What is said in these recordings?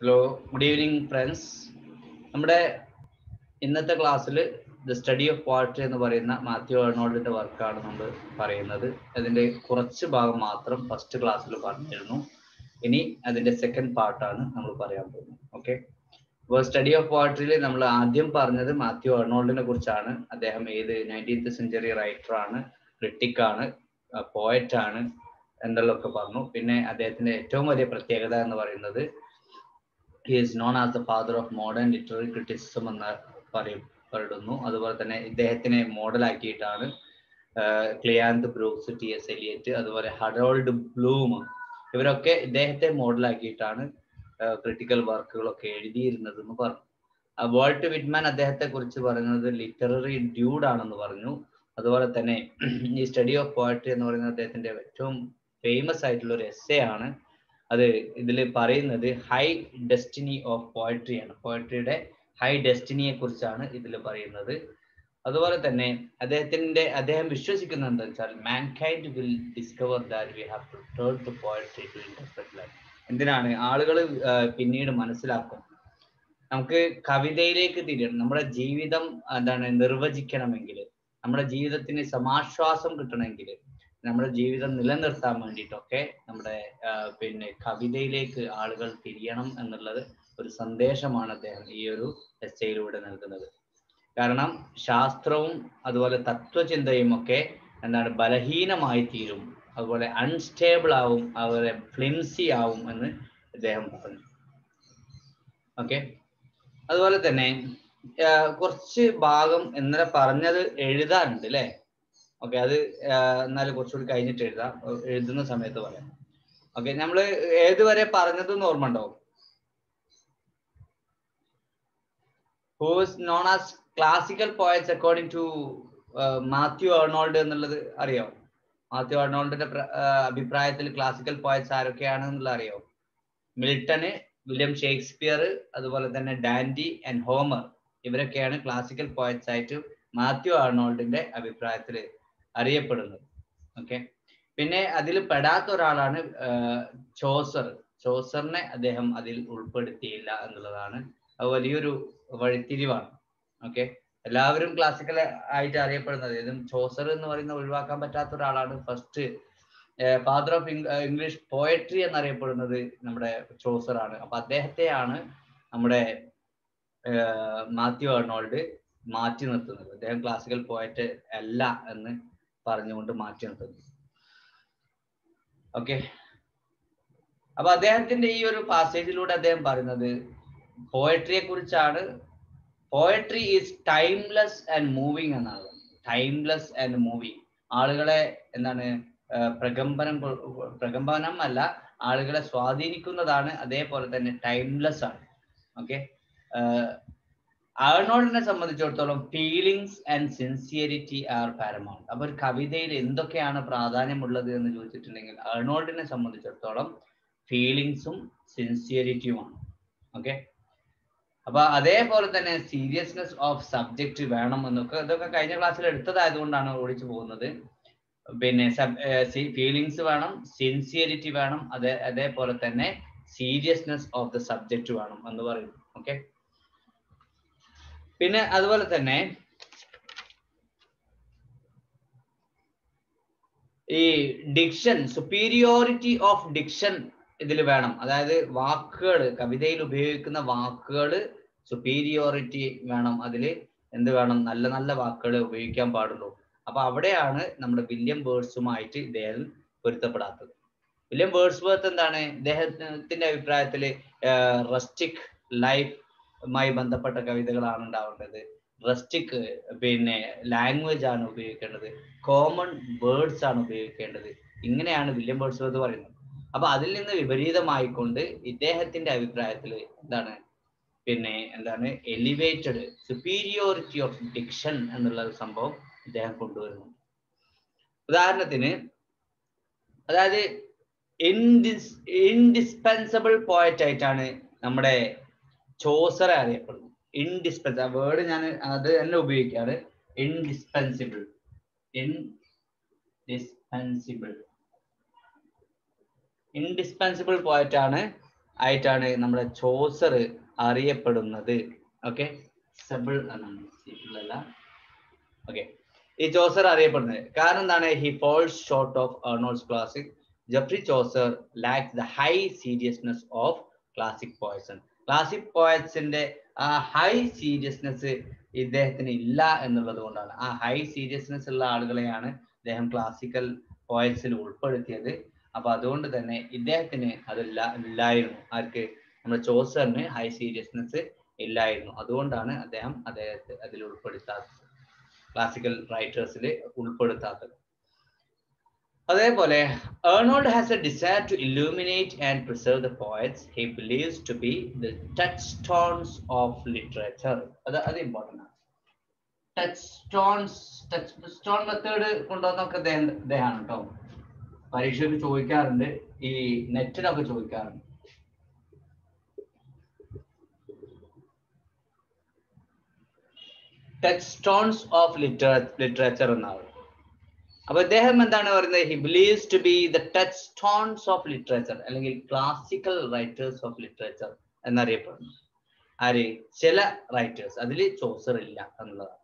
Hello good evening friends നമ്മുടെ ഇന്നത്തെ ക്ലാസ്സിൽ ദ സ്റ്റഡി ഓഫ് പോയട്രി എന്ന് പറയുന്ന മാത്യു അർണോൾഡിന്റെ വർക്കാണ് നമ്മൾ പറയുന്നത്. അതിന്റെ കുറച്ച് ഭാഗം മാത്രം ഫസ്റ്റ് ക്ലാസ്സിൽ പറഞ്ഞിരുന്നു. ഇനി അതിന്റെ സെക്കൻഡ് പാർട്ടാണ് നമ്മൾ പറയാൻ പോകുന്നത്. ഓക്കെ അപ്പോൾ സ്റ്റഡി ഓഫ് പോയട്രിയിൽ നമ്മൾ ആദ്യം പറഞ്ഞത് മാത്യു അർണോൾഡിനെ കുറിച്ചാണ്. അദ്ദേഹം ഏത് നയന്റീൻത്ത് സെഞ്ചുറി റൈറ്ററാണ് ക്രിട്ടിക്കാണ് പോയറ്റാണ് എന്നുള്ളതൊക്കെ പറഞ്ഞു. പിന്നെ അദ്ദേഹത്തിന്റെ ഏറ്റവും വലിയ പ്രത്യേകത എന്ന് പറയുന്നത് he is known as the father of modern literary criticism എന്ന് പറയപ്പെടുന്നു അതുപോലെ തന്നെ ഇദ്ദേഹത്തിനെ മോഡലാക്കിയിട്ടാണ് Cleanth Brooks T S Eliot അതുപോലെ ഹറോൾഡ് ബ്ലൂം ഇവരൊക്കെ ഇദ്ദേഹത്തെ മോഡലാക്കിയിട്ടാണ് ക്രിട്ടിക്കൽ വർക്കുകളൊക്കെ എഴുതിയിരുന്നത് എന്ന് പറഞ്ഞു. വോൾട്ട് വിറ്റ്മാൻ അദ്ദേഹത്തെ കുറിച്ച് പറയുന്നത് ലിറ്റററി ഡ്യൂഡ് ആണെന്ന് പറഞ്ഞു. അതുപോലെ തന്നെ ഈ സ്റ്റഡി ഓഫ് പോയട്രി എന്ന് പറയുന്നത് അദ്ദേഹത്തിന്റെ ഏറ്റവും ഫേമസ് ആയിട്ടുള്ള ഒരു എസ്സേ ആണ്. അത് ഇതിൽ പറയുന്നത് ഹൈ ഡെസ്റ്റിനി ഓഫ് പോയട്രിയാണ് പോയട്രിയുടെ ഹൈ ഡെസ്റ്റിനിയെ കുറിച്ചാണ് ഇതിൽ പറയുന്നത്. അതുപോലെ തന്നെ അദ്ദേഹത്തിന്റെ അദ്ദേഹം വിശ്വസിക്കുന്നത് എന്താ വെച്ചാൽ mankind will discover that we have to turn to poetry to interpret life എന്തിനാണ് ആളുകൾ പിന്നീട് മനസ്സിലാക്കും. നമുക്ക് കവിതയിലേക്ക് തിരിയണം. നമ്മുടെ ജീവിതം എന്താണ് നിർവചിക്കണമെങ്കിൽ നമ്മുടെ ജീവിതത്തിന് സമാശ്വാസം കിട്ടണമെങ്കിൽ നമ്മുടെ ജീവിതം നിലനിർത്താൻ വേണ്ടിയിട്ടൊക്കെ നമ്മുടെ പിന്നെ കവിതയിലേക്ക് ആളുകൾ തിരിയണം എന്നുള്ളത് ഒരു സന്ദേശമാണ് അദ്ദേഹം ഈ ഒരു എസ്സയിലൂടെ നൽകുന്നത്. കാരണം ശാസ്ത്രവും അതുപോലെ തത്വചിന്തയും ഒക്കെ എന്താണ് ബലഹീനമായി തീരും. അതുപോലെ അൺസ്റ്റേബിൾ ആവും അതുപോലെ ഫ്ലിംസി ആവും എന്ന് അദ്ദേഹം പറഞ്ഞു. ഓക്കെ അതുപോലെ തന്നെ കുറച്ച് ഭാഗം ഇന്നലെ പറഞ്ഞത് എഴുതാനുണ്ട് അല്ലേ ഓക്കെ അത് എന്നാലും കുറച്ചുകൂടി കഴിഞ്ഞിട്ട് എഴുതാം. എഴുതുന്ന സമയത്ത് പറയാം. ഓക്കെ നമ്മൾ ഏതുവരെ പറഞ്ഞതെന്ന് ഓർമ്മ ഉണ്ടോ? Who's known as classical poets according to Matthew Arnold എന്നുള്ളത് അറിയോ? മാത്യു അർണോൾഡിന്റെ അഭിപ്രായത്തിൽ ക്ലാസിക്കൽ പോയറ്റ്സ് ആരൊക്കെയാണ് എന്നുള്ളത് അറിയോ? മിൽട്ടണ് വില്യം ഷേക്സ്പിയർ അതുപോലെ തന്നെ ഡാൻഡി ആൻഡ് ഹോമർ ഇവരൊക്കെയാണ് ക്ലാസിക്കൽ പോയറ്റ്സ് ആയിട്ട് മാത്യു അർണോൾഡിന്റെ അഭിപ്രായത്തിൽ അറിയപ്പെടുന്നത്. ഓക്കെ പിന്നെ അതിൽ പെടാത്ത ഒരാളാണ് ചോസർ. ചോസറിനെ അദ്ദേഹം അതിൽ ഉൾപ്പെടുത്തിയില്ല എന്നുള്ളതാണ്. അത് വലിയൊരു വഴിത്തിരിവാണ്. ഓക്കെ എല്ലാവരും ക്ലാസിക്കൽ ആയിട്ട് അറിയപ്പെടുന്നത്. ഇതും ചോസർ എന്ന് പറയുന്ന ഒഴിവാക്കാൻ പറ്റാത്ത ഒരാളാണ് first father of English poetry എന്നറിയപ്പെടുന്നത് നമ്മുടെ ചോസർ ആണ് അപ്പൊ അദ്ദേഹത്തെയാണ് നമ്മുടെ മാത്യു അർണോൾഡ് മാറ്റി നിർത്തുന്നത്. അദ്ദേഹം ക്ലാസിക്കൽ പോയറ്റ് അല്ല എന്ന് പറഞ്ഞുകൊണ്ട് മാറ്റി നിർത്തുന്നു ഓക്കെ അപ്പൊ അദ്ദേഹത്തിന്റെ ഈ ഒരു പാസേജിലൂടെ അദ്ദേഹം പറയുന്നത് പോയട്രിയെ കുറിച്ചാണ് poetry is timeless and moving എന്നാണ്. ടൈംലെസ് ആൻഡ് മൂവിങ് ആളുകളെ എന്താണ് പ്രകമ്പനം പ്രകമ്പനം അല്ല ആളുകളെ സ്വാധീനിക്കുന്നതാണ് അതേപോലെ തന്നെ ടൈംലെസ് ആണ്. ഓക്കെ ആർണോൾഡിനെ സംബന്ധിച്ചിടത്തോളം feelings and sincerity are paramount അപ്പൊ ഒരു കവിതയിൽ എന്തൊക്കെയാണ് പ്രാധാന്യമുള്ളത് എന്ന് ചോദിച്ചിട്ടുണ്ടെങ്കിൽ ആർണോൾഡിനെ സംബന്ധിച്ചിടത്തോളം ഫീലിങ്സും സിൻസിയറിറ്റിയുമാണ് ഓക്കെ അപ്പൊ അതേപോലെ തന്നെ സീരിയസ്നെസ് ഓഫ് സബ്ജക്റ്റ് വേണം എന്നൊക്കെ ഇതൊക്കെ കഴിഞ്ഞ ക്ലാസ്സിൽ എടുത്തതായതുകൊണ്ടാണ് ഓടിച്ചു പോകുന്നത്. പിന്നെ ഫീലിങ്സ് വേണം സിൻസിയറിറ്റി വേണം അതേ അതേപോലെ തന്നെ സീരിയസ്നെസ് ഓഫ് ദ സബ്ജക്റ്റ് വേണം എന്ന് പറയുന്നു ഓക്കെ പിന്നെ അതുപോലെ തന്നെ ഈ ഡിക്ഷൻ സുപ്പീരിയോറിറ്റി ഓഫ് ഡിക്ഷൻ ഇതിൽ വേണം. അതായത് വാക്കുകൾ കവിതയിൽ ഉപയോഗിക്കുന്ന വാക്കുകൾ സുപ്പീരിയോറിറ്റി വേണം. അതിൽ എന്ത് വേണം? നല്ല നല്ല വാക്കുകൾ ഉപയോഗിക്കാൻ പാടുള്ളൂ. അപ്പൊ അവിടെയാണ് നമ്മുടെ വില്യം വേർഡ്സുമായിട്ട് ഇദ്ദേഹം പൊരുത്തപ്പെടാത്തത്. വില്യം ബേർഡ്സ്വർത്ത് എന്താണ്? ഇദ്ദേഹത്തിന്റെ അഭിപ്രായത്തിൽ റസ്റ്റിക് ലൈഫുമായി ബന്ധപ്പെട്ട കവിതകളാണ് ഉണ്ടാവേണ്ടത്. റസ്റ്റിക് പിന്നെ ലാംഗ്വേജ് ആണ് ഉപയോഗിക്കേണ്ടത്. കോമൺ വേർഡ്സ് ആണ് ഉപയോഗിക്കേണ്ടത്. ഇങ്ങനെയാണ് വില്യം ബേർഡ്സ്വർത്ത് പറയുന്നത്. അപ്പൊ അതിൽ നിന്ന് വിപരീതമായിക്കൊണ്ട് ഇദ്ദേഹത്തിന്റെ അഭിപ്രായത്തിൽ എന്താണ്? പിന്നെ എന്താണ്? എലിവേറ്റഡ് സുപ്പീരിയോറിറ്റി ഓഫ് ഡിക്ഷൻ എന്നുള്ള ഒരു സംഭവം ഇദ്ദേഹം കൊണ്ടുവരുന്നു ഉദാഹരണത്തിന് അതായത് ഇൻഡിസ് ഇൻഡിസ്പെൻസബിൾ പോയറ്റ് ആയിട്ടാണ് നമ്മുടെ ചോസറെ അറിയപ്പെടുന്നു ഇൻഡിസ്പെൻസ് ആ വേർഡ് ഞാൻ അത് തന്നെ ഉപയോഗിക്കാറ്. ഇൻഡിസ്പെൻസിബിൾ ഇൻഡിസ്പെൻസിബിൾ ഇൻഡിസ്പെൻസിബിൾ പോയിട്ടാണ് ആയിട്ടാണ് നമ്മുടെ ചോസർ അറിയപ്പെടുന്നത്. ഓക്കെ? സെബിൾ എന്നാണ്. സിബിൾ അല്ല. ഓക്കെ. ഈ ചോസർ അറിയപ്പെടുന്നത്. കാരണം എന്താണ്? He falls short of Arnold's classic Geoffrey Chaucer lacks the high seriousness of classic poison classic പോയറ്റ്സിന്റെ ആ ഹൈ സീരിയസ്നെസ് ഇദ്ദേഹത്തിന് ഇല്ല എന്നുള്ളത് കൊണ്ടാണ്. ആ ഹൈ സീരിയസ്നെസ് ഉള്ള ആളുകളെയാണ് അദ്ദേഹം ക്ലാസിക്കൽ പോയറ്റ്സിൽ ഉൾപ്പെടുത്തിയത്. അപ്പൊ അതുകൊണ്ട് തന്നെ ഇദ്ദേഹത്തിന് അതില്ല ഇല്ലായിരുന്നു. ആർക്ക്? നമ്മുടെ ചോസറിന് ഹൈ സീരിയസ്നെസ് ഇല്ലായിരുന്നു. അതുകൊണ്ടാണ് അദ്ദേഹം അദ്ദേഹത്തെ അതിൽ ഉൾപ്പെടുത്താത്തത്. ക്ലാസിക്കൽ റൈറ്റേഴ്സിൽ ഉൾപ്പെടുത്താത്തത്. അതേപോലെ Arnold has a desire to illuminate and preserve the poets he believes to be the touchstones of literature അത് അത് ഇമ്പോർട്ടന്റ് ആണ്. Touchstones touch stone method കൊണ്ടുവന്നൊക്കെ ഇദ്ദേഹമാണ് കേട്ടോ പരീക്ഷയ്ക്ക് ചോദിക്കാറുണ്ട് ഈ നെറ്റിനൊക്കെ ചോദിക്കാറുണ്ട്. ടച്ച് സ്റ്റോൺസ് ഓഫ് ലിറ്ററ ലിറ്ററേച്ചർ എന്നാണ്. അപ്പൊ ഇദ്ദേഹം എന്താണ് പറയുന്നത്? He believes to be the touchstones of literature അല്ലെങ്കിൽ ക്ലാസിക്കൽ റൈറ്റേഴ്സ് ഓഫ് ലിറ്ററേച്ചർ എന്നറിയപ്പെടുന്നു. ആര്? ചില റൈറ്റേഴ്സ് അതിൽ ചോസർ ഇല്ല എന്നുള്ളതാണ്.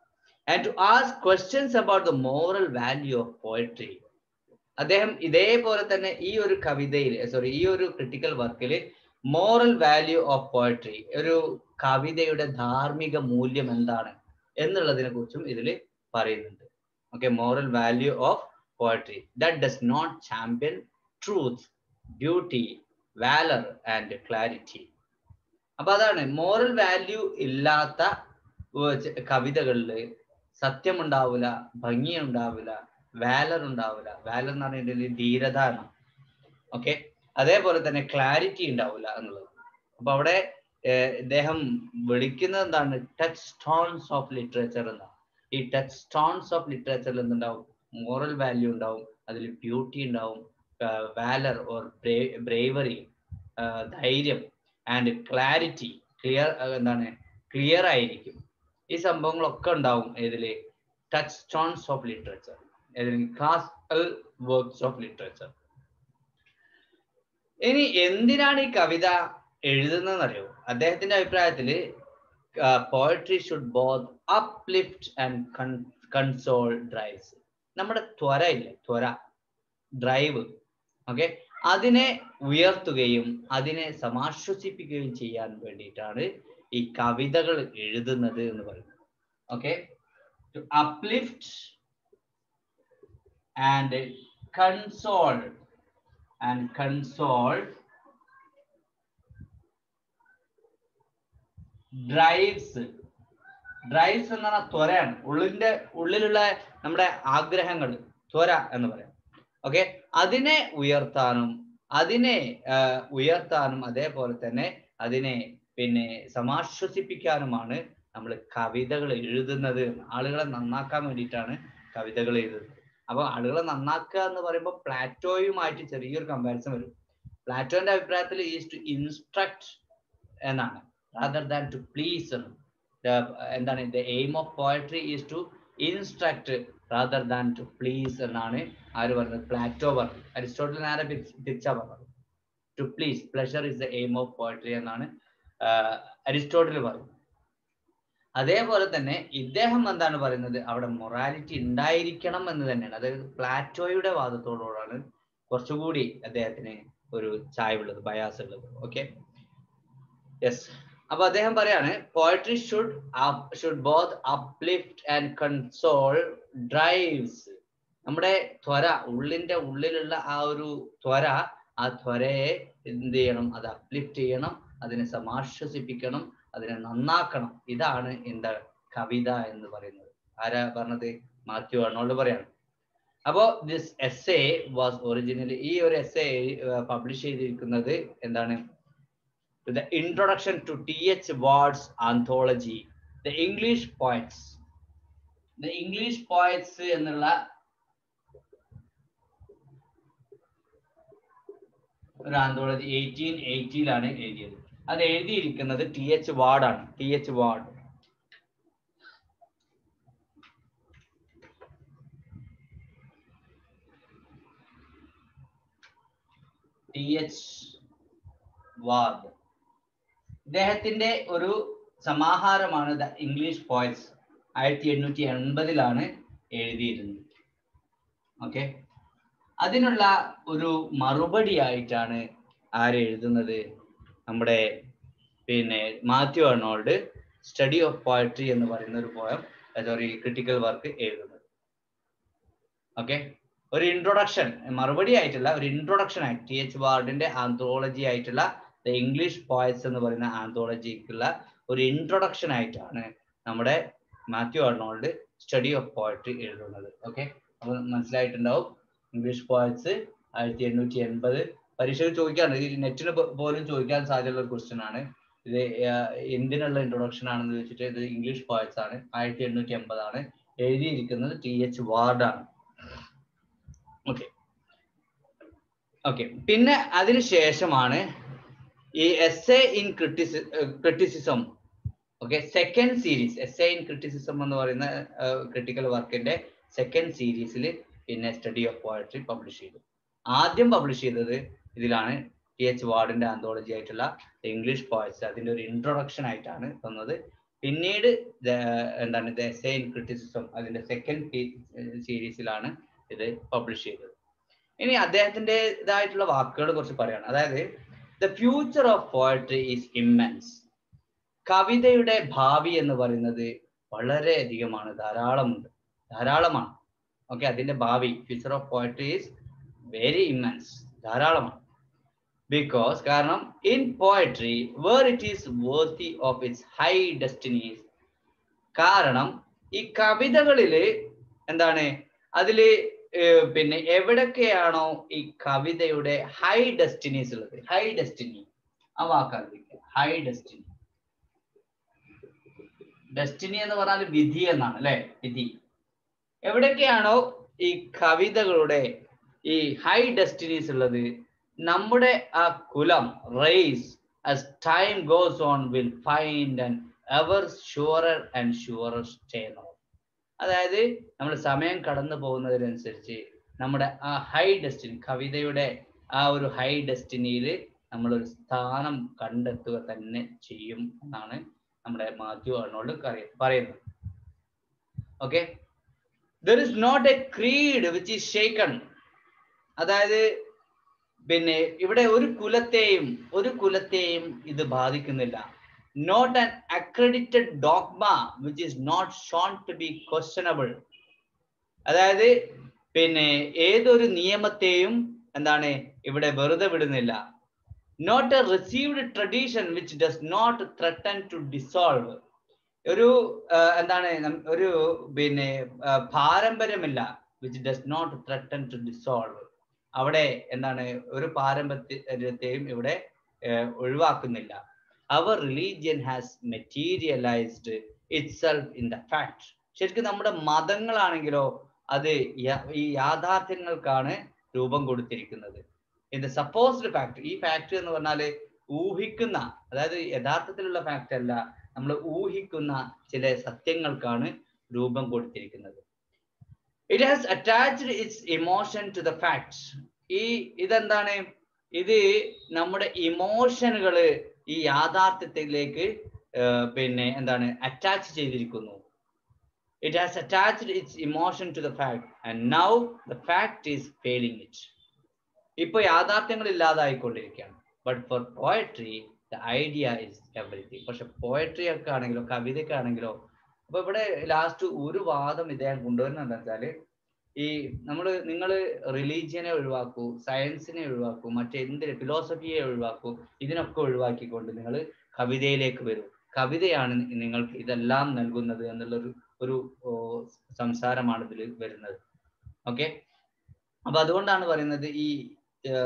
And to ask questions about the moral value of poetry അദ്ദേഹം ഇതേപോലെ തന്നെ ഈ ഒരു കവിതയിൽ സോറി ഈ ഒരു ക്രിട്ടിക്കൽ വർക്കിൽ മോറൽ വാല്യൂ ഓഫ് പോയട്രി ഒരു കവിതയുടെ ധാർമ്മിക മൂല്യം എന്താണ് എന്നുള്ളതിനെ കുറിച്ചും ഇതിൽ പറയുന്നുണ്ട്. Okay moral value of poetry. That does not champion truth, beauty, valor and clarity. അപ്പൊ അതാണ് മോറൽ വാല്യൂ ഇല്ലാത്ത കവിതകളിൽ സത്യം ഉണ്ടാവില്ല ഭംഗി ഉണ്ടാവില്ല വാലർ ഉണ്ടാവില്ല. വാലർ എന്ന് പറയുന്നത് ധീരത എന്നാണ് ഓക്കെ അതേപോലെ തന്നെ ക്ലാരിറ്റി ഉണ്ടാവില്ല എന്നുള്ളത്. അപ്പൊ അവിടെ ഇദ്ദേഹം വിളിക്കുന്നത് എന്താണ്? ടച്ച് സ്റ്റോൺസ് ഓഫ് ലിറ്ററേച്ചർ എന്നാണ്. ഈ ടച്ച് സ്റ്റോൺസ് ഓഫ് ലിറ്ററേച്ചറിൽ എന്തുണ്ടാവും? മോറൽ വാല്യൂ ഉണ്ടാവും. അതിൽ ബ്യൂട്ടി ഉണ്ടാവും. വാലർ ഓർ ബ്രേവറി ധൈര്യം ആൻഡ് ക്ലാരിറ്റി ക്ലിയർ എന്താണ്? ക്ലിയർ ആയിരിക്കും. ഈ സംഭവങ്ങളൊക്കെ ഉണ്ടാവും ഇതിൽ touchstones of literature classical works of literature ഇനി എന്തിനാണ് ഈ കവിത എഴുതുന്നതെന്നറിയോ? അദ്ദേഹത്തിന്റെ അഭിപ്രായത്തിൽ poetry should both uplift and console drives നമ്മുടെ ത്വര ഇല്ലേ? ത്വര. ഡ്രൈവ് ഓക്കെ അതിനെ ഉയർത്തുകയും അതിനെ സമാശ്വസിപ്പിക്കുകയും ചെയ്യാൻ വേണ്ടിയിട്ടാണ് ഈ കവിതകൾ എഴുതുന്നത് എന്ന് പറയുന്നത്. Okay uplift and console and console drives drives എന്ന് പറഞ്ഞാൽ ത്വരയാണ്. ഉള്ളിന്റെ ഉള്ളിലുള്ള നമ്മുടെ ആഗ്രഹങ്ങൾ ത്വര എന്ന് പറയാം. ഓക്കെ അതിനെ ഉയർത്താനും അതിനെ ഉയർത്താനും അതേപോലെ തന്നെ അതിനെ പിന്നെ സമാശ്വസിപ്പിക്കാനുമാണ് നമ്മൾ കവിതകൾ എഴുതുന്നത് ആളുകളെ നന്നാക്കാൻ വേണ്ടിയിട്ടാണ് കവിതകൾ എഴുതുന്നത്. അപ്പൊ ആളുകളെ നന്നാക്കുക എന്ന് പറയുമ്പോൾ പ്ലാറ്റോയുമായിട്ട് ചെറിയൊരു കമ്പാരിസൺ വരും. പ്ലാറ്റോന്റെ അഭിപ്രായത്തിൽ ഈസ് ടു ഇൻസ്ട്രക്ട് എന്നാണ്. റാദർ ദാൻ ടു പ്ലീസ് എന്താണ് the aim of poetry is to instruct rather than to please എന്നാണ് ആര് പറഞ്ഞത്? പ്ലാറ്റോ പറഞ്ഞത്. അരിസ്റ്റോട്ടിൽ നേരെ തിരിച്ചാ പറഞ്ഞത്? To please pleasure is the aim of poetry എന്നാണ് അരിസ്റ്റോട്ടിൽ പറഞ്ഞു അതേപോലെ തന്നെ ഇദ്ദേഹം എന്താണ് പറയുന്നത്? അവിടെ മൊറാലിറ്റി ഉണ്ടായിരിക്കണം എന്ന് തന്നെയാണ്. അതായത് പ്ലാറ്റോയുടെ വാദത്തോടുകൂടാണ് കുറച്ചുകൂടി അദ്ദേഹത്തിന് ഒരു ചായവുള്ളത് ബയാസ് ഉള്ളത്. ഓക്കെ യെസ് അപ്പൊ അദ്ദേഹം പറയാണ് poetry should should both uplift and console drives നമ്മുടെ ത്വര ഉള്ളിന്റെ ഉള്ളിലുള്ള ആ ഒരു ത്വര ആ ത്വരയെ എന്ത് ചെയ്യണം? അത് അപ്ലിഫ്റ്റ് ചെയ്യണം അതിനെ സമാശ്വസിപ്പിക്കണം അതിനെ നന്നാക്കണം. ഇതാണ് എന്താ കവിത എന്ന് പറയുന്നത്. ആരാ പറഞ്ഞത്? മാത്യു ആണോട് പറയാണ്. അപ്പോ this S A was originally ഈ ഒരു എസ് എ പബ്ലിഷ് ചെയ്തിരിക്കുന്നത് എന്താണ്? The introduction to T H Ward's anthology the English poets the English poets എന്നുള്ള ഒരു ആന്തോളജി എയ്റ്റീൻ എയ്റ്റിയിലാണ് എഴുതിയത്. അത് എഴുതിയിരിക്കുന്നത് T H വാർഡാണ് T H Ward T H Ward ഇദ്ദേഹത്തിന്റെ ഒരു സമാഹാരമാണ് ദ ഇംഗ്ലീഷ് പോയറ്റ്സ് ആയിരത്തി എണ്ണൂറ്റി എൺപതിലാണ് എഴുതിയിരുന്നത്. ഓക്കെ അതിനുള്ള ഒരു മറുപടി ആയിട്ടാണ് ആര് എഴുതുന്നത്? നമ്മുടെ പിന്നെ Matthew Arnold study of poetry എന്ന് പറയുന്ന ഒരു പോയം സോറി ക്രിട്ടിക്കൽ വർക്ക് എഴുതുന്നത്. ഓക്കെ ഒരു ഇൻട്രൊഡക്ഷൻ മറുപടി ആയിട്ടുള്ള ഒരു ഇൻട്രൊഡക്ഷൻ ആയിട്ട് ടി എച്ച് വാർഡിന്റെ ആന്ത്രോളജി ആയിട്ടുള്ള ദ ഇംഗ്ലീഷ് പോയറ്റ്സ് എന്ന് പറയുന്ന ആന്തോളജിക്കുള്ള ഒരു ഇൻട്രൊഡക്ഷൻ ആയിട്ടാണ് നമ്മുടെ Matthew Arnold study of poetry എഴുതുന്നത്. ഓക്കെ അപ്പൊ മനസ്സിലായിട്ടുണ്ടാവും. ഇംഗ്ലീഷ് പോയറ്റ്സ് ആയിരത്തി എണ്ണൂറ്റി എൺപത് പരീക്ഷയിൽ ചോദിക്കാറുണ്ട് നെറ്റിന് പോലും ചോദിക്കാൻ സാധ്യതയുള്ള ഒരു ക്വസ്റ്റ്യൻ ആണ്. ഇത് എന്തിനുള്ള ഇൻട്രൊഡക്ഷൻ ആണെന്ന് വെച്ചിട്ട് ഇത് ഇംഗ്ലീഷ് പോയറ്റ്സ് ആണ്. ആയിരത്തി എണ്ണൂറ്റി എൺപതാണ്. എഴുതിയിരിക്കുന്നത് ടി എച്ച് വാർഡാണ് ഓക്കെ ഓക്കെ പിന്നെ അതിനുശേഷമാണ് ഈ a in ക്രിട്ടിസി criticism okay second series essay in criticism എന്ന് പറയുന്ന ക്രിട്ടിക്കൽ വർക്കിന്റെ സെക്കൻഡ് സീരീസിൽ പിന്നെ സ്റ്റഡി ഓഫ് പോയട്രി പബ്ലിഷ് ചെയ്തു. ആദ്യം പബ്ലിഷ് ചെയ്തത് ഇതിലാണ് ടി എച്ച് വാർഡിന്റെ ആന്തോളജി ആയിട്ടുള്ള ഇംഗ്ലീഷ് പോയറ്റ്സ് അതിന്റെ ഒരു ഇൻട്രൊഡക്ഷൻ ആയിട്ടാണ് തന്നത് പിന്നീട് എന്താണ് ഇത് എസ് എ ഇൻ ക്രിറ്റിസിസം അതിന്റെ സെക്കൻഡ് സീരീസിലാണ് ഇത് പബ്ലിഷ് ചെയ്തത്. ഇനി അദ്ദേഹത്തിന്റെ ഇതായിട്ടുള്ള വാക്കുകൾ കുറിച്ച് പറയാണ് അതായത് the future of poetry is immense കവിതയുടെ ഭാവി എന്ന് പറയുന്നത് വളരെ അധികമാണ് ധാരാളമുണ്ട് ധാരാളമാണ്. ഓക്കെ അതിന്റെ ഭാവി future of poetry is very immense ധാരാളമാണ്. ബിക്കോസ് കാരണം in poetry where it is worthy of its high destinies കാരണം ഈ കവിതകളിൽ എന്താണ് അതിൽ പിന്നെ എവിടൊക്കെയാണോ ഈ കവിതയുടെ ഹൈ ഡെസ്റ്റിനീസ് ഉള്ളത്? ഹൈ ഡെസ്റ്റിനി ആ വാക്കാണ് ഹൈ ഡെസ്റ്റിനി ഡെസ്റ്റിനി എന്ന് പറഞ്ഞാൽ വിധി എന്നാണ് അല്ലെ? വിധി. എവിടൊക്കെയാണോ ഈ കവിതകളുടെ ഈ ഹൈ ഡെസ്റ്റിനീസ് ഉള്ളത് നമ്മുടെ ആ കുലം race as time goes on will find an ever surer and surer stay. അതായത് നമ്മൾ സമയം കടന്നു പോകുന്നതിനനുസരിച്ച് നമ്മുടെ ആ ഹൈ ഡെസ്റ്റിനി കവിതയുടെ ആ ഒരു ഹൈ ഡെസ്റ്റിനിയിൽ നമ്മൾ ഒരു സ്ഥാനം കണ്ടെത്തുക തന്നെ ചെയ്യും എന്നാണ് നമ്മുടെ മാത്യു അർണോൾഡ് പറയുന്നത്. Okay there is not a creed which is shaken അതായത് പിന്നെ ഇവിടെ ഒരു കുലത്തെയും ഒരു കുലത്തെയും ഇത് ബാധിക്കുന്നില്ല. Not an accredited dogma which is not shown to be questionable. അതായത് പിന്നെ ഏതൊരു നിയമത്തെയും എന്താണ് ഇവിടെ വെറുതെ വിടുന്നില്ല. Not a received tradition which does not threaten to dissolve ഒരു എന്താണ് ഒരു പിന്നെ പാരമ്പര്യമില്ല which does not threaten to dissolve അവിടെ എന്താണ് ഒരു പാരമ്പര്യത്തെയും ഇവിടെ ഒഴിവാക്കുന്നില്ല. Our religion has materialised itself in the fact ശരിക്കും നമ്മുടെ മതങ്ങളാണെങ്കിലോ അത് ഈ യാഥാർത്ഥ്യങ്ങൾക്കാണ് രൂപം കൊടുത്തിരിക്കുന്നത്. ഇൻ ദ സപ്പോസ്ഡ് ഫാക്ട് ഈ ഫാക്ട് എന്ന് പറഞ്ഞാൽ ഊഹിക്കുന്ന അതായത് യഥാർത്ഥത്തിലുള്ള ഫാക്ട് അല്ല നമ്മൾ ഊഹിക്കുന്ന ചില സത്യങ്ങൾക്കാണ് രൂപം കൊടുത്തിരിക്കുന്നത്. It has attached its emotion to the facts ഈ ഇതെന്താണ്? ഇത് നമ്മുടെ ഇമോഷനുകൾ ഈ യാഥാർത്ഥ്യത്തിലേക്ക് പിന്നെ എന്താണ് അറ്റാച്ച് ചെയ്തിരിക്കുന്നു. It has attached its emotion to the fact and now the fact is failing it ഇപ്പൊ യാഥാർത്ഥ്യങ്ങൾ ഇല്ലാതായിക്കൊണ്ടിരിക്കുകയാണ്. But for poetry the idea is everything പക്ഷെ പോയട്രി ഒക്കെ ആണെങ്കിലോ കവിതയൊക്കെ ആണെങ്കിലോ അപ്പൊ ഇവിടെ ലാസ്റ്റ് ഒരു വാദം ഇദ്ദേഹം കൊണ്ടുവരുന്നത് എന്താ വെച്ചാൽ ഈ നമ്മൾ നിങ്ങൾ റിലീജിയനെ ഒഴിവാക്കൂ സയൻസിനെ ഒഴിവാക്കൂ മറ്റെന്തിന് ഫിലോസഫിയെ ഒഴിവാക്കൂ ഇതിനൊക്കെ ഒഴിവാക്കിക്കൊണ്ട് നിങ്ങൾ കവിതയിലേക്ക് വരൂ. കവിതയാണ് നിങ്ങൾക്ക് ഇതെല്ലാം നൽകുന്നത് എന്നുള്ളൊരു ഒരു സംസാരമാണ് ഇതിൽ വരുന്നത്. ഓക്കെ? അപ്പൊ അതുകൊണ്ടാണ് പറയുന്നത് ഈ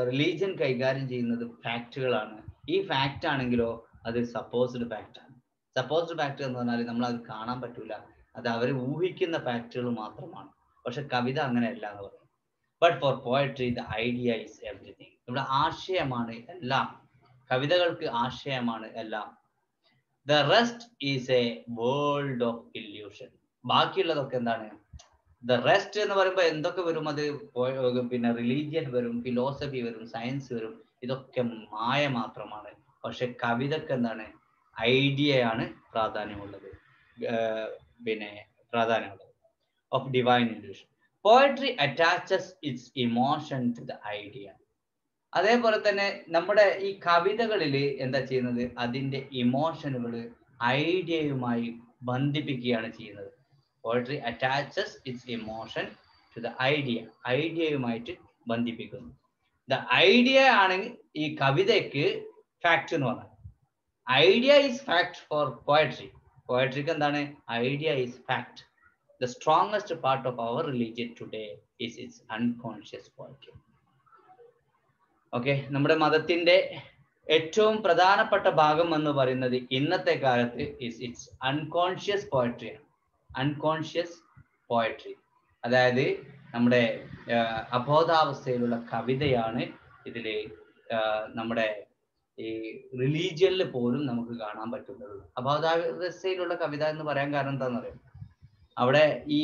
റിലീജിയൻ കൈകാര്യം ചെയ്യുന്നത് ഫാക്റ്റുകളാണ് ഈ ഫാക്റ്റ് ആണെങ്കിലോ അത് സപ്പോസ്ഡ് ഫാക്റ്റ് ആണ്. സപ്പോസ്ഡ് ഫാക്റ്റ് എന്ന് പറഞ്ഞാൽ നമ്മൾ അത് കാണാൻ പറ്റൂല. അത് അവർ ഊഹിക്കുന്ന ഫാക്റ്റുകൾ മാത്രമാണ്. പക്ഷെ കവിത അങ്ങനെയല്ല എന്ന് പറയും but for poetry the idea is everything ഇവിടെ ആശയമാണ് എല്ലാം. കവിതകൾക്ക് ആശയമാണ് എല്ലാം. The rest is a world of illusion ബാക്കിയുള്ളതൊക്കെ എന്താണ്? ദ റെസ്റ്റ് എന്ന് പറയുമ്പോൾ എന്തൊക്കെ വരും? അത് പിന്നെ റിലീജിയൻ വരും ഫിലോസഫി വരും സയൻസ് വരും. ഇതൊക്കെ മായ മാത്രമാണ്. പക്ഷെ കവിതക്ക് എന്താണ്? ഐഡിയയാണ് പ്രാധാന്യമുള്ളത്. പിന്നെ പ്രാധാന്യമുള്ളത്. Of divine illusion. Poetry attaches its emotion to the idea അതേപോലെ തന്നെ നമ്മുടെ ഈ കവിതകളിൽ എന്താ ചെയ്യുന്നത്? അതിന്റെ ഇമോഷനുകൾ ഐഡിയയുമായി ബന്ധിപ്പിക്കുകയാണ് ചെയ്യുന്നത്. Poetry attaches its emotion to the idea ഐഡിയയുമായിട്ട് ബന്ധിപ്പിക്കുന്നു. ദ ഐഡിയ ആണെങ്കിൽ ഈ കവിതയ്ക്ക് ഫാക്ട് എന്ന് പറഞ്ഞാൽ idea is fact for poetry പോയട്രിക്ക് എന്താണ്? Idea is fact the strongest part of our religion today is its unconscious poetry okay നമ്മുടെ മതത്തിന്റെ ഏറ്റവും പ്രധാനപ്പെട്ട ഭാഗം എന്ന് പറയുന്നത് ഇന്നത്തെ കാലത്ത് ഇസ് ഇറ്റ്സ് അൺകോൺഷ്യസ് പോയട്രിയാണ് അൺകോൺഷ്യസ് പോയട്രി അതായത് നമ്മുടെ അബോധാവസ്ഥയിലുള്ള കവിതയാണ് ഇതിൽ നമ്മുടെ ഈ റിലീജിയനിൽ പോലും നമുക്ക് കാണാൻ പറ്റുന്നത്. അബോധാവസ്ഥയിലുള്ള കവിത എന്ന് പറയാൻ കാരണം എന്താണെന്ന് അറിയാം അവിടെ ഈ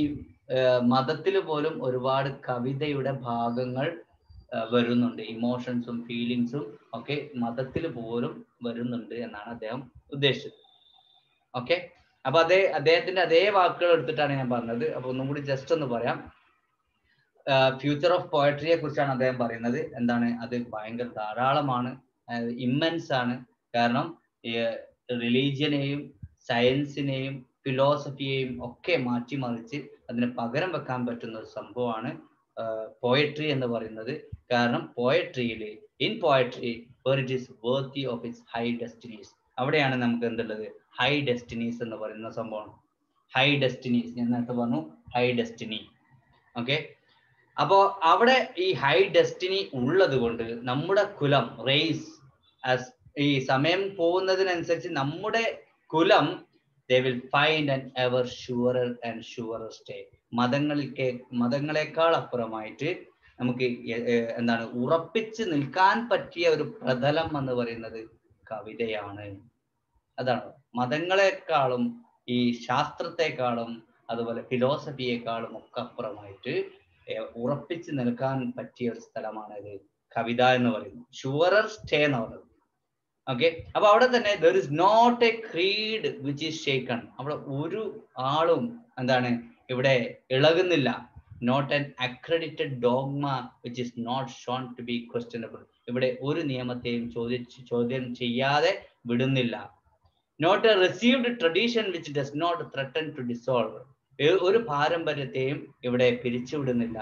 മതത്തിൽ പോലും ഒരുപാട് കവിതയുടെ ഭാഗങ്ങൾ വരുന്നുണ്ട്. ഇമോഷൻസും ഫീലിങ്സും ഒക്കെ മതത്തിൽ പോലും വരുന്നുണ്ട് എന്നാണ് അദ്ദേഹം ഉദ്ദേശിച്ചത്. ഓക്കെ അപ്പൊ അതേ അദ്ദേഹത്തിന്റെ അതേ വാക്കുകൾ എടുത്തിട്ടാണ് ഞാൻ പറഞ്ഞത്. അപ്പൊ ഒന്നും കൂടി ജസ്റ്റ് ഒന്ന് പറയാം. ഫ്യൂച്ചർ ഓഫ് പോയട്രിയെ കുറിച്ചാണ് അദ്ദേഹം പറയുന്നത്. എന്താണ്? അത് ഭയങ്കര ധാരാളമാണ്. ഇമ്മൻസ് ആണ്. കാരണം റിലീജിയനെയും സയൻസിനെയും ഫിലോസഫിയെയും ഒക്കെ മാറ്റിമറിച്ച് അതിന് പകരം വെക്കാൻ പറ്റുന്ന ഒരു സംഭവമാണ് പോയട്രി എന്ന് പറയുന്നത്. കാരണം പോയട്രിയിൽ in poetry where it is worthy of its high destinies അവിടെയാണ് നമുക്ക് എന്തുള്ളത്? ഹൈ ഡെസ്റ്റിനീസ് എന്ന് പറയുന്ന സംഭവം. ഹൈ ഡെസ്റ്റിനീസ് ഞാൻ നേരത്തെ പറഞ്ഞു ഹൈ ഡെസ്റ്റിനി ഓക്കെ അപ്പോ അവിടെ ഈ ഹൈ ഡെസ്റ്റിനി ഉള്ളത് കൊണ്ട് നമ്മുടെ കുലം റേസ് ഈ സമയം പോകുന്നതിനനുസരിച്ച് നമ്മുടെ കുലം they will find and ever surer and surer stay മതങ്ങളിൽക്ക് മതങ്ങളെക്കാൾ അപ്പുറമായിട്ട് നമുക്ക് എന്താണ് ഉറപ്പിച്ച് നിൽക്കാൻ പറ്റിയ ഒരു പ്രതലം എന്ന് പറയുന്നത് കവിതയാണ്. അതാണ്. മതങ്ങളെക്കാളും ഈ ശാസ്ത്രത്തെക്കാളും അതുപോലെ ഫിലോസഫിയെക്കാളും ഒക്കെ അപ്പുറമായിട്ട് ഉറപ്പിച്ച് നിൽക്കാൻ പറ്റിയ ഒരു സ്ഥലമാണ് ഇത് കവിത എന്ന് പറയുന്നത്. ഷുവറർ സ്റ്റേ എന്ന് പറയുന്നത്. ഓക്കെ അപ്പൊ അവിടെ തന്നെ there is not a creed which is shaken അവിടെ ഒരു ആളും എന്താണ് ഇവിടെ ഇളകുന്നില്ല. Not an accredited dogma which is not shown to be questionable ഇവിടെ ഒരു നിയമത്തെയും ചോദിച്ച് ചോദ്യം ചെയ്യാതെ വിടുന്നില്ല. Not a received tradition which does not threaten to dissolve ഒരു പാരമ്പര്യത്തെയും ഇവിടെ പിരിച്ചുവിടുന്നില്ല.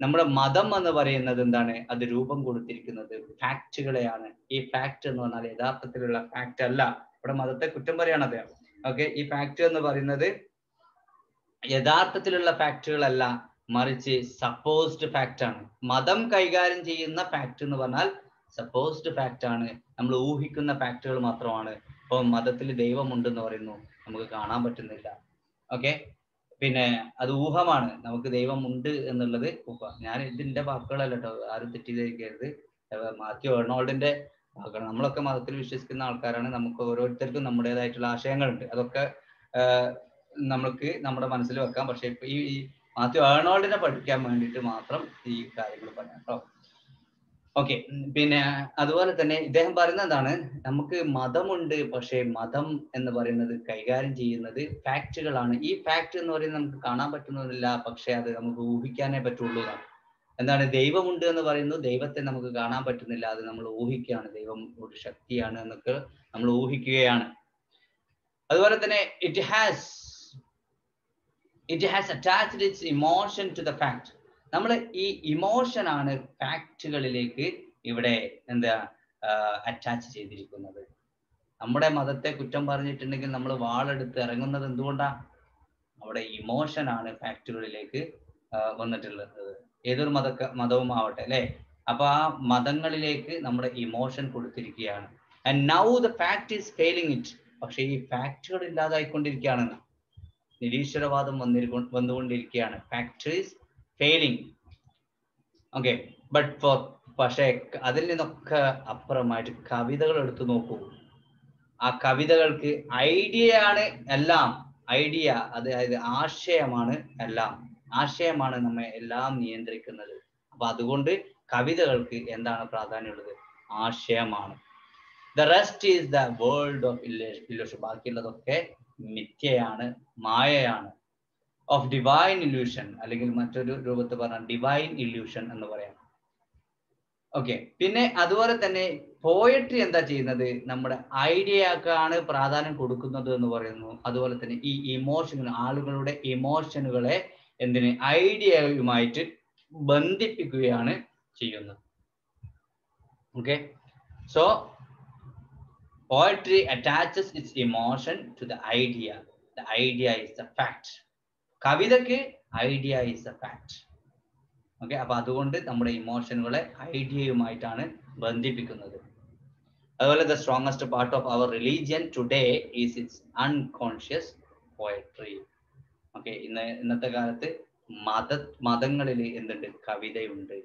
നമ്മുടെ മതം എന്ന് പറയുന്നത് എന്താണ്? അത് രൂപം കൊടുത്തിരിക്കുന്നത്. ഫാക്റ്റുകളെയാണ്. ഈ ഫാക്ട് എന്ന് പറഞ്ഞാൽ യഥാർത്ഥത്തിലുള്ള ഫാക്ട് അല്ല. ഇവിടെ മതത്തെ കുറ്റം പറയാണ് അദ്ദേഹം. ഓക്കെ ഈ ഫാക്ട് എന്ന് പറയുന്നത് യഥാർത്ഥത്തിലുള്ള ഫാക്റ്റുകളല്ല മറിച്ച് സപ്പോസ്ഡ് ഫാക്റ്റ് ആണ്. മതം കൈകാര്യം ചെയ്യുന്ന ഫാക്ട് എന്ന് പറഞ്ഞാൽ സപ്പോസ്ഡ് ഫാക്റ്റ് ആണ്. നമ്മൾ ഊഹിക്കുന്ന ഫാക്റ്റുകൾ മാത്രമാണ്. ഇപ്പൊ മതത്തിൽ ദൈവമുണ്ടെന്ന് പറയുന്നു. നമുക്ക് കാണാൻ പറ്റുന്നില്ല. ഓക്കെ പിന്നെ അത് ഊഹമാണ്. നമുക്ക് ദൈവം ഉണ്ട് എന്നുള്ളത് ഊഹ. ഞാൻ ഇതിന്റെ വാക്കുകളല്ല കേട്ടോ ആരും തെറ്റിദ്ധരിക്കരുത്. മാത്യു എർണോൾഡിന്റെ വാക്കുകൾ നമ്മളൊക്കെ മതത്തിൽ വിശ്വസിക്കുന്ന ആൾക്കാരാണ്. നമുക്ക് ഓരോരുത്തർക്കും നമ്മുടേതായിട്ടുള്ള ആശയങ്ങളുണ്ട്. അതൊക്കെ നമ്മൾക്ക് നമ്മുടെ മനസ്സിൽ വെക്കാം. പക്ഷെ ഈ മാത്യു എർണോൾഡിനെ പഠിക്കാൻ വേണ്ടിയിട്ട് മാത്രം ഈ കാര്യങ്ങൾ പറയാം കേട്ടോ ഓക്കെ പിന്നെ അതുപോലെ തന്നെ ഇദ്ദേഹം പറയുന്നത് എന്താണ്? നമുക്ക് മതമുണ്ട് പക്ഷേ മതം എന്ന് പറയുന്നത് കൈകാര്യം ചെയ്യുന്നത് ഫാക്റ്റുകളാണ്. ഈ ഫാക്ട് എന്ന് പറയുന്നത് നമുക്ക് കാണാൻ പറ്റുന്നില്ല പക്ഷെ അത് നമുക്ക് ഊഹിക്കാനേ പറ്റുള്ളൂ എന്താണ്? ദൈവമുണ്ട് എന്ന് പറയുന്നു. ദൈവത്തെ നമുക്ക് കാണാൻ പറ്റുന്നില്ല. അത് നമ്മൾ ഊഹിക്കുകയാണ്. ദൈവം ഒരു ശക്തിയാണ് എന്നൊക്കെ നമ്മൾ ഊഹിക്കുകയാണ്. അതുപോലെ തന്നെ it has it has attached its emotion to the fact നമ്മൾ ഈ ഇമോഷൻ ആണ് ഫാക്റ്റുകളിലേക്ക് ഇവിടെ എന്താ അറ്റാച്ച് ചെയ്തിരിക്കുന്നത്. നമ്മുടെ മതത്തെ കുറ്റം പറഞ്ഞിട്ടുണ്ടെങ്കിൽ നമ്മൾ വാളെടുത്ത് ഇറങ്ങുന്നത് എന്തുകൊണ്ടാ? ഇമോഷൻ ആണ് ഫാക്റ്റുകളിലേക്ക് വന്നിട്ടുള്ളത്. ഏതൊരു മത മതവും ആവട്ടെ അല്ലെ? അപ്പൊ ആ മതങ്ങളിലേക്ക് നമ്മുടെ ഇമോഷൻ കൊടുത്തിരിക്കുകയാണ്. And now the fact is failing it പക്ഷെ ഈ ഫാക്റ്റുകൾ ഇല്ലാതായിക്കൊണ്ടിരിക്കുകയാണ് നിരീശ്വരവാദം വന്നിരിക്കൊ വന്നുകൊണ്ടിരിക്കുകയാണ്. Factories failing okay but for പക്ഷേ അതിൽ നിന്നൊക്കെ അപ്പുറമായിട്ട് കവിതകൾ എടുത്തു നോക്കൂ. ആ കവിതകൾക്ക് ഐഡിയ ആണ് എല്ലാം. ഐഡിയ അതായത് ആശയമാണ് എല്ലാം. ആശയമാണ് നമ്മെ എല്ലാം നിയന്ത്രിക്കുന്നത്. അപ്പൊ അതുകൊണ്ട് കവിതകൾക്ക് എന്താണ് പ്രാധാന്യമുള്ളത് ആശയമാണ്. The rest is the world of illusion ബാക്കിയുള്ളതൊക്കെ മിഥ്യയാണ് മായയാണ്. ഓഫ് ഡിവൈൻ ഇല്യൂഷൻ അല്ലെങ്കിൽ മറ്റൊരു രൂപത്തിൽ പറഞ്ഞാൽ ഡിവൈൻ ഇല്യൂഷൻ എന്ന് പറയാം. ഓക്കെ പിന്നെ അതുപോലെ തന്നെ പോയട്രി എന്താ ചെയ്യുന്നത്? നമ്മുടെ ഐഡിയക്കാണ് പ്രാധാന്യം കൊടുക്കുന്നത് എന്ന് പറയുന്നു. അതുപോലെ തന്നെ ഈ ഇമോഷൻ ആളുകളുടെ ഇമോഷനുകളെ എന്തിന്? ഐഡിയയുമായിട്ട് ബന്ധിപ്പിക്കുകയാണ് ചെയ്യുന്നത്. Okay so poetry attaches its emotion to the idea the idea is the fact കവിതയ്ക്ക് idea is a fact okay അപ്പൊ അതുകൊണ്ട് നമ്മുടെ ഇമോഷനുകളെ ഐഡിയയുമായിട്ടാണ് ബന്ധിപ്പിക്കുന്നത്. അതുപോലെ the strongest part of our religion today is its unconscious poetry okay ഇന്ന് ഇന്നത്തെ കാലത്ത് മത മതങ്ങളിൽ എന്തുണ്ട്? കവിതയുണ്ട്.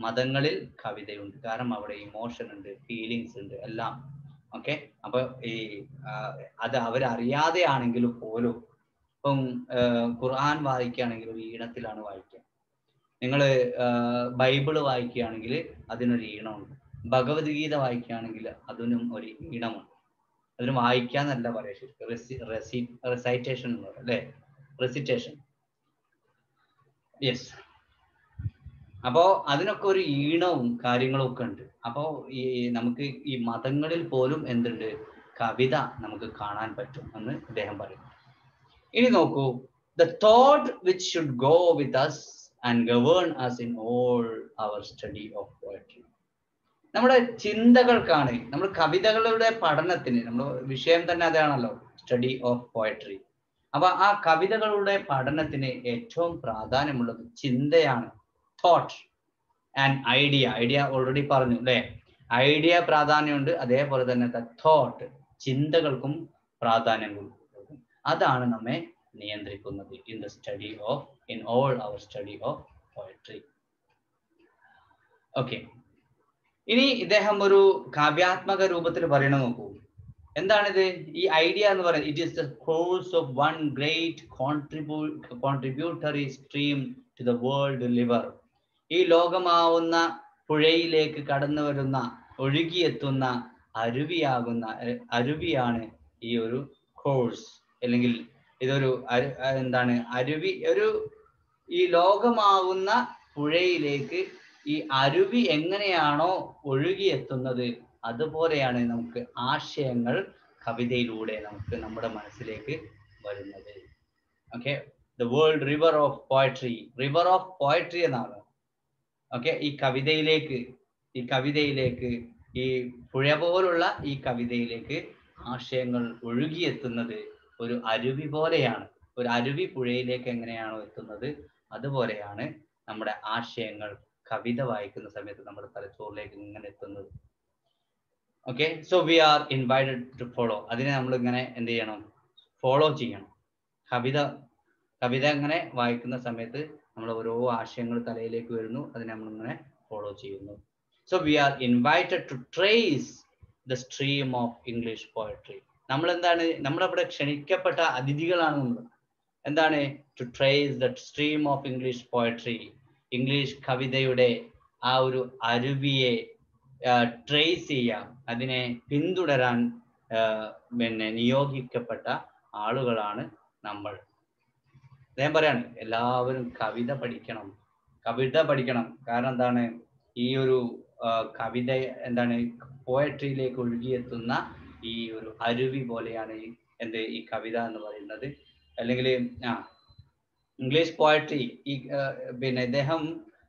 മതങ്ങളിൽ കവിതയുണ്ട്. കാരണം അവിടെ ഇമോഷൻ ഉണ്ട് ഫീലിങ്സ് ഉണ്ട് എല്ലാം. ഓക്കെ അപ്പൊ ഈ അത് അവരറിയാതെ ആണെങ്കിൽ പോലും ഇപ്പം ഖുർആൻ വായിക്കുകയാണെങ്കിൽ ഒരു ഈണത്തിലാണ് വായിക്കുക. നിങ്ങൾ ബൈബിൾ വായിക്കുകയാണെങ്കിൽ അതിനൊരു ഈണമുണ്ട്. ഭഗവത്ഗീത വായിക്കുകയാണെങ്കിൽ അതിനും ഒരു ഈണമുണ്ട്. അതിന് വായിക്കാന്നല്ല പറയാ ശരിക്കും. റെസി റെസി റെസൈറ്റേഷൻ എന്ന് പറയാം അല്ലേ? റെസിറ്റേഷൻ യെസ് അപ്പോ അതിനൊക്കെ ഒരു ഈണവും കാര്യങ്ങളും ഒക്കെ ഉണ്ട്. അപ്പോ ഈ നമുക്ക് ഈ മതങ്ങളിൽ പോലും എന്തുണ്ട്? കവിത നമുക്ക് കാണാൻ പറ്റും എന്ന് അദ്ദേഹം പറയുന്നു. ഇനി നോക്കൂ. The thought which should go with us and govern us in all our study of poetry നമ്മുടെ ചിന്തകൾക്കാണ് നമ്മൾ കവിതകളുടെ പഠനത്തിന് നമ്മൾ വിഷയം തന്നെ അതാണല്ലോ സ്റ്റഡി ഓഫ് പോയട്രി അപ്പൊ ആ കവിതകളുടെ പഠനത്തിന് ഏറ്റവും പ്രാധാന്യമുള്ളത് ചിന്തയാണ് thought and idea idea already പറഞ്ഞു അല്ലെ? ഐഡിയ പ്രാധാന്യമുണ്ട് അതേപോലെ തന്നെ തോട്ട് ചിന്തകൾക്കും പ്രാധാന്യം കൊടുക്കും അതാണ് നമ്മെ നിയന്ത്രിക്കുന്നത് in the study of in all our study of poetry okay ഇനി ഇദ്ദേഹം ഒരു കാവ്യാത്മക രൂപത്തിൽ പറയണ നോക്കൂ. എന്താണിത്? ഈ ഐഡിയ എന്ന് പറയുന്നത് it is the course of one great contribu contributory stream to the world river ഈ ലോകമാവുന്ന പുഴയിലേക്ക് കടന്നു വരുന്ന ഒഴുകിയെത്തുന്ന അരുവിയാകുന്ന അരുവിയാണ് ഈ ഒരു കോഴ്സ് അല്ലെങ്കിൽ ഇതൊരു എന്താണ് അരുവി ഒരു ഈ ലോകമാവുന്ന പുഴയിലേക്ക് ഈ അരുവി എങ്ങനെയാണോ ഒഴുകിയെത്തുന്നത് അതുപോലെയാണ് നമുക്ക് ആശയങ്ങൾ കവിതയിലൂടെ നമുക്ക് നമ്മുടെ മനസ്സിലേക്ക് വരുന്നത്. Okay the world river of poetry river of poetry എന്നാണ്. ഓക്കെ ഈ കവിതയിലേക്ക് ഈ കവിതയിലേക്ക് ഈ പുഴ പോലുള്ള ഈ കവിതയിലേക്ക് ആശയങ്ങൾ ഒഴുകിയെത്തുന്നത് ഒരു അരുവി പോലെയാണ്. ഒരു അരുവി പുഴയിലേക്ക് എങ്ങനെയാണോ എത്തുന്നത് അതുപോലെയാണ് നമ്മുടെ ആശയങ്ങൾ കവിത വായിക്കുന്ന സമയത്ത് നമ്മുടെ തലച്ചോറിലേക്ക് ഇങ്ങനെ എത്തുന്നത്. Okay so we are invited to follow അതിനെ നമ്മൾ ഇങ്ങനെ എന്ത് ചെയ്യണം? ഫോളോ ചെയ്യണം. കവിത കവിത ഇങ്ങനെ വായിക്കുന്ന സമയത്ത് നമ്മൾ ഓരോ ആശയങ്ങൾ തലയിലേക്ക് വരുന്നു അതിനെ നമ്മൾ ഇങ്ങനെ ഫോളോ ചെയ്യുന്നു. So we are invited to trace the stream of English poetry നമ്മൾ എന്താണ് നമ്മളവിടെ ക്ഷണിക്കപ്പെട്ട അതിഥികളാണ് നമ്മൾ എന്താണ്? To trace the stream of English poetry English കവിതയുടെ ആ ഒരു അരുവിയെ ട്രേസ് ചെയ്യാം. അതിനെ പിന്തുടരാൻ പിന്നെ നിയോഗിക്കപ്പെട്ട ആളുകളാണ് നമ്മൾ. അദ്ദേഹം പറയാണ് എല്ലാവരും കവിത പഠിക്കണം. കവിത പഠിക്കണം. കാരണം എന്താണ്? ഈ ഒരു കവിത എന്താണ്? പോയട്രിയിലേക്ക് ഒഴുകിയെത്തുന്ന ഈ ഒരു അരുവി പോലെയാണ് ഈ എന്ത് ഈ കവിത എന്ന് പറയുന്നത്. അല്ലെങ്കിൽ ആ ഇംഗ്ലീഷ് പോയട്രി ഈ പിന്നെ ഇദ്ദേഹം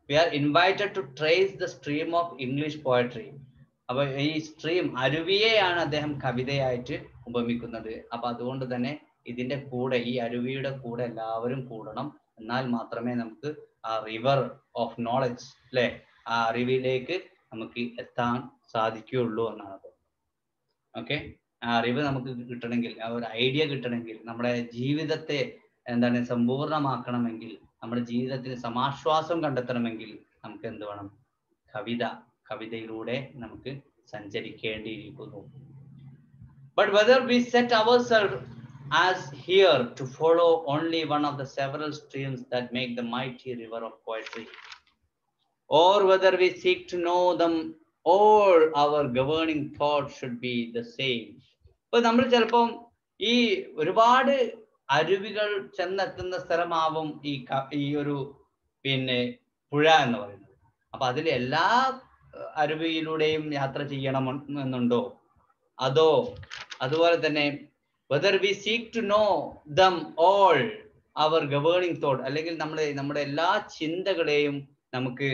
we are invited to trace the stream of English poetry അപ്പൊ ഈ സ്ട്രീം അരുവിയെയാണ് അദ്ദേഹം കവിതയായിട്ട് ഉപമിക്കുന്നത്. അപ്പൊ അതുകൊണ്ട് തന്നെ ഇതിന്റെ കൂടെ ഈ അരുവിയുടെ കൂടെ എല്ലാവരും കൂടണം. എന്നാൽ മാത്രമേ നമുക്ക് ആ റിവർ ഓഫ് നോളജ് അല്ലെ ആ അറിവിലേക്ക് നമുക്ക് എത്താൻ സാധിക്കുകയുള്ളൂ എന്നാണ്. ഓക്കെ ആ അറിവ് നമുക്ക് കിട്ടണമെങ്കിൽ ആ ഒരു ഐഡിയ കിട്ടണമെങ്കിൽ നമ്മുടെ ജീവിതത്തെ എന്താണ് സമ്പൂർണമാക്കണമെങ്കിൽ നമ്മുടെ ജീവിതത്തിന് സമാശ്വാസം കണ്ടെത്തണമെങ്കിൽ നമുക്ക് എന്ത് വേണം? കവിത കവിതയിലൂടെ നമുക്ക് സഞ്ചരിക്കേണ്ടിയിരിക്കുന്നു. Whether we set our self as here to follow only one of the several streams that make the mighty river of poetry or whether we seek to know them all our governing thought should be the same. ഇപ്പൊ നമ്മൾ ചിലപ്പം ഈ ഒരുപാട് അരുവികൾ ചെന്നെത്തുന്ന സ്ഥലമാവും ഈ ഈ ഒരു പിന്നെ പുഴ എന്ന് പറയുന്നത്. അപ്പൊ അതിൽ എല്ലാ അരുവിയിലൂടെയും യാത്ര ചെയ്യണം എന്നുണ്ടോ? അതോ അതുപോലെ തന്നെ whether we seek to know them all our governing thought അല്ലെങ്കിൽ നമ്മൾ നമ്മുടെ എല്ലാ ചിന്തകളെയും നമുക്ക്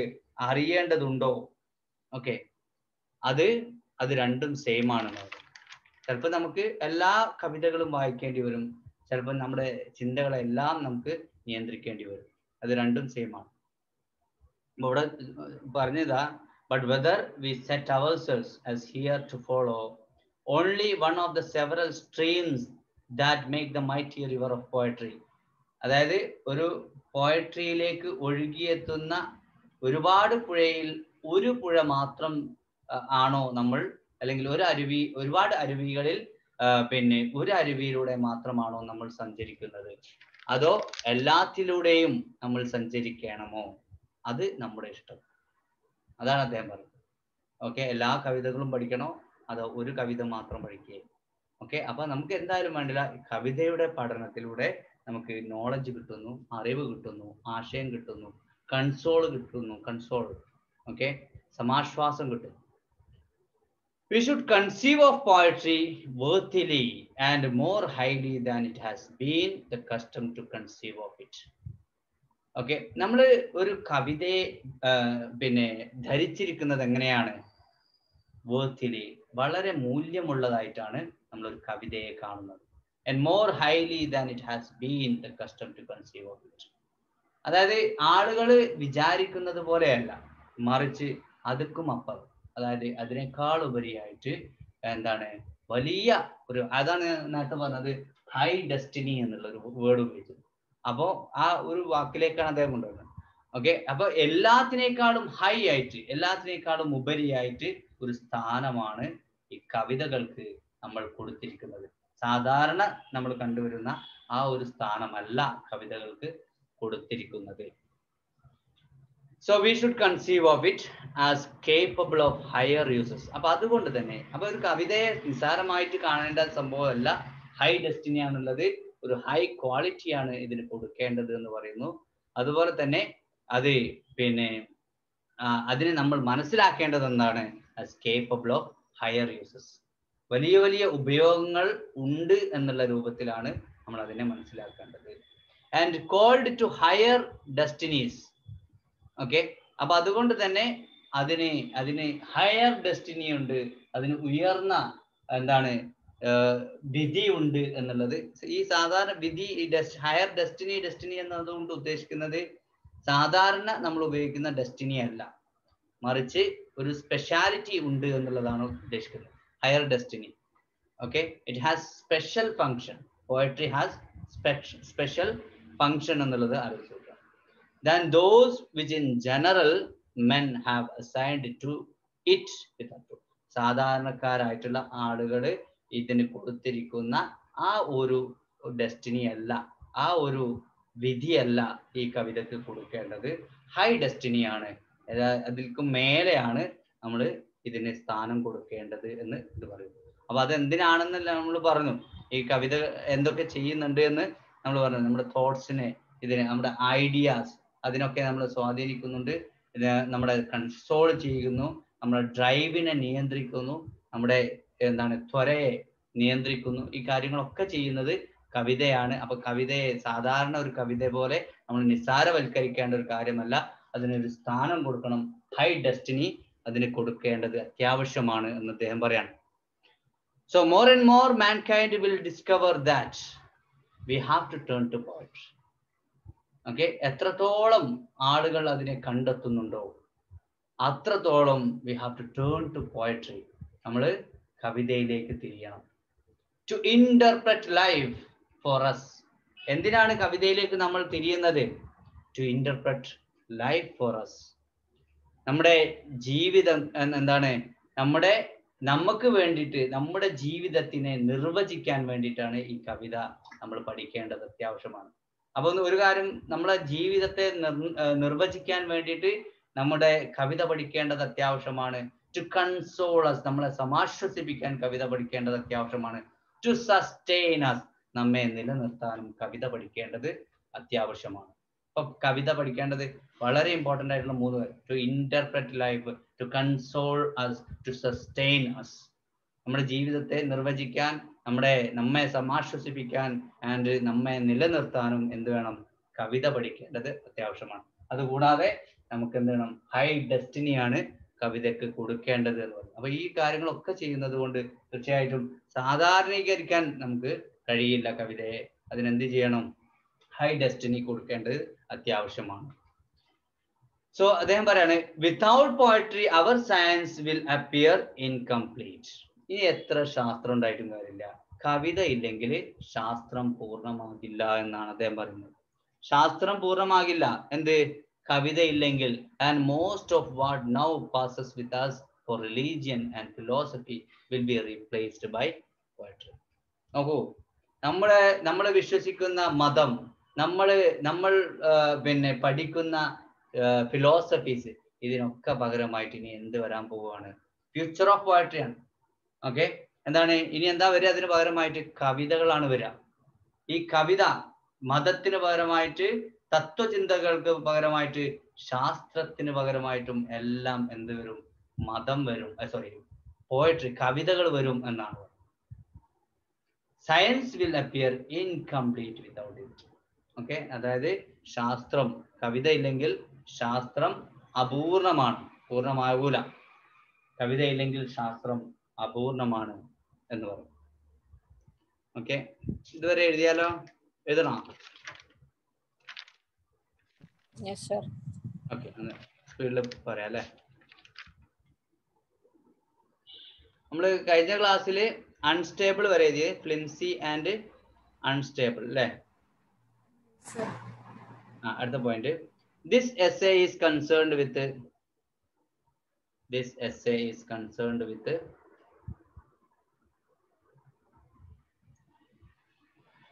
അറിയേണ്ടതുണ്ടോ? ഓക്കെ അത് അത് രണ്ടും സെയിം ആണ് ചിലപ്പോൾ നമുക്ക് എല്ലാ കവിതകളും വായിക്കേണ്ടി വരും. ചിലപ്പോൾ നമ്മുടെ ചിന്തകളെല്ലാം നമുക്ക് നിയന്ത്രിക്കേണ്ടി വരും. അത് രണ്ടും സെയിം ആണ്. ഇവിടെ പറഞ്ഞതാ but whether we set ourselves as here to follow only one of the several streams that make the mighty river of poetry അതായത് ഒരു പോയട്രിയിലേക്ക് ഒഴുകിയെത്തുന്ന ഒരുപാട് പുഴയിൽ ഒരു പുഴ മാത്രം ആണോ നമ്മൾ? അല്ലെങ്കിൽ ഒരു അരുവി ഒരുപാട് അരുവികളിൽ പിന്നെ ഒരു അരുവിയിലൂടെ മാത്രമാണോ നമ്മൾ സഞ്ചരിക്കുന്നത്? അതോ എല്ലാത്തിലൂടെയും നമ്മൾ സഞ്ചരിക്കണമോ? അത് നമ്മുടെ ഇഷ്ടം. അതാണ് അദ്ദേഹം പറഞ്ഞത്. ഓക്കെ എല്ലാ കവിതകളും പഠിക്കണോ? അതോ ഒരു കവിത മാത്രം പഠിക്കുക ഓക്കെ അപ്പൊ നമുക്ക് എന്തായാലും വേണ്ടില്ല. കവിതയുടെ പഠനത്തിലൂടെ നമുക്ക് നോളജ് കിട്ടുന്നു അറിവ് കിട്ടുന്നു ആശയം കിട്ടുന്നു കൺസോൾ കിട്ടുന്നു കൺസോൾ ഓക്കെ സമാശ്വാസം കിട്ടും We should conceive of poetry worthily and more highly than it has been the custom to conceive of it. Okay നമ്മൾ ഒരു കവിതയെ പിന്നെ ധരിച്ചിരിക്കുന്നത് എങ്ങനെയാണ്? വേർത്തിലി വളരെ മൂല്യമുള്ളതായിട്ടാണ് നമ്മൾ ഒരു കവിതയെ കാണുന്നത്. And more highly than it has been the custom to conceive of it അതായത് ആളുകൾ വിചാരിക്കുന്നത് പോലെയല്ല മറിച്ച് അതുക്കും അപ്പുറം. അതായത് അതിനേക്കാൾ ഉപരിയായിട്ട് എന്താണ് വലിയ ഒരു അതാണ് നേരത്തെ പറഞ്ഞത് ഹൈ ഡെസ്റ്റിനി എന്നുള്ള ഒരു വേർഡ് ഉപയോഗിച്ചത്. അപ്പോൾ ആ ഒരു വാക്കിലേക്കാണ് അദ്ദേഹം കൊണ്ടുവരുന്നത്. ഓക്കെ അപ്പൊ എല്ലാത്തിനേക്കാളും ഹൈ ആയിട്ട് എല്ലാത്തിനേക്കാളും ഉപരിയായിട്ട് ഒരു സ്ഥാനമാണ് ഈ കവിതകൾക്ക് നമ്മൾ കൊടുത്തിരിക്കുന്നത്. സാധാരണ നമ്മൾ കണ്ടുവരുന്ന ആ ഒരു സ്ഥാനമല്ല കവിതകൾക്ക് കൊടുത്തിരിക്കുന്നത്. So we should conceive of it as capable of higher uses അപ്പൊ അതുകൊണ്ട് തന്നെ അപ്പൊ ഒരു കവിതയെ നിസാരമായിട്ട് കാണേണ്ട സംഭവമല്ല. ഹൈ ഡെസ്റ്റിനി ആണുള്ളത്. ഒരു ഹൈ ക്വാളിറ്റി ആണ് ഇതിന് കൊടുക്കേണ്ടത് എന്ന് പറയുന്നു. അതുപോലെ തന്നെ അത് പിന്നെ അതിനെ നമ്മൾ മനസ്സിലാക്കേണ്ടത് എന്താണ്? As capable of higher uses വലിയ വലിയ ഉപയോഗങ്ങൾ ഉണ്ട് എന്നുള്ള രൂപത്തിലാണ് നമ്മൾ അതിനെ മനസ്സിലാക്കേണ്ടത്. And called to higher destinies okay അപ്പൊ അതുകൊണ്ട് തന്നെ അതിന് അതിന് ഹയർ ഡെസ്റ്റിനി ഉണ്ട് അതിന് ഉയർന്ന എന്താണ് വിധി ഉണ്ട് എന്നുള്ളത്. ഈ സാധാരണ വിധി ഹയർ ഡെസ്റ്റിനി ഡെസ്റ്റിനി എന്നതുകൊണ്ട് ഉദ്ദേശിക്കുന്നത് സാധാരണ നമ്മൾ ഉപയോഗിക്കുന്ന ഡെസ്റ്റിനി അല്ല. മറിച്ച് ഒരു സ്പെഷ്യാലിറ്റി ഉണ്ട് എന്നുള്ളതാണ് ഉദ്ദേശിക്കുന്നത്. Higher destiny okay it has special function poetry has special function എന്നുള്ളത് ആലോചിക്കുക than those which in general men have assigned to it. സാധാരണക്കാരായിട്ടുള്ള ആളുകൾ ഇതിന് കൊടുത്തിരിക്കുന്ന ആ ഒരു ഡെസ്റ്റിനി അല്ല ആ ഒരു വിധിയല്ല ഈ കവിതക്ക് കൊടുക്കേണ്ടത്. ഹൈ ഡെസ്റ്റിനിയാണ് അതിൽക്കും മേലെയാണ് നമ്മൾ ഇതിന് സ്ഥാനം കൊടുക്കേണ്ടത് എന്ന് ഇത് പറയുന്നു അപ്പൊ അത് എന്തിനാണെന്നല്ല നമ്മൾ പറഞ്ഞു. ഈ കവിത എന്തൊക്കെ ചെയ്യുന്നുണ്ട് എന്ന് നമ്മൾ പറഞ്ഞു. നമ്മുടെ തോട്ട്സിനെ ഇതിനെ നമ്മുടെ ഐഡിയാസ് അതിനൊക്കെ നമ്മൾ സ്വാധീനിക്കുന്നുണ്ട്. നമ്മുടെ കൺട്രോൾ ചെയ്യുന്നു നമ്മുടെ ഡ്രൈവിനെ നിയന്ത്രിക്കുന്നു നമ്മുടെ എന്താണ് ത്വരയെ നിയന്ത്രിക്കുന്നു ഈ കാര്യങ്ങളൊക്കെ ചെയ്യുന്നത് കവിതയാണ്. അപ്പൊ കവിതയെ സാധാരണ ഒരു കവിത പോലെ നമ്മൾ നിസ്സാരവൽക്കരിക്കേണ്ട ഒരു കാര്യമല്ല. അതിനൊരു സ്ഥാനം കൊടുക്കണം. ഹൈ ഡെസ്റ്റിനി അതിന് കൊടുക്കേണ്ടത് അത്യാവശ്യമാണ് എന്ന് അദ്ദേഹം പറയാണ്. So more and more mankind will discover that we have to turn to poetry okay എത്രത്തോളം ആളുകൾ അതിനെ കണ്ടെത്തുന്നുണ്ടോ? അത്രത്തോളം we have to turn to poetry നമ്മൾ കവിതയിലേക്ക് തിരിയണം. To interpret life for us എന്തിനാണ് കവിതയിലേക്ക് നമ്മൾ തിരിയുന്നത്? To interpret life for us നമ്മുടെ ജീവിതം എന്താണ്? നമ്മുടെ നമുക്ക് വേണ്ടിയിട്ട് നമ്മുടെ ജീവിതത്തിനെ നിർവചിക്കാൻ വേണ്ടിയിട്ടാണ് ഈ കവിത നമ്മൾ പഠിക്കേണ്ടത്. അത്യാവശ്യമാണ്. അപ്പൊ ഒരു കാര്യം നമ്മളെ ജീവിതത്തെ നിർ- നിർവചിക്കാൻ വേണ്ടിയിട്ട് നമ്മുടെ കവിത പഠിക്കേണ്ടത് അത്യാവശ്യമാണ്. ടു കൺസോൾ അസ് നമ്മളെ സമാശ്വസിപ്പിക്കാൻ കവിത പഠിക്കേണ്ടത് അത്യാവശ്യമാണ്. ടു സസ്റ്റെയിൻ അസ് നമ്മെ നിലനിർത്താനും കവിത പഠിക്കേണ്ടത് അത്യാവശ്യമാണ്. അപ്പൊ കവിത പഠിക്കേണ്ടത് വളരെ ഇമ്പോർട്ടന്റ് ആയിട്ടുള്ള മൂന്ന് to interpret life to console us to sustain us നമ്മുടെ ജീവിതത്തെ നിർവചിക്കാൻ നമ്മുടെ നമ്മെ സമാശ്വസിപ്പിക്കാൻ ആൻഡ് നമ്മെ നിലനിർത്താനും എന്ത് വേണം? കവിത പഠിക്കേണ്ടത് അത്യാവശ്യമാണ്. അതുകൂടാതെ നമുക്ക് എന്ത് വേണം? ഹൈ ഡെസ്റ്റിനിയാണ് കവിതയ്ക്ക് കൊടുക്കേണ്ടത് എന്ന് പറയുന്നത്. അപ്പൊ ഈ കാര്യങ്ങളൊക്കെ ചെയ്യുന്നത് കൊണ്ട് തീർച്ചയായിട്ടും സാധാരണീകരിക്കാൻ നമുക്ക് കഴിയില്ല കവിതയെ. അതിനെന്ത് ചെയ്യണം? ഹൈ ഡെസ്റ്റിനി കൊടുക്കേണ്ടത് അത്യാവശ്യമാണ്. സോ അദ്ദേഹം പറയാണ് without poetry our science will appear incomplete ഇനി എത്ര ശാസ്ത്രം ഉണ്ടായിട്ടും കാര്യമില്ല. കവിത ഇല്ലെങ്കിൽ ശാസ്ത്രം പൂർണമാകില്ല എന്നാണ് അദ്ദേഹം പറയുന്നത്. ശാസ്ത്രം പൂർണമാകില്ല. എന്ത്? കവിത ഇല്ലെങ്കിൽ. And most of what now passes with us for religion and philosophy will be replaced by poetry നോക്കൂ. നമ്മളെ നമ്മൾ വിശ്വസിക്കുന്ന മതം നമ്മൾ നമ്മൾ പിന്നെ പഠിക്കുന്ന ഫിലോസഫീസ് ഇതിനൊക്കെ പകരമായിട്ട് ഇനി എന്ത് വരാൻ പോവുകയാണ്? ഫ്യൂച്ചർ ഓഫ് പോയട്രി ആണ്. ഓക്കെ എന്താണ്? ഇനി എന്താ വരിക അതിന് പകരമായിട്ട്? കവിതകളാണ് വരിക. ഈ കവിത മതത്തിന് പകരമായിട്ട് തത്വചിന്തകൾക്ക് പകരമായിട്ട് ശാസ്ത്രത്തിന് പകരമായിട്ടും എല്ലാം എന്ത് വരും? മതം വരും. സോറി പോയട്രി കവിതകൾ വരും എന്നാണ് science will appear incomplete without it okay അതായത് ശാസ്ത്രം കവിത ഇല്ലെങ്കിൽ ശാസ്ത്രം അപൂർണമാണ്. പൂർണമാകൂല കവിത ഇല്ലെങ്കിൽ ശാസ്ത്രം അപൂർണമാണ് എന്ന് പറയും ഓക്കെ ഇതുവരെ എഴുതിയാലോ? എഴുതണോ? ഓക്കെ സ്പീഡിൽ പറയാം അല്ലേ? നമ്മൾ കഴിഞ്ഞ ക്ലാസ്സിൽ അൺസ്റ്റേബിൾ വരെ എഴുതിയത് ഫ്ലിംസി ആൻഡ് അൺസ്റ്റേബിൾ അല്ലേ? ആ അടുത്ത point this essay is concerned with this essay is concerned with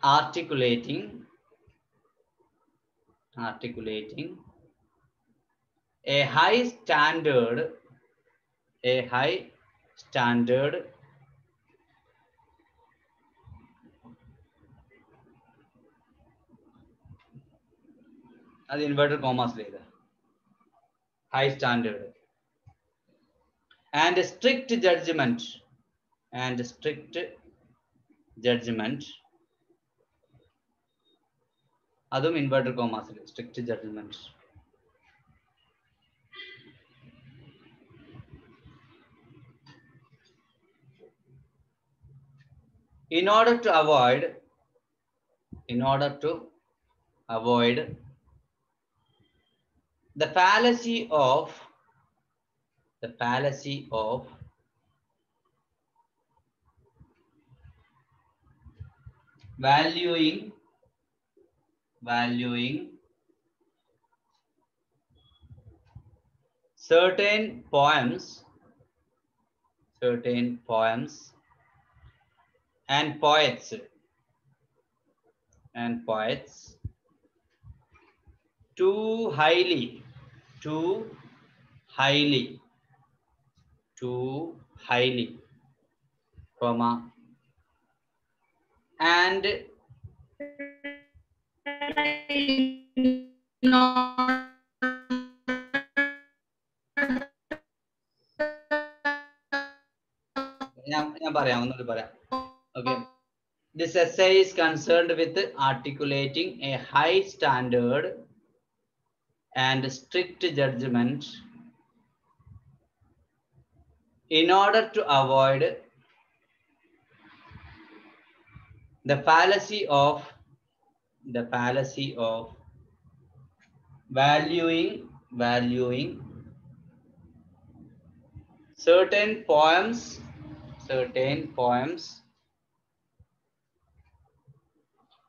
articulating articulating a high standard a high standard as inverted commas later high standard. And strict judgment. And strict judgment. അതും inverted കോമാസിൽ strict judgment in order to avoid in order to avoid the fallacy of the fallacy of valuing valuing certain poems certain poems and poets and poets too highly too highly too highly comma and ഞാൻ ഞാൻ പറയാം ഒന്നുകൂടി പറയാം okay this essay is concerned with articulating a high standard and strict judgment in order to avoid the fallacy of the fallacy of valuing valuing certain poems certain poems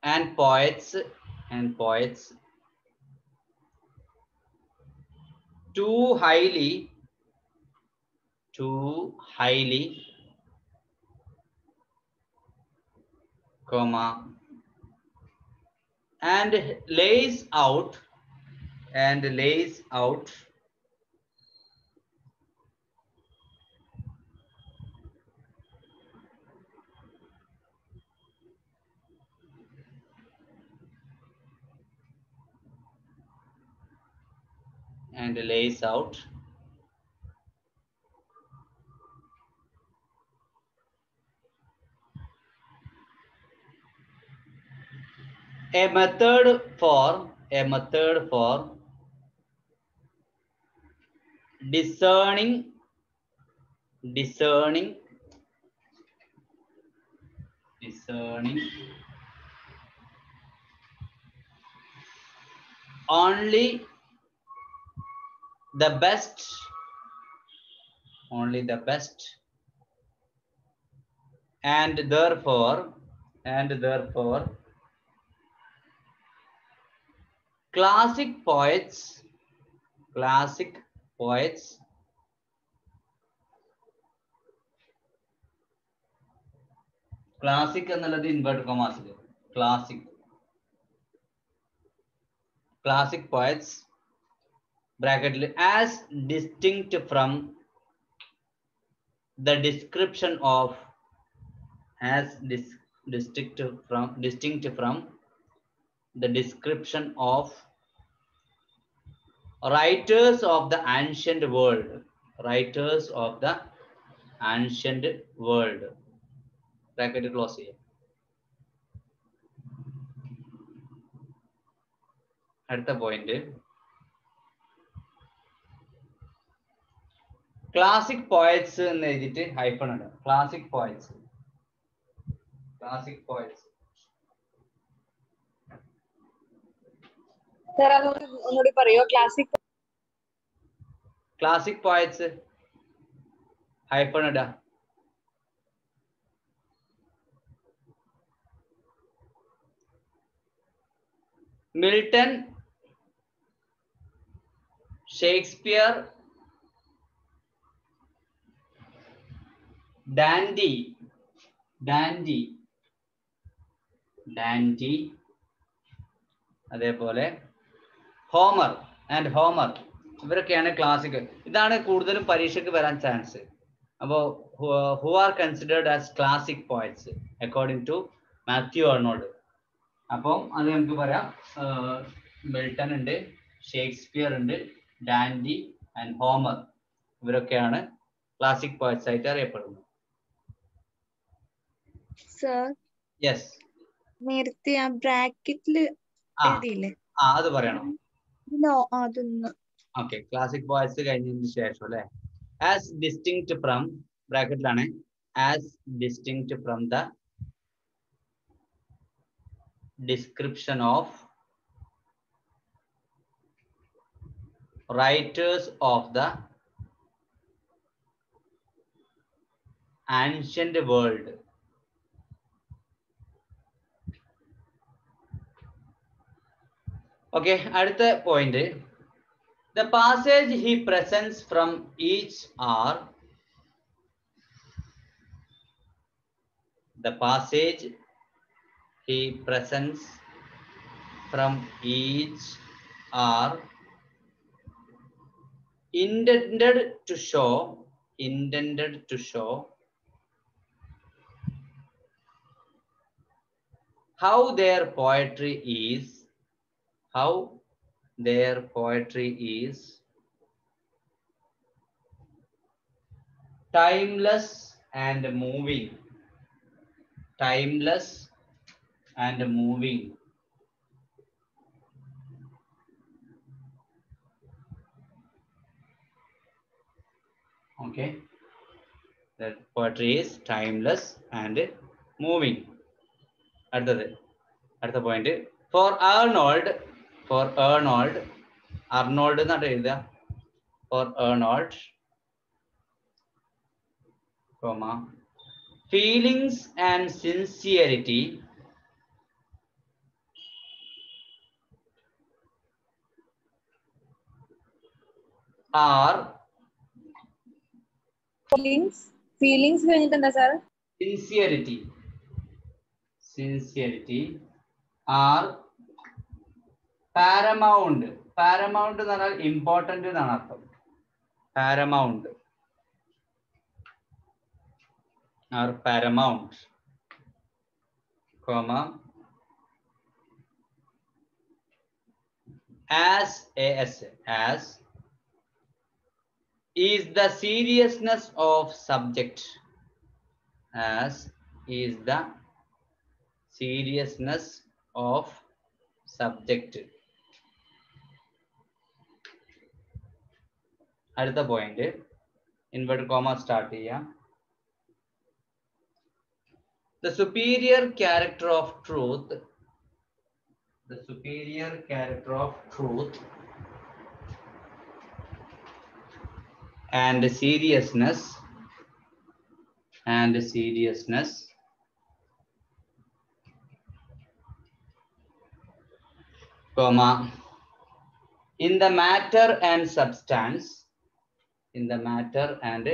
and poets and poets too highly too highly comma and lays out and lays out and lays out a method for a method for discerning discerning discerning only the best only the best. And therefore and therefore classic poets. Classic poets. Classic എന്നുള്ളത് invert കൊമാസിൽ classic classic poets ബ്രാക്കറ്റിൽ as distinct from the description of as distinct from distinct from the description of writers of the ancient world writers of the ancient world bracket close here അടുത്ത point classic poets എന്ന് എഴുതിയിട്ട് hyphen ഉണ്ട് classic poets classic poets sir അത് ഒന്നുകൂടി പറയോ? Classic classic poets hyphen ഇടാ Milton Shakespeare Dante Dante Dante അതേപോലെ Homer and Homer. ഇവരൊക്കെയാണ് ക്ലാസിക്കൽ ഇതാണ് കൂടുതലും പരീക്ഷയ്ക്ക് വരാൻ ചാൻസ് അപ്പോൾ who are considered as classic poets according to Matthew Arnold അപ്പം അത് നമുക്ക് പറയാം. മിൽട്ടൺ ഉണ്ട് ഷേക്സ്പിയർ ഉണ്ട് ഡാൻഡി ആൻഡ് ഹോമർ. ഇവരൊക്കെയാണ് ക്ലാസിക് പോയിറ്റ്സ് ആയിട്ട് അറിയപ്പെടുന്നത്. സർ യെസ് നേരത്തെ ആ ബ്രാക്കറ്റിൽ എഴുതിയില്ലേ? ആ അത് പറയണം. നോ അതൊന്ന്. ഓക്കെ ക്ലാസിക് പോയിറ്റ്സ് കഴിഞ്ഞതിന് ശേഷം അല്ലെ? As distinct from ബ്രാക്കറ്റിലാണ്. As distinct from the description of writers of the ancient world okay അടുത്ത point The passage he presents from each are the passage he presents from each are intended to show intended to show how their poetry is how their poetry is timeless and moving. Timeless and moving. Okay. That poetry is timeless and moving. At the, at the point. For Arnold, four ഏർണോൾഡ് Arnold എന്നാണ് എഴുതുക. Four ഏർണോൾഡ് comma feelings and sincerity are feelings feelings കഴിഞ്ഞിട്ട് എന്താ sir sincerity sincerity are paramount paramount എന്ന് പറഞ്ഞാൽ important എന്നാണ് അർത്ഥം paramount are paramount comma as a S as is the seriousness of subject as is the seriousness of subject അടുത്ത point inverted comma start ചെയ്യാം the superior character of truth the superior character of truth and seriousness and seriousness comma in the matter and substance in the matter and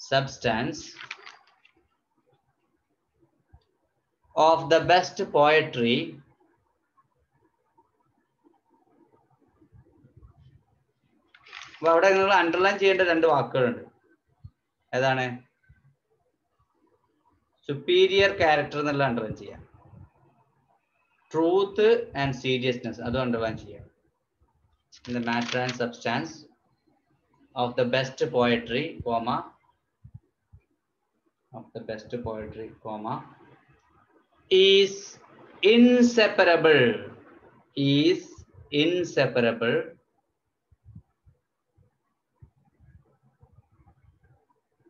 substance of the best poetry. അവിടെ നിങ്ങൾ underline ചെയ്യേണ്ട രണ്ട് വാക്കുകളുണ്ട്. ഏതാണ്? Superior character എന്നുള്ള underline ചെയ്യാം. Truth and seriousness അതും underline ചെയ്യാം. Matter and substance of the best poetry, comma, of the best poetry, comma, is inseparable, is inseparable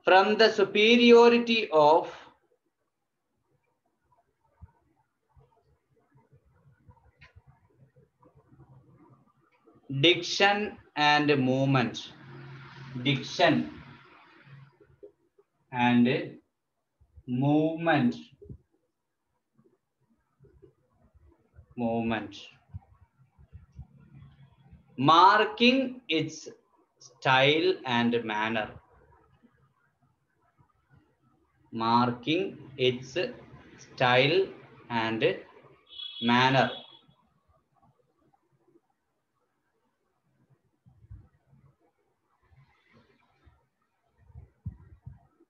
from the superiority of diction and movement diction and movement. Movement. Marking its style and manner. Marking its style and manner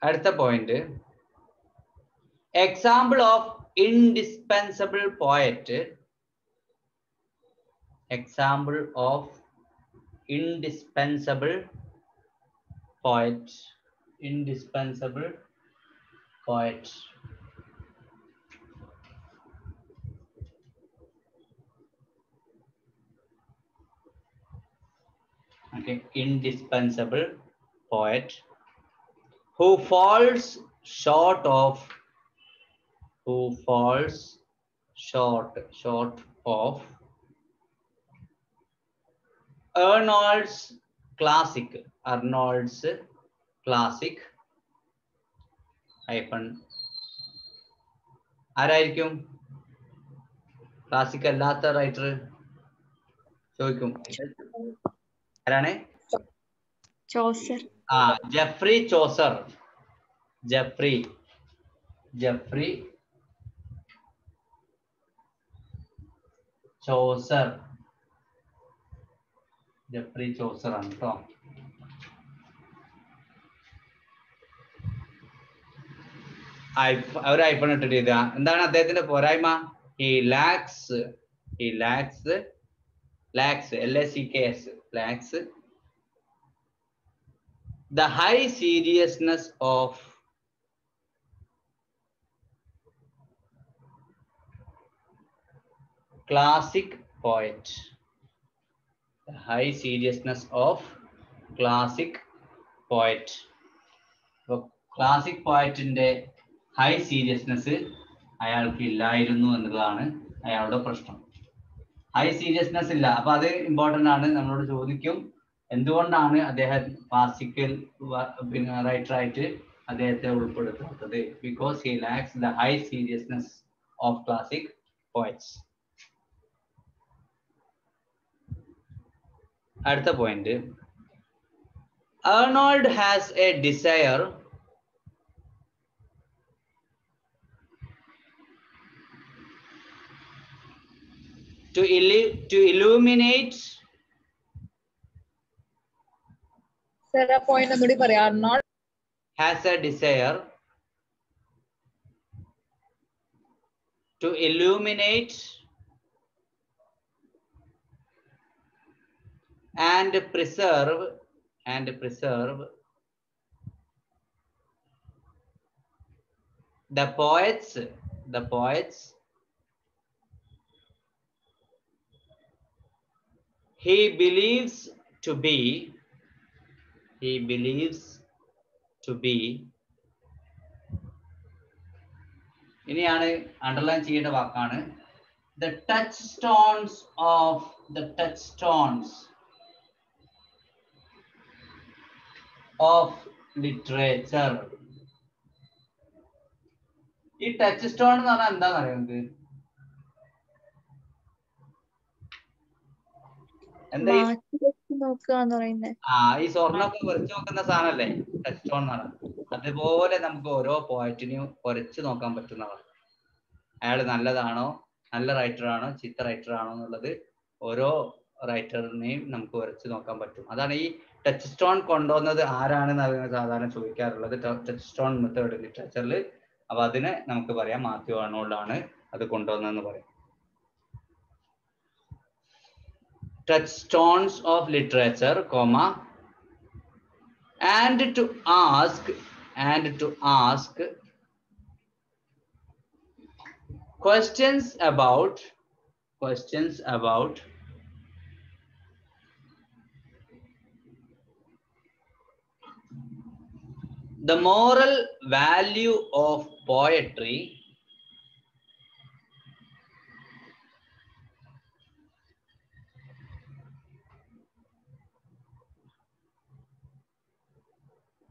അടുത്ത point example of indispensable poet example of indispensable poet indispensable poet okay indispensable poet who falls short of who falls short short of Arnold's classic Arnold's classic hyphen ആരായിരിക്കും classic അല്ലാത്ത writer ചോദിക്കും ആരാണ് Chaucer ആ Geoffrey Chaucer Geoffrey Geoffrey Chaucer Geoffrey Chaucer ആണ് കേട്ടോ ഒരു iPhone ഇട്ടിട്ട് ചെയ്ത. എന്താണ് അദ്ദേഹത്തിന്റെ പോരായ്മ? ഈ ലാക്സ് ഈ lacks lacks L A C K S lacks the high seriousness of classic poet. The high seriousness of classic poet. Classic പോയറ്റിന്റെ high seriousness അയാൾക്ക് ഇല്ലായിരുന്നു എന്നുള്ളതാണ് അയാളുടെ പ്രശ്നം. ഹൈ സീരിയസ്നെസ് ഇല്ല. അപ്പൊ അത് ഇമ്പോർട്ടന്റ് ആണ്. നമ്മളോട് ചോദിക്കും. എന്തുകൊണ്ടാണ് അദ്ദേഹം ക്ലാസിക്കൽ പിന്നെ റൈറ്റർ ആയിട്ട് അദ്ദേഹത്തെ ഉൾപ്പെടുത്താത്തത് because he lacks the high seriousness of classic poets അടുത്ത point Arnold has a desire to, illu- to illuminate sir ആ പോയിന്റ് ഒന്നുകൂടി പറയാം Arnold has a desire to illuminate and preserve and preserve the poets the poets he believes to be he believes to be. ഇനിയാണ് underline ചെയ്യേണ്ട വാക്കാണ്. The touchstones of the touchstones of literature ഈ touchstone എന്ന് പറഞ്ഞാൽ എന്താന്ന് അറിയുന്നത് എന്താ ഈ മാറ്റി നോക്കുക എന്ന് പറയുന്നത് ആ ഈ സ്വർണമൊക്കെ വരച്ചു നോക്കുന്ന സാധനല്ലേ ടച്ച് സ്റ്റോൺ എന്ന് പറയുന്നത് അതുപോലെ നമുക്ക് ഓരോ പോയറ്റിനെയും വരച്ചു നോക്കാൻ പറ്റുന്നതാണ്. അയാൾ നല്ലതാണോ? നല്ല റൈറ്റർ ആണോ? ചീത്ത റൈറ്റർ ആണോ എന്നുള്ളത് ഓരോ റൈറ്ററിനെയും നമുക്ക് വരച്ചു നോക്കാൻ പറ്റും. അതാണ് ഈ ടച്ച് സ്റ്റോൺ കൊണ്ടുവന്നത് ആരാണെന്ന് സാധാരണ ചോദിക്കാറുള്ളത്. ടച്ച് സ്റ്റോൺ മെത്തേഡ് ലിറ്ററേച്ചറിൽ അപ്പൊ അതിനെ നമുക്ക് പറയാം മാത്യു ആണോളാണ് അത് കൊണ്ടുവന്നതെന്ന് പറയാം. Touchstones of literature comma and to ask and to ask questions about questions about the moral value of poetry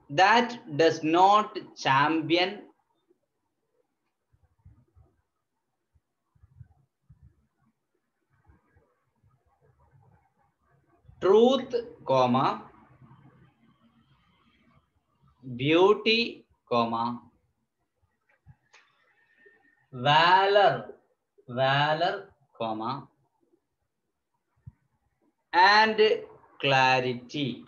that does not champion truth comma beauty comma valor valor comma and clarity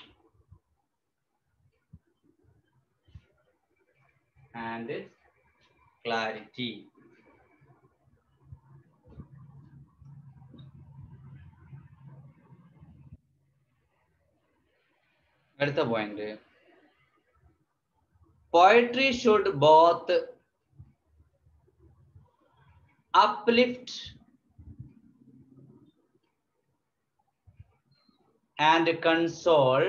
and clarity. അടുത്ത point poetry should both uplift and console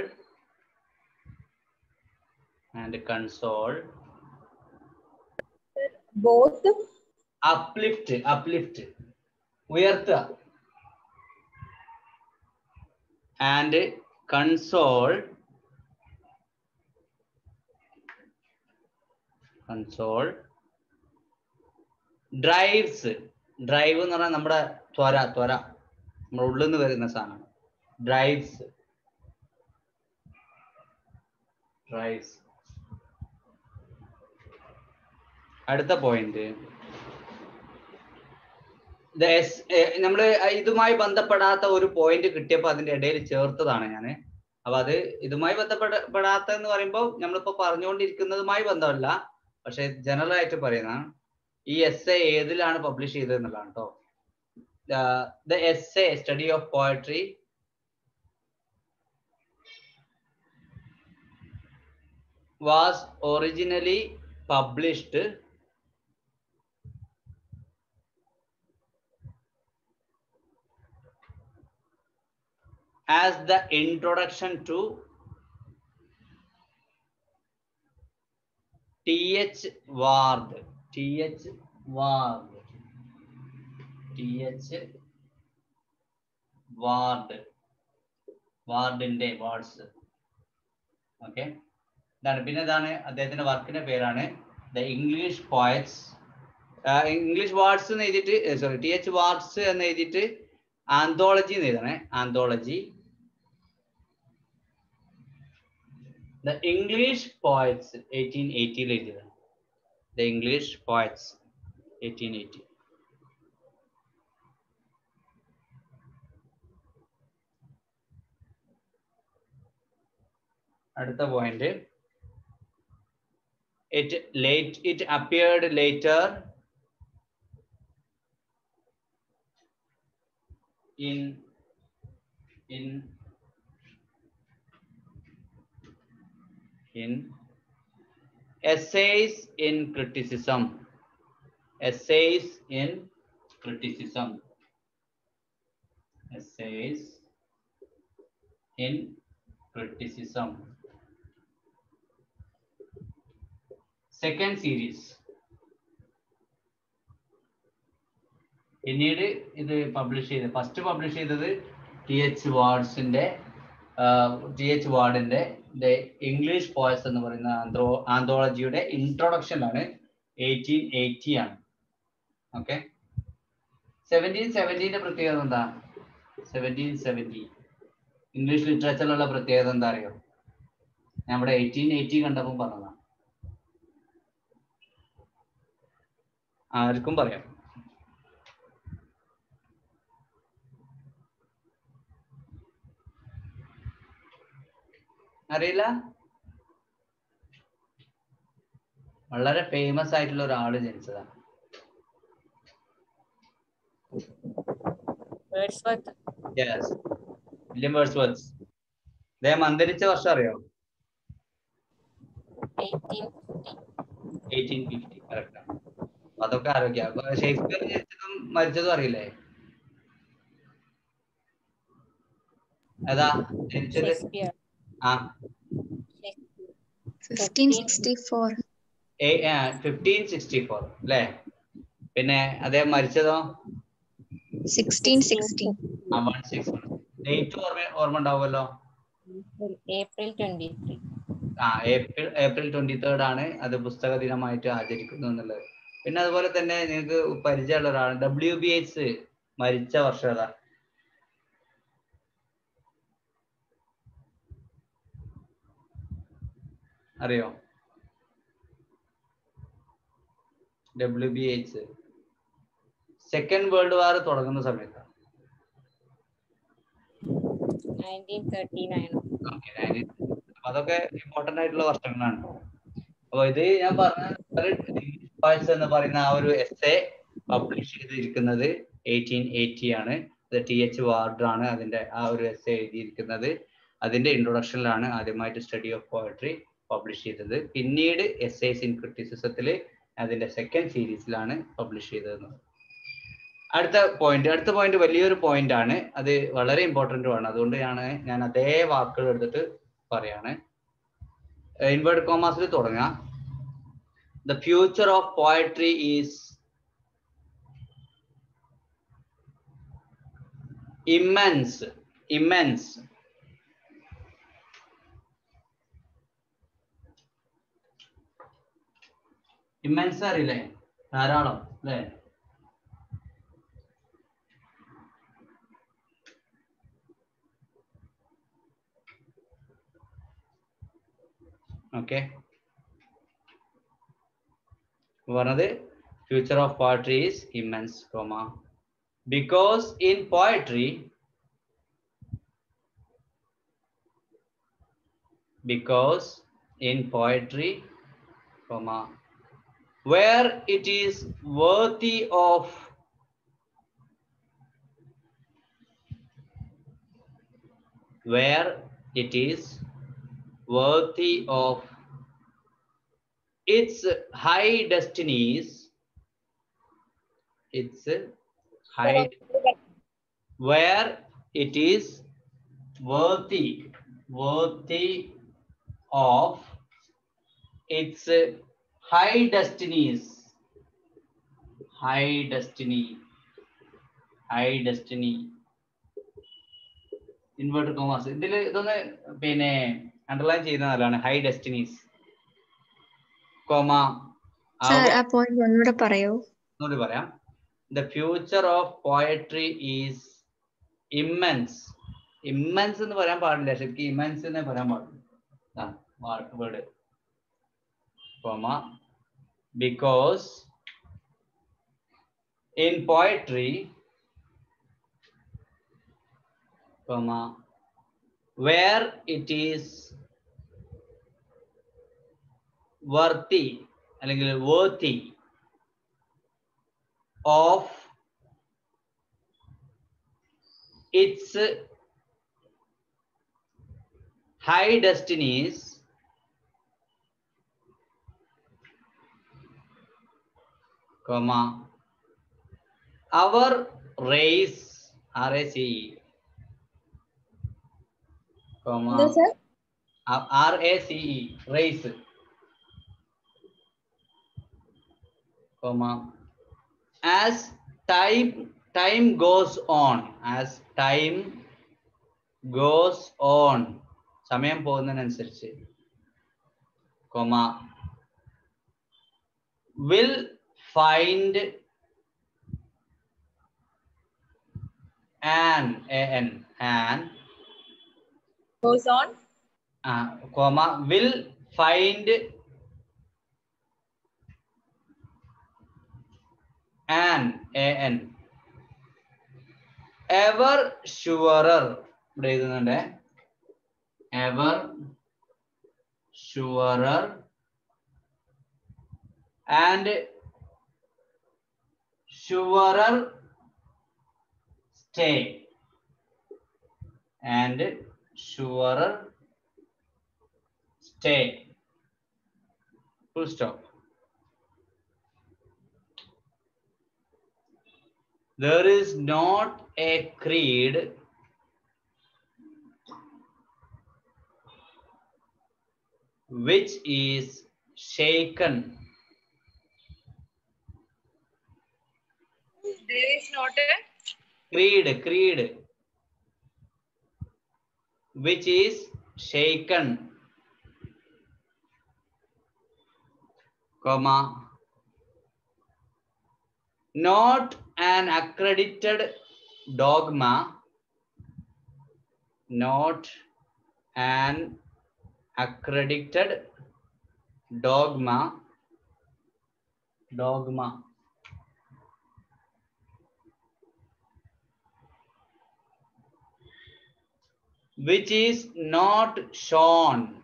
and console both uplift uplift. ഉയർത്തുക. And console console. Drives drive എന്ന് പറഞ്ഞാൽ നമ്മുടെ ത്വര ത്വര. നമ്മുടെ ഉള്ളിൽ നിന്ന് വരുന്ന സാധനമാണ്. ഡ്രൈവ്സ് ഡ്രൈവ്സ് അടുത്ത പോയിന്റ് നമ്മൾ ഇതുമായി ബന്ധപ്പെടാത്ത ഒരു പോയിന്റ് കിട്ടിയപ്പോൾ അതിന്റെ ഇടയിൽ ചേർത്തതാണ് ഞാൻ അപ്പൊ അത് ഇതുമായി ബന്ധപ്പെടാത്ത എന്ന് പറയുമ്പോൾ നമ്മളിപ്പോ പറഞ്ഞുകൊണ്ടിരിക്കുന്നതുമായി ബന്ധമല്ല. പക്ഷെ ജനറൽ ആയിട്ട് പറയുന്ന ഈ എസ് എ ഏതിലാണ് പബ്ലിഷ് ചെയ്തത് എന്നുള്ളതാണ് കേട്ടോ the essay study of poetry was originally published as the introduction to T.H. Ward. T.H. Ward. T.H. Ward വാർഡിന്റെ വാർഡ്സ് ഓക്കെ ഇതാണ് പിന്നെ ഇതാണ് അദ്ദേഹത്തിന്റെ വർക്കിന്റെ പേരാണ് the English poets English Wards എന്ന് എഴുതിയിട്ട് സോറി ടി എച്ച് വാർഡ്സ് എന്ന് എഴുതിയിട്ട് ആന്തോളജി എന്ന് എഴുതണേ anthology the English poets eighteen എയ്റ്റിയിൽ എഴുതിയതാണ് the English poets eighteen eighty അടുത്ത point it late it appeared later in in in essays in criticism essays in criticism essays in criticism second series പിന്നീട് ഇത് publish ചെയ്ത് first publish ചെയ്തത് T H വാർഡ്സിന്റെ T H വാർഡിന്റെ English poets എന്ന് പറയുന്ന ആന്ത്രോ ആന്ത്രോളജിയുടെ ഇൻട്രൊഡക്ഷനിലാണ് എയ്റ്റീൻ എയ്റ്റി ആണ്. ഓക്കെ സെവന്റീൻ സെവന്റീന്റെ പ്രത്യേകത എന്താ? സെവന്റീൻ സെവന്റി ഇംഗ്ലീഷ് ലിറ്ററേച്ചറിലുള്ള പ്രത്യേകത എന്താ അറിയോ? നമ്മുടെ എയ്റ്റീൻ എയ്റ്റി കണ്ടപ്പോൾ പറഞ്ഞതാണ്. ആർക്കും പറയാം. അറിയില്ല? വളരെ ഫേമസ് ആയിട്ടുള്ള ഒരാൾ ജനിച്ചതാണ് വില്യം വേഴ്സ്വർത്ത് അദ്ദേഹം അന്തരിച്ച വർഷം അറിയോ? അതൊക്കെ ആരോഗ്യം. ഷേക്സ്പിയർ ജനിച്ചതും മരിച്ചതും അറിയില്ലേ? ഏതാ ജനിച്ചത്? ഷേക്സ്പിയർ ആ ഷേക്സ്പിയർ 1564 ഫിഫ്റ്റീൻ സിക്സ്റ്റി ഫോർ അല്ലേ? പിന്നെ അദ്ദേഹം മരിച്ചതോ? 1660 ആ ഡേറ്റ് ഓർമ്മ ഓർമ്മ ഉണ്ടാവുമല്ലോ? ഏപ്രിൽ ട്വന്റി ത്രീ ആ ഏപ്രിൽ ഏപ്രിൽ ട്വന്റി തേർഡ് ആണ് അത് പുസ്തക ദിനമായിട്ട് ആചരിക്കുന്നു എന്നുള്ളത്. പിന്നെ അതുപോലെ തന്നെ നിങ്ങൾക്ക് പരിചയമുള്ള ഒരാൾ ഡബ്ല്യു ബി എച്ച് മരിച്ച വർഷം ഏതാ? അറിയോ? W B H second world war തുടങ്ങുന്ന സമയത്താണ്. അതൊക്കെ ഇമ്പോർട്ടന്റ് ആയിട്ടുള്ള വർഷങ്ങളാണ്. അപ്പൊ ഇത് ഞാൻ പറഞ്ഞ എന്ന് പറയുന്ന ആ ഒരു എസ് എ പബ്ലിഷ് ചെയ്തിരിക്കുന്നത് എയ്റ്റീൻ എയ്റ്റി ആണ്. ടി എച്ച് വാർഡ് ആണ് അതിന്റെ ആ ഒരു എസ് എ എഴുതിയിരിക്കുന്നത് അതിന്റെ ഇൻട്രൊഡക്ഷനിലാണ് ആദ്യമായിട്ട് സ്റ്റഡി ഓഫ് പോയട്രി പബ്ലിഷ് ചെയ്തത്. പിന്നീട് എസ് ഐസ് ഇൻ ക്രിറ്റിസിസത്തിൽ അതിന്റെ സെക്കൻഡ് സീരീസിലാണ് പബ്ലിഷ് ചെയ്തത്. അടുത്ത പോയിന്റ് അടുത്ത പോയിന്റ് വലിയൊരു പോയിന്റ് ആണ്. അത് വളരെ ഇമ്പോർട്ടന്റ് ആണ്. അതുകൊണ്ടാണ് ഞാൻ അതേ വാക്കുകൾ എടുത്തിട്ട് പറയാണ്. ഇൻവേർഡ് കോമാസിൽ തുടങ്ങാം. The future of poetry is immense immense immense അറിയില്ലേ? ധാരാളം അല്ലേ? ഓക്കെ പറഞ്ഞത് future of poetry is immense comma because in poetry because in poetry comma where it is worthy of where it is worthy of its high destinies its high where it is worthy worthy of its high destinies. High destiny. High destiny. Inverted commas ഇതിൽ ഇതൊന്ന് പിന്നെ underline ചെയ്യുന്ന നല്ലതാണ്. High destinies comma. പറയോ. ഒന്നുകൂടി പറയാം. The future of poetry is immense immense എന്ന് പറയാൻ പാടില്ല. ശരിക്കും ഇമ്മൻസ് എന്ന് പറയാൻ പാടില്ല word comma. because in poetry comma where it is worthy അല്ലെങ്കിൽ worthy of its high destinies comma our race r a c e comma എന്താ sir r a c e race comma as time time goes on as time goes on സമയം പോകുന്നതിനനുസരിച്ച് comma will find an an an goes on uh, comma will find an an ever surer ഇവിടെ എഴുതുന്നുണ്ട് ever surer and surer stay and surer stay full stop. There is not a creed which is shaken there is not a creed creed. Which is shaken. Comma. Not an accredited dogma. Not an accredited dogma. Dogma which is not shown.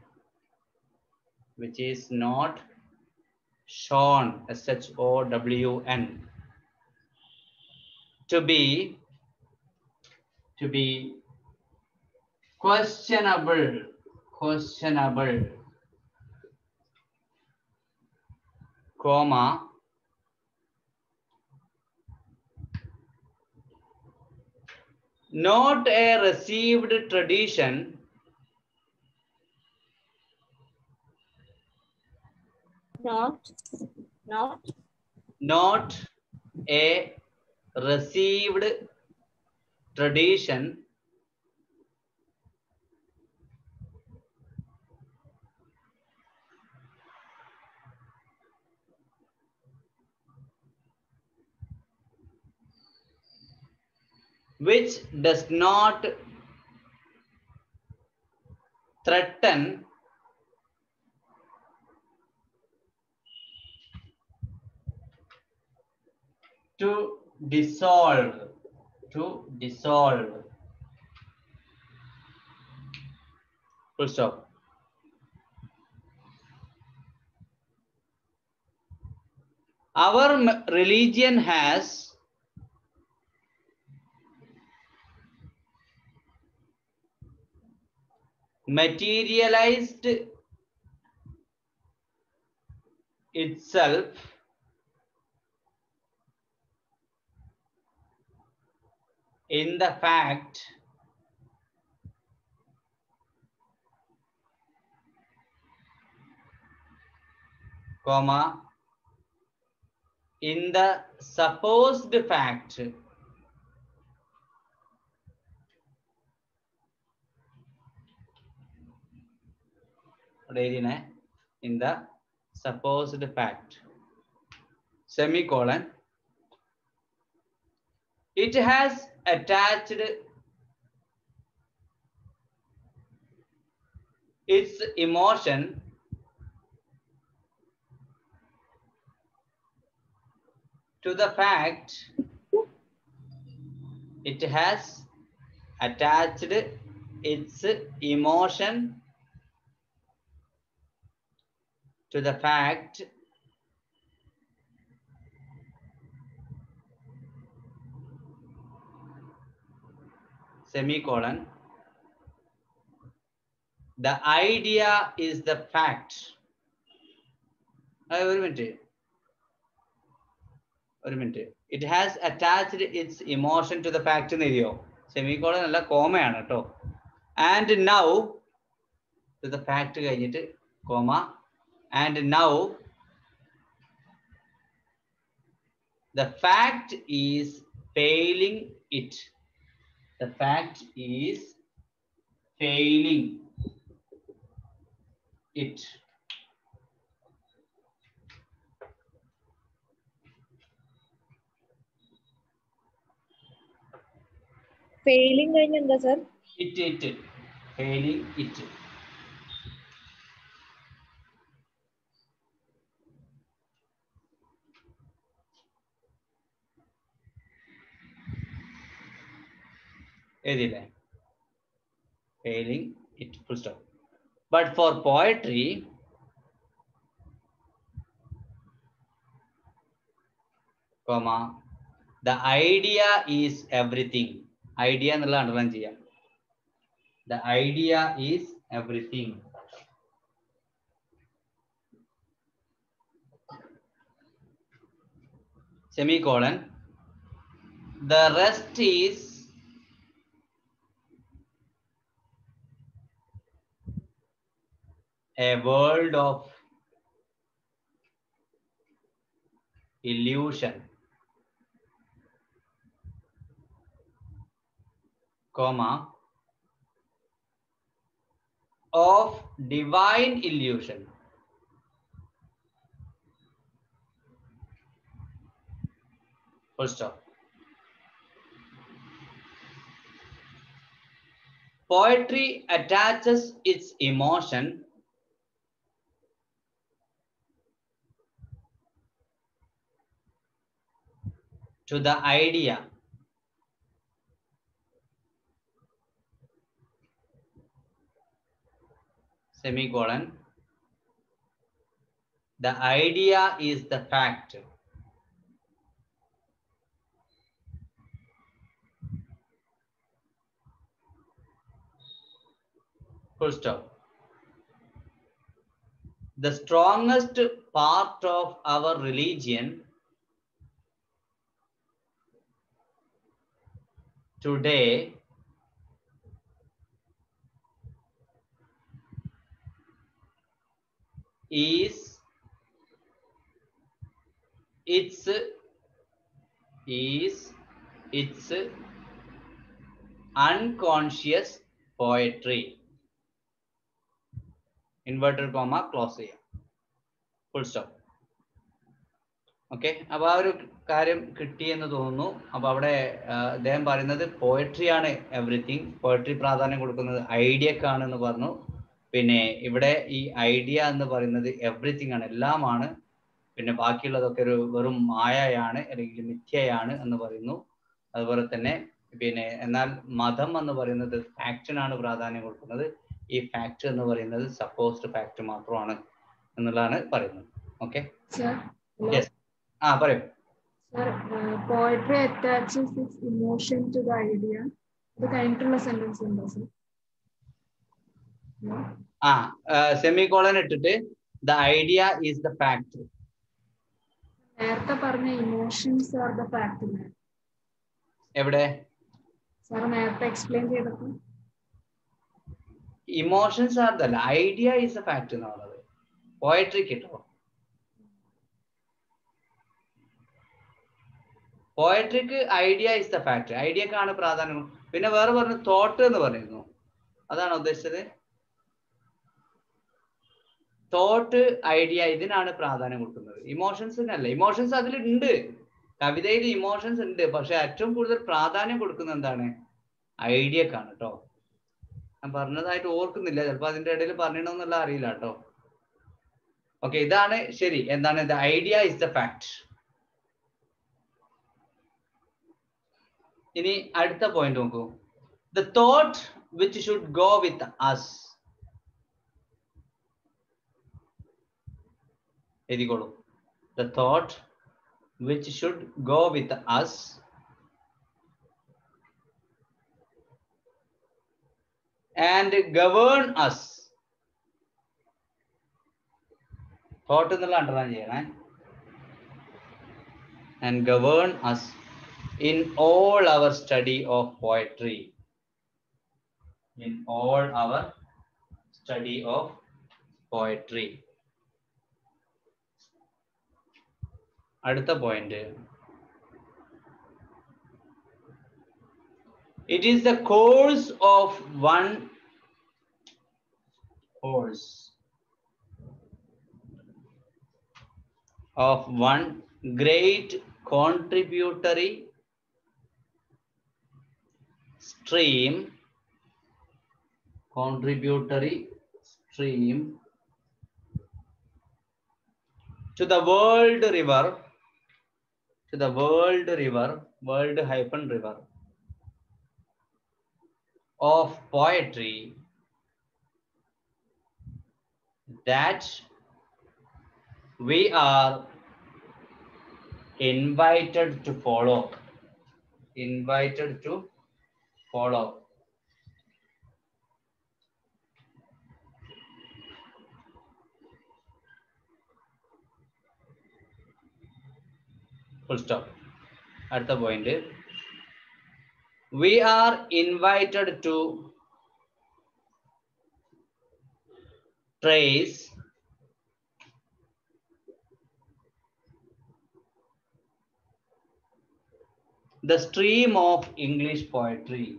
Which is not shown. S h o w n. To be to be questionable questionable comma not a received tradition Not, not, not a received tradition which does not threaten to dissolve to dissolve. Full stop. Our religion has materialized itself in the fact comma in the supposed fact ഇവിടെ എഴുതിനെ in the supposed fact semicolon it has attached its emotion to the fact it has attached its emotion to the fact semicolon the idea is the fact. ആ, ഒരു minute ഒരു minute it has attached its emotion to the fact എന്ന് എഴുതിയോ? Semicolon അല്ല കോമയാണ് കേട്ടോ and now to the fact കഴിഞ്ഞിട്ട് comma and now the fact is failing it the fact is failing it failing കഴിഞ്ഞ എന്താ sir it it failing it എഴുതിയില്ലേ failing it full stop but for poetry comma the idea is everything idea എന്നുള്ള underline ചെയ്യാം. The idea is everything semicolon. The rest is a world of illusion comma of divine illusion. Full stop. Poetry attaches its emotion to the idea. Semicolon. The idea is the fact. Full stop. The strongest part of our religion today is its is its unconscious poetry. Inverted comma close here. Full stop. Okay അപ്പൊ ആ ഒരു കാര്യം കിട്ടി എന്ന് തോന്നുന്നു. അപ്പൊ അവിടെ അദ്ദേഹം പറയുന്നത് പോയട്രി ആണ് എവറിത്തിങ് പോയട്രി പ്രാധാന്യം കൊടുക്കുന്നത് ഐഡിയക്കാണ് എന്ന് പറഞ്ഞു. പിന്നെ ഇവിടെ ഈ ഐഡിയ എന്ന് പറയുന്നത് എവറിത്തിങ് ആണ് എല്ലാമാണ്. പിന്നെ ബാക്കിയുള്ളതൊക്കെ ഒരു വെറും മായയാണ് അല്ലെങ്കിൽ മിഥ്യയാണ് എന്ന് പറയുന്നു. അതുപോലെ തന്നെ പിന്നെ എന്നാൽ മതം എന്ന് പറയുന്നത് ഫാക്റ്റിനാണ് പ്രാധാന്യം കൊടുക്കുന്നത്. ഈ ഫാക്ട് എന്ന് പറയുന്നത് സപ്പോസ്ഡ് ഫാക്ട് മാത്രമാണ് എന്നുള്ളതാണ് പറയുന്നത്. Okay yes. ആ പറയൂ. Attaches its emotion to the idea. ഇത് കഴിഞ്ഞിട്ടുള്ള സെന്റൻസ് ഉണ്ടോ സർ ആ സെമി കോളൻ ഇട്ടിട്ട് the idea is the fact നേരത്തെ പറഞ്ഞ ഇമോഷൻസ് ആർ ദ ഫാക്ട് എവിടെ? സർ നേരത്തെ എക്സ്പ്ലെയിൻ ചെയ്തപ്പോൾ emotions are the idea is the fact എന്ന് പറയുന്നത് പോയട്രി കിട്ടോ പോയട്രിക്ക് ഐഡിയ ഇസ് ദ ഫാക്ടർ ഐഡിയക്കാണ് പ്രാധാന്യം. പിന്നെ വേറെ പറഞ്ഞു തോട്ട് എന്ന് പറയുന്നു. അതാണ് ഉദ്ദേശിച്ചത്. തോട്ട് ഐഡിയ ഇതിനാണ് പ്രാധാന്യം കൊടുക്കുന്നത്. ഇമോഷൻസിനല്ല ഇമോഷൻസ് അതിലുണ്ട്. കവിതയിൽ ഇമോഷൻസ് ഉണ്ട്. പക്ഷെ ഏറ്റവും കൂടുതൽ പ്രാധാന്യം കൊടുക്കുന്നത് എന്താണ്? ഐഡിയക്കാണ് കേട്ടോ ഞാൻ പറഞ്ഞതായിട്ട് ഓർക്കുന്നില്ല. ചിലപ്പോൾ അതിന്റെ ഇടയിൽ പറഞ്ഞിടണമെന്നുള്ള അറിയില്ല കേട്ടോ ഓക്കെ ഇതാണ് ശരി. എന്താണ്? ഐഡിയ ഇസ് ദ ഫാക്ട് ഇനി അടുത്ത പോയിന്റ് നോക്കൂ. The thought which should go with us എഴുതിക്കോളൂ. The thought which should go with us and govern us thought എന്നുള്ള അണ്ടർലൈൻ ചെയ്യണേ. And govern us. in all our study of poetry. In all our study of poetry. അടുത്ത point It is the course of one course of one great contributory stream contributory stream to the world river to the world river world hyphen river of poetry that we are invited to follow invited to follow full stop അടുത്ത point we are invited to trace the stream of English poetry.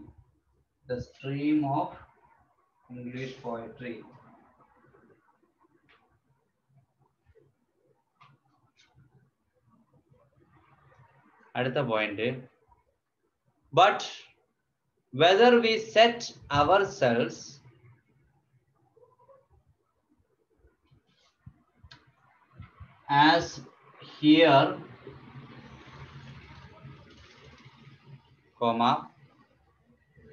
The stream of English poetry. അടുത്ത point but whether we set ourselves as here comma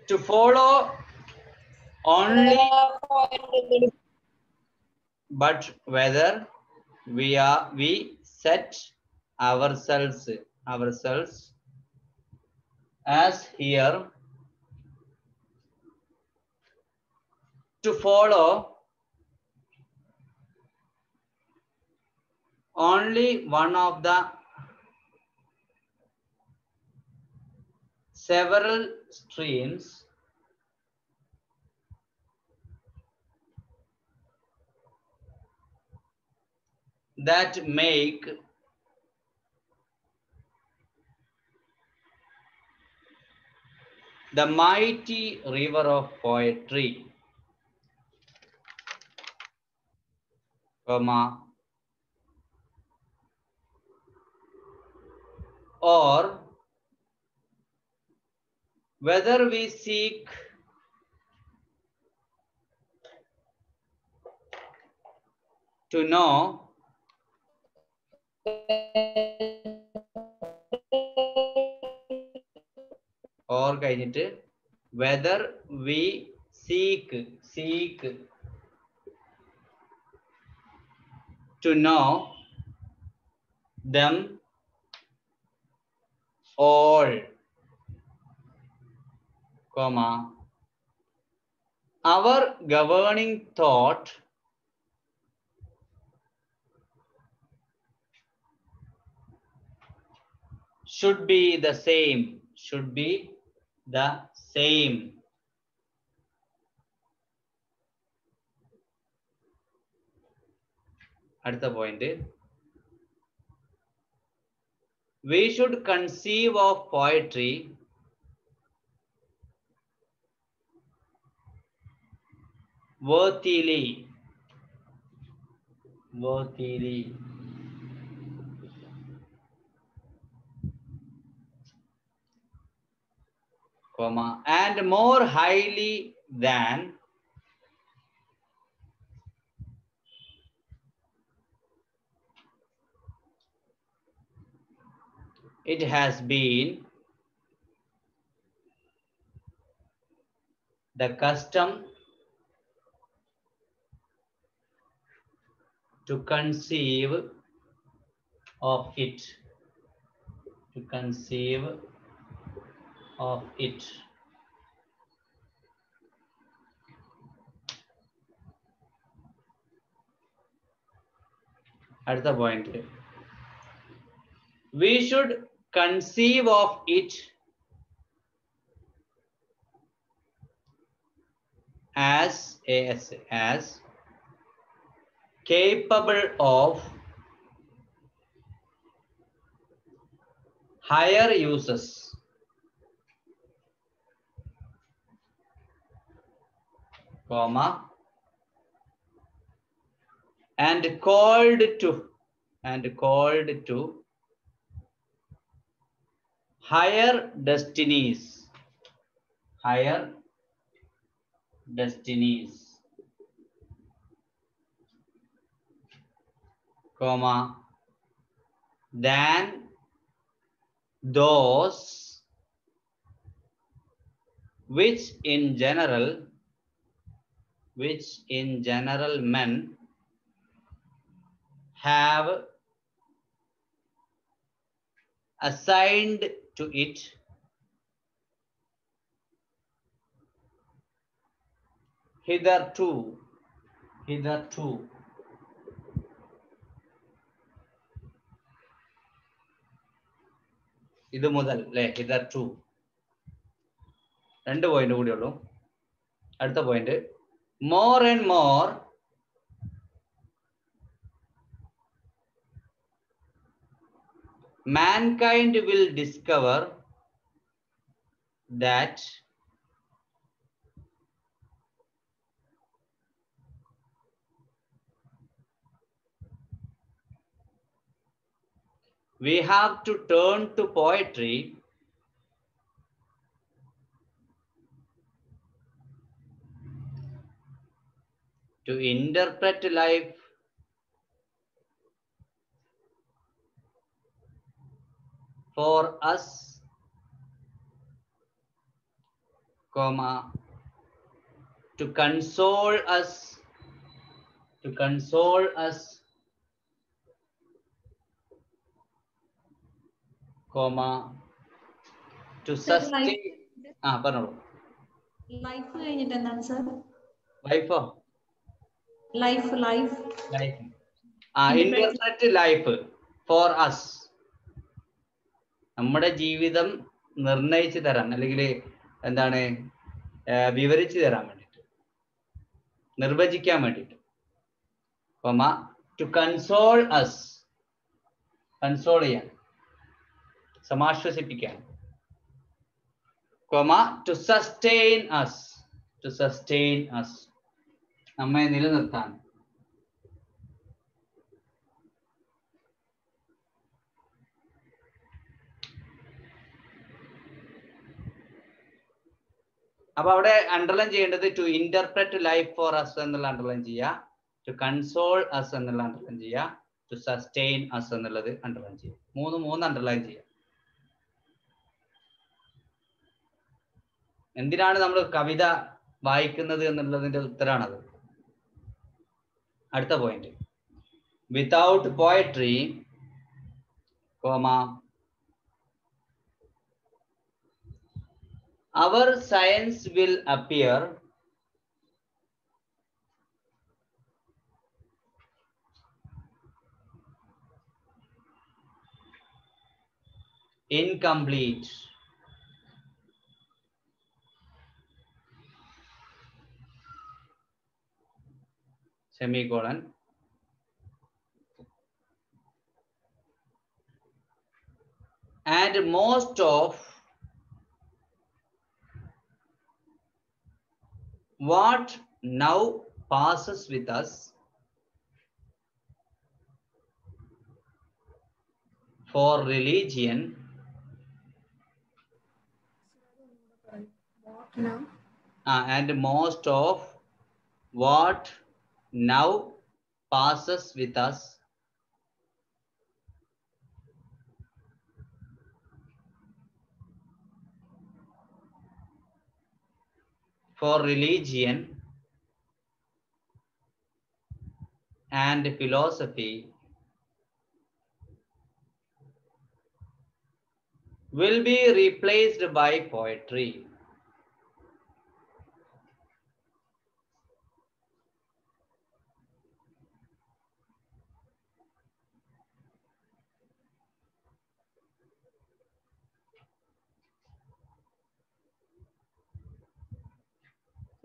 to follow only but whether we are we set ourselves ourselves as here to follow only one of the several streams. That make the mighty river of poetry, comma, or whether we seek to know or കഴിഞ്ഞിട്ട് whether we seek seek to know them all comma, our governing thought should be the same, should be the same. At the point we should conceive of poetry worthily. Worthily. Comma. And more highly than. It has been. The custom to conceive of it to conceive of it അടുത്ത point we should conceive of it as as as capable of higher uses. Comma. And called to and called to higher destinies. Higher destinies comma than those which in general which in general men have assigned to it hitherto hitherto ഇത് മുതൽ അല്ലെ to. രണ്ട് point കൂടി ഉള്ളൂ. അടുത്ത point more and more mankind will discover that we have to turn to poetry. To interpret life. For us, comma, to console us, to console us, comma, to sustain ആ പറഞ്ഞോളൂ. Life കഴിഞ്ഞിട്ട് എന്താണ് sir ലൈഫോ life life life ആ internet life for us നമ്മുടെ ജീവിതം നിർണയിച്ചു തരാൻ അല്ലെങ്കിൽ എന്താണ് വിവരിച്ചു തരാൻ വേണ്ടിയിട്ട് നിർവചിക്കാൻ വേണ്ടിയിട്ട്. Comma to console us console ചെയ്യാൻ. സമാശ്വസിപ്പിക്കാൻ. Comma to sustain us to sustain us നമ്മെ നിലനിർത്താൻ. അപ്പൊ അവിടെ അണ്ടർലൈൻ ചെയ്യേണ്ടത് to interpret life for us എന്നുള്ള അണ്ടർലൈൻ ചെയ്യുക. ടു കൺസോൾ അസ് എന്നുള്ള അണ്ടർലൈൻ ചെയ്യുക. ടു സസ്റ്റെയിൻ അസ് എന്നുള്ളത് അണ്ടർലൈൻ ചെയ്യുക. മൂന്ന് മൂന്ന് അണ്ടർലൈൻ ചെയ്യുക. എന്തിനാണ് നമ്മൾ കവിത വായിക്കുന്നത് എന്നുള്ളതിന്റെ ഉത്തരമാണത് അടുത്ത point without poetry comma our science will appear incomplete. Semicolon. And most of what now passes with us for religion now? uh, and most of what now passes with us for religion and philosophy will be replaced by poetry.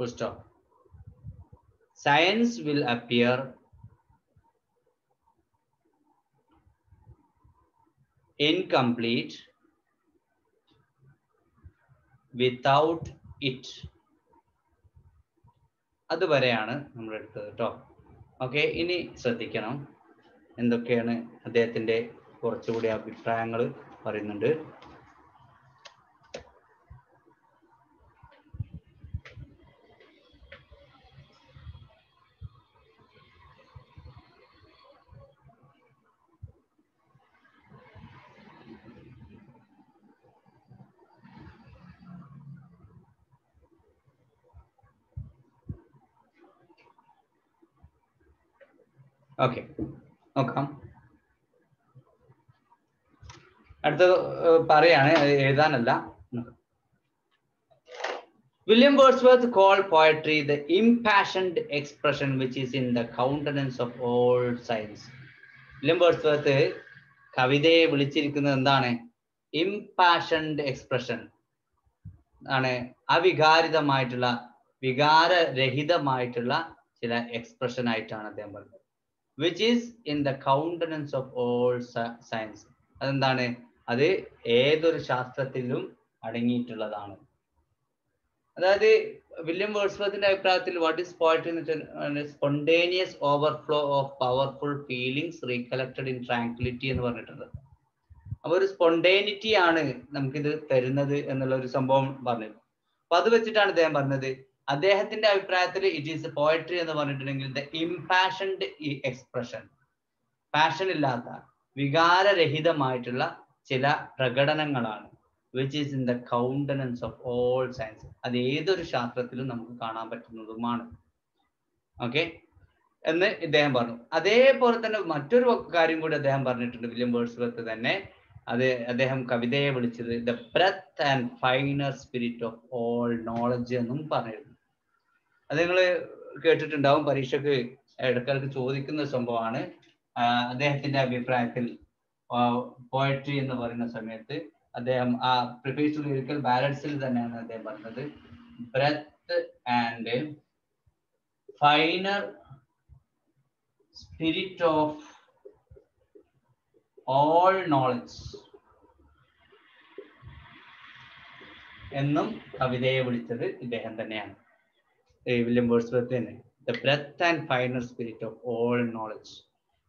Full stop. Science will appear incomplete without it. അതുവരെയാണ് നമ്മൾ എടുത്തത് കേട്ടോ okay ഇനി ശ്രദ്ധിക്കണം. എന്തൊക്കെയാണ് അദ്ദേഹത്തിന്റെ കുറച്ചുകൂടി അഭിപ്രായങ്ങൾ പറയുന്നുണ്ട്. ഓക്കെ നോക്കാം. അടുത്തത് പറയാണ് എഴുതാനല്ല. William Wordsworth call poetry the impassioned expression which is in the countenance of all science William Wordsworth കവിതയെ വിളിച്ചിരിക്കുന്നത് എന്താണ്? ഇംപാഷൻഡ് എക്സ്പ്രഷൻ ആണ് അവികാരിതമായിട്ടുള്ള വികാരരഹിതമായിട്ടുള്ള ചില എക്സ്പ്രഷൻ ആയിട്ടാണ് അദ്ദേഹം പറഞ്ഞത്. Which is in the countenance of all science അതെന്താണ്? അത് ഏതൊരു ശാസ്ത്രത്തിലും അടങ്ങിയിട്ടുള്ളതാണ്. അതായത് വില്യം വേഴ്സ്വത്തിന്റെ അഭിപ്രായത്തിൽ വാട്ട് എന്ന് വെച്ചാൽ spontaneous overflow of powerful feelings recollected in tranquillity എന്ന് പറഞ്ഞിട്ടുണ്ട്. അപ്പൊ ഒരു സ്പോണ്ടേനിറ്റി ആണ് നമുക്കിത് തരുന്നത് എന്നുള്ള ഒരു സംഭവം പറഞ്ഞത് അപ്പൊ അത് വെച്ചിട്ടാണ് അദ്ദേഹം പറഞ്ഞത്. അദ്ദേഹത്തിന്റെ അഭിപ്രായത്തിൽ ഇറ്റ് ഈസ് പോയട്രി എന്ന് പറഞ്ഞിട്ടുണ്ടെങ്കിൽ ദ ഇംപാഷൻഡ് എക്സ്പ്രഷൻ പാഷൻ ഇല്ലാത്ത വികാരരഹിതമായിട്ടുള്ള ചില പ്രകടനങ്ങളാണ് which is in the countenance of all science അത് ഏതൊരു ശാസ്ത്രത്തിലും നമുക്ക് കാണാൻ പറ്റുന്നതുമാണ്. ഓക്കെ എന്ന് ഇദ്ദേഹം പറഞ്ഞു. അതേപോലെ തന്നെ മറ്റൊരു കാര്യം കൂടി അദ്ദേഹം പറഞ്ഞിട്ടുണ്ട് വില്യം വേഴ്സ്വർത്ത് തന്നെ. അത് അദ്ദേഹം കവിതയെ വിളിച്ചത് the breath and finer spirit of all knowledge എന്നും പറഞ്ഞിരുന്നു. അത് നിങ്ങൾ കേട്ടിട്ടുണ്ടാവും. പരീക്ഷക്ക് ഇടക്കാലത്ത് ചോദിക്കുന്ന സംഭവമാണ്. അദ്ദേഹത്തിന്റെ അഭിപ്രായത്തിൽ പോയട്രി എന്ന് പറയുന്ന സമയത്ത് അദ്ദേഹം ആ പ്രിഫേസ് ലിറിക്കൽ ബാലൻസിൽ തന്നെയാണ് അദ്ദേഹം പറഞ്ഞത്. Breath and finer spirit of all knowledge എന്നും കവിതയെ വിളിച്ചത് ഇദ്ദേഹം തന്നെയാണ്. വില്യം വേഴ്സ്വർത്ത് തന്നെ. The breath and final spirit of all knowledge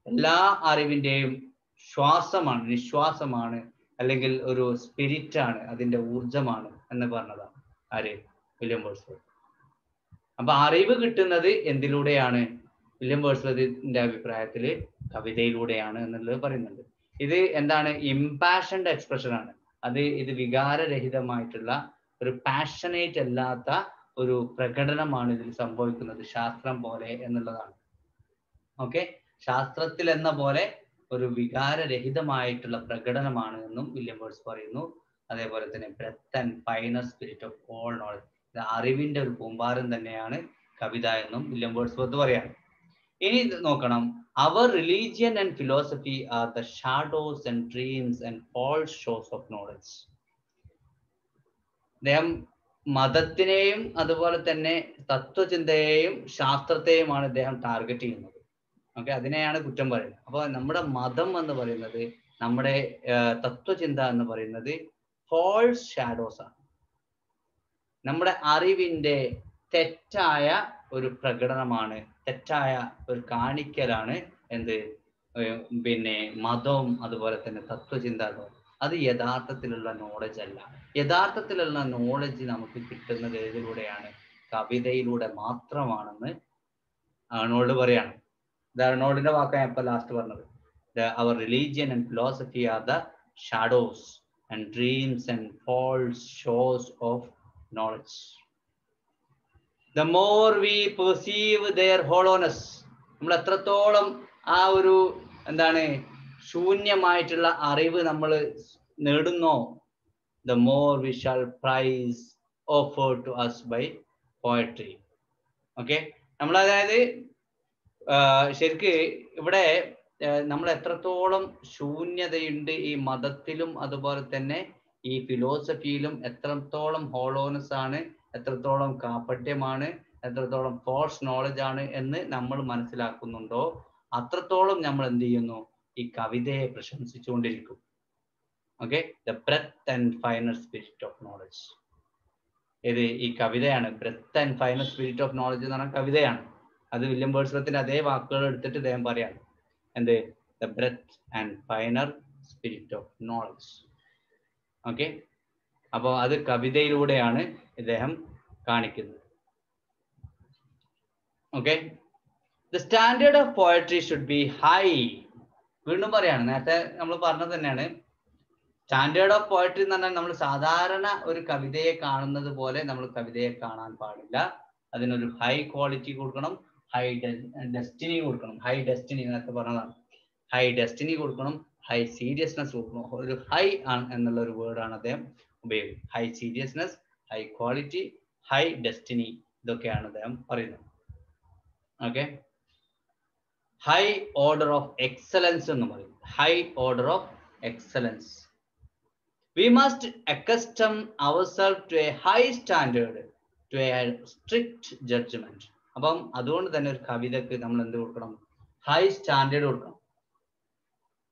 എല്ലാ അറിവിന്റെയും ശ്വാസമാണ് നിശ്വാസമാണ് അല്ലെങ്കിൽ ഒരു സ്പിരിറ്റ് ആണ് അതിന്റെ ഊർജമാണ് എന്ന് പറഞ്ഞതാണ് ആര്? വില്യം വേഴ്സ്വർത്ത് അപ്പൊ അറിവ് കിട്ടുന്നത് എന്തിലൂടെയാണ്? വില്യം വേഴ്സ്വർത്തിന്റെ അഭിപ്രായത്തിൽ കവിതയിലൂടെയാണ് എന്നുള്ളത് പറയുന്നുണ്ട്. ഇത് എന്താണ്? ഇംപാഷൻഡ് എക്സ്പ്രഷൻ ആണ്. അത് ഇത് വികാരരഹിതമായിട്ടുള്ള ഒരു പാഷനേറ്റ് അല്ലാത്ത ഒരു പ്രകടനമാണ് ഇതിൽ സംഭവിക്കുന്നത്. ശാസ്ത്രം പോലെ എന്നുള്ളതാണ്. ഓക്കെ ശാസ്ത്രത്തിൽ എന്ന പോലെ ഒരു വികാരരഹിതമായിട്ടുള്ള പ്രകടനമാണ് എന്നും വില്യം വേർഡ്സ് പറയുന്നു. അതേപോലെ തന്നെ breath and finer spirit of all knowledge അറിവിന്റെ ഒരു കൂമ്പാരം തന്നെയാണ് കവിത എന്നും വില്യം വേർഡ്സ് പറയാണ്. ഇനി നോക്കണം. Our religion and philosophy are the shadows and dreams and false shows of knowledge അദ്ദേഹം മതത്തിനെയും അതുപോലെ തന്നെ തത്വചിന്തയെയും ശാസ്ത്രത്തെയുമാണ് ഇദ്ദേഹം ടാർഗറ്റ് ചെയ്യുന്നത്. ഓക്കെ അതിനെയാണ് കുറ്റം പറയുന്നത്. അപ്പൊ നമ്മുടെ മതം എന്ന് പറയുന്നത് നമ്മുടെ തത്വചിന്ത എന്ന് പറയുന്നത് ഫോൾസ് ഷാഡോസ് ആണ്. നമ്മുടെ അറിവിന്റെ തെറ്റായ ഒരു പ്രകടനമാണ് തെറ്റായ ഒരു കാണിക്കലാണ് എന്ത്? പിന്നെ മതവും അതുപോലെ തന്നെ തത്വചിന്തകളും അത് യഥാർത്ഥത്തിലുള്ള നോളജ് അല്ല. യഥാർത്ഥത്തിലുള്ള നോളജ് നമുക്ക് കിട്ടുന്നത് ഏതിലൂടെയാണ്? കവിതയിലൂടെ മാത്രമാണെന്ന് അർണോൾഡ് പറയാണ്. ഇത് അർണോൾഡിന്റെ വാക്കാണ് ഇപ്പൊ ലാസ്റ്റ് പറഞ്ഞത്. Our religion and philosophy are the shadows and dreams and false shows of knowledge the more we perceive their hollowness നമ്മൾ എത്രത്തോളം ആ ഒരു എന്താണ് ശൂന്യമായിട്ടുള്ള അറിവ് നമ്മൾ നേടുന്നോ? The more we shall prize offer to us by poetry okay നമ്മൾ അതായത് ശരിക്ക് ഇവിടെ നമ്മൾ എത്രത്തോളം ശൂന്യതയുണ്ട് ഈ മതത്തിലും അതുപോലെ തന്നെ ഈ ഫിലോസഫിയിലും എത്രത്തോളം ഹോളോനസ് ആണ് എത്രത്തോളം കാപ്പട്യമാണ് എത്രത്തോളം ഫോൾസ് നോളജ് ആണ് എന്ന് നമ്മൾ മനസ്സിലാക്കുന്നുണ്ടോ? അത്രത്തോളം നമ്മൾ എന്ത് ചെയ്യുന്നു? ഈ കവിതയെ പ്രശംസിച്ചുകൊണ്ടിരിക്കും. Okay the breath and final spirit of knowledge ഇത് ഈ കവിതയാണ്. Breath and final spirit of knowledge എന്ന് പറഞ്ഞ കവിതയാണ്. അത് വില്യം വേഴ്സ്വർത്തിന്റെ അതേ വാക്കുകൾ എടുത്തിട്ട് ഇദ്ദേഹം പറയാണ് എന്ത്? The breath and finer spirit of knowledge okay അപ്പോൾ അത് കവിതയിലൂടെയാണ് ഇദ്ദേഹം കാണിക്കുന്നത്. Okay the standard of poetry should be high വീണ്ടും പറയാണ് നേരത്തെ നമ്മൾ പറഞ്ഞത് തന്നെയാണ്. സ്റ്റാൻഡേർഡ് ഓഫ് പോയട്രി എന്ന് പറഞ്ഞാൽ നമ്മൾ സാധാരണ ഒരു കവിതയെ കാണുന്നത് പോലെ നമ്മൾ കവിതയെ കാണാൻ പാടില്ല. അതിനൊരു ഹൈ ക്വാളിറ്റി കൊടുക്കണം ഹൈ ഡെസ്റ്റിനി കൊടുക്കണം. ഹൈ ഡെസ്റ്റിനി എന്നൊക്കെ പറഞ്ഞതാണ്. ഹൈ ഡെസ്റ്റിനി കൊടുക്കണം ഹൈ സീരിയസ്നെസ് കൊടുക്കണം. ഒരു ഹൈ ആണ് എന്നുള്ള ഒരു വേർഡാണ് അദ്ദേഹം ഉപയോഗിക്കുന്നത് high seriousness high quality high destiny ഇതൊക്കെയാണ് അദ്ദേഹം പറയുന്നത്. Okay high order of excellence എന്ന് പറയും. High order of excellence we must accustom our self to a high standard to a strict judgement അപ്പം അതുകൊണ്ട് തന്നെ ഒരു കവിതക്ക് നമ്മൾ എന്ത് കൊടുക്കണം? ഹൈ സ്റ്റാൻഡേർഡ് കൊടുക്കണം.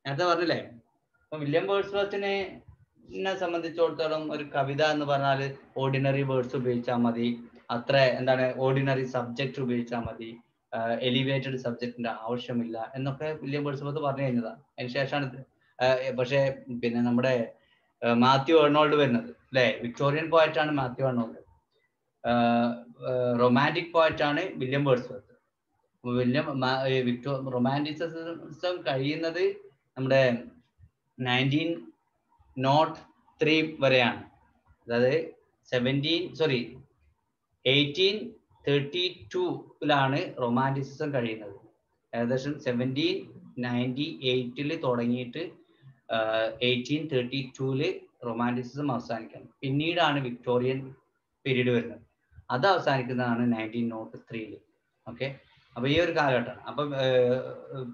നേരത്തെ പറഞ്ഞില്ലേ? അപ്പൊ വില്യം വേർഡ്സ്വർത്തിനെ എന്നെ സംബന്ധിച്ചിടത്തോളം ഒരു കവിത എന്ന് പറഞ്ഞാൽ ഓർഡിനറി വേർഡ്സ് ഉപയോഗിച്ചാൽ മതി. അത്ര എന്താണ് ഓർഡിനറി സബ്ജക്റ്റ് ഉപയോഗിച്ചാൽ മതി. എലിവേറ്റഡ് സബ്ജക്റ്റിന്റെ ആവശ്യമില്ല എന്നൊക്കെ വില്യം വേർഡ്സ്വർത്ത് പറഞ്ഞു കഴിഞ്ഞതാണ് അതിന് ശേഷമാണ് പക്ഷെ പിന്നെ നമ്മുടെ മാത്യു എർണോൾഡ് വരുന്നത് അല്ലെ? വിക്ടോറിയൻ പോയറ്റ് ആണ് മാത്യു എർണോൾഡ് റൊമാന്റിക് പോയറ്റ് ആണ് വില്യം വേർഡ്സ്വർത്ത് വില്യം വിക്ടോ റൊമാന്റിസിസം കഴിയുന്നത് നമ്മുടെ നയന്റീൻ നോട്ട് ത്രീ വരെയാണ്. അതായത് സെവന്റീൻ സോറി എയ്റ്റീൻ തേർട്ടി ടൂലാണ് റൊമാന്റിസിസം കഴിയുന്നത്. ഏകദേശം സെവന്റീൻ നയന്റി എയ്റ്റിൽ തുടങ്ങിയിട്ട് എയ്റ്റീൻ തേർട്ടി ടുവിൽ റൊമാന്റിസിസം അവസാനിക്കണം. പിന്നീടാണ് വിക്ടോറിയൻ പീരീഡ് വരുന്നത്. അത് അവസാനിക്കുന്നതാണ് നയന്റീൻ നോട്ട് ത്രീയിൽ ഓക്കെ അപ്പൊ ഈ ഒരു കാലഘട്ടമാണ് അപ്പൊ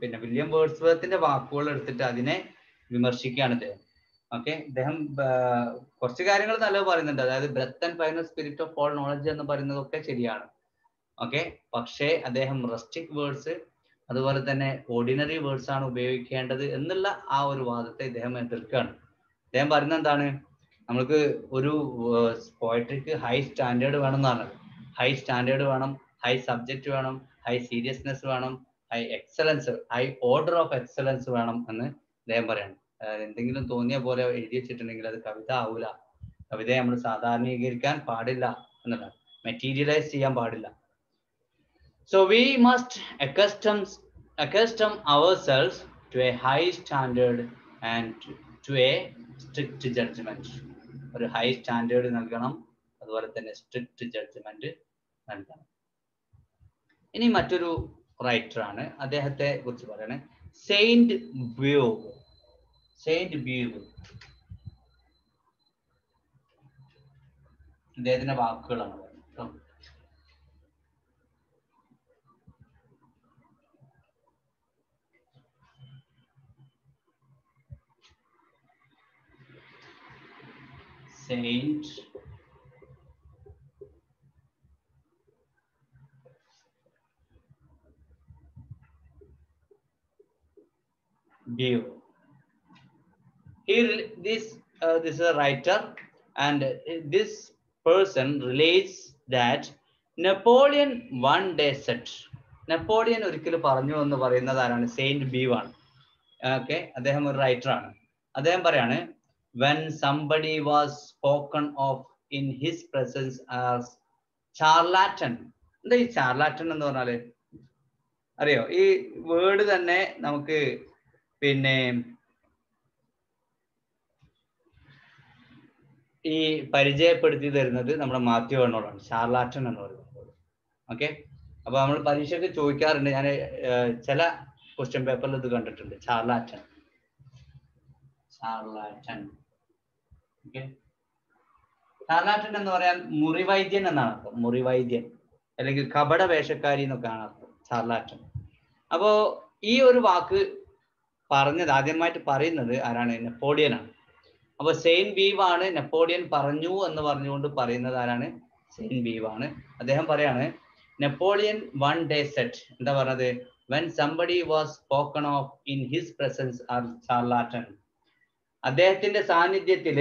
പിന്നെ വില്യം വേർഡ്സ്വർത്തിന്റെ വാക്കുകൾ എടുത്തിട്ട് അതിനെ വിമർശിക്കുകയാണ് അദ്ദേഹം ഓക്കെ അദ്ദേഹം കുറച്ച് കാര്യങ്ങൾ നല്ലത് പറയുന്നുണ്ട്. അതായത് breath and final spirit of all knowledge എന്ന് പറയുന്നതൊക്കെ ശരിയാണ്. ഓക്കെ പക്ഷേ അദ്ദേഹം റസ്റ്റിക് വേർഡ്സ് അതുപോലെ തന്നെ ഓർഡിനറി വേർഡ്സ് ആണ് ഉപയോഗിക്കേണ്ടത് എന്നുള്ള ആ ഒരു വാദത്തെ ഇദ്ദേഹം എതിർക്കുകയാണ്. അദ്ദേഹം പറയുന്നത് എന്താണ്? നമ്മൾക്ക് ഒരു പോയട്രിക്ക് ഹൈ സ്റ്റാൻഡേർഡ് വേണം എന്നാണ് ഹൈ സ്റ്റാൻഡേർഡ് വേണം ഹൈ സബ്ജക്റ്റ് വേണം ഹൈ സീരിയസ്നെസ് വേണം high excellence high order of excellence വേണം എന്ന് അദ്ദേഹം പറയാണ്. എന്തെങ്കിലും തോന്നിയ പോലെ എഴുതി വെച്ചിട്ടുണ്ടെങ്കിൽ അത് കവിത ആവൂല. കവിതയെ നമ്മൾ സാധാരണീകരിക്കാൻ പാടില്ല എന്നുള്ളതാണ്. മെറ്റീരിയലൈസ് ചെയ്യാൻ പാടില്ല. We must accustom accustom our selves to a high standard and to a strict judgement ഒരു ഹൈ സ്റ്റാൻഡേർഡ് നൽകണം അതുപോലെ തന്നെ സ്ട്രിക്റ്റ് ജഡ്ജ്മെന്റ് നൽകണം. ഇനി മറ്റൊരു റൈറ്റർ ആണ് അദ്ദേഹത്തെ കുറിച്ച് പറയണേ. സെയിന്റ് ബ്യൂഗ് സെയിന്റ് ബ്യൂഗ് അദ്ദേഹത്തിന്റെ വാക്കുകളാണ് പറയുന്നത് കേട്ടോ. Saint Dio. Here, this uh, this is a writer, and uh, this person relates that Napoleon one day said. Napoleon ഒരിക്കൽ പറഞ്ഞു എന്ന് പറയുന്നത് ആരാണ് സെയിന്റ് ബീവാണ് ഓക്കെ അദ്ദേഹം ഒരു റൈറ്റർ ആണ് അദ്ദേഹം പറയാണ് when somebody was spoken of in his presence as charlatan. എന്താ ഈ ചാർലാറ്റൻ എന്ന് പറഞ്ഞാൽ? അറിയോ? ഈ വേർഡ് തന്നെ നമുക്ക് പിന്നെ ഈ പരിചയപ്പെടുത്തി തരുന്നത് നമ്മുടെ മാത്യു എന്നോടാണ് ചാർലാറ്റൻ എന്ന് പറയുന്നത് ഓക്കെ അപ്പൊ നമ്മൾ പരീക്ഷയ്ക്ക് ചോദിക്കാറുണ്ട്. ഞാൻ ചില ക്വസ്റ്റ്യൻ പേപ്പറിൽ ഇത് കണ്ടിട്ടുണ്ട്. Charlatan charlatan okay. എന്ന് പറയാൻ മുറിവൈദ്യൻ എന്നാണ് അർത്ഥം. മുറിവൈദ്യൻ. അല്ലെങ്കിൽ കപട വേഷക്കാരി എന്നൊക്കെയാണ് അർത്ഥം സാർലാട്ടൻ അപ്പോ ഈ ഒരു വാക്ക് പറഞ്ഞത് ആദ്യമായിട്ട് പറയുന്നത് ആരാണ്? നെപ്പോളിയൻ ആണ്. അപ്പൊ സെയിൻ ബീവ് ആണ് നെപ്പോളിയൻ പറഞ്ഞു എന്ന് പറഞ്ഞുകൊണ്ട് പറയുന്നത് ആരാണ്? സെയിൻ ബീവ് ആണ്. അദ്ദേഹം പറയാണ് നെപ്പോളിയൻ വൺ ഡേ സെറ്റ്. എന്താ പറഞ്ഞത്? When somebody was spoken of in his presence are charlatan അദ്ദേഹത്തിന്റെ സാന്നിധ്യത്തിൽ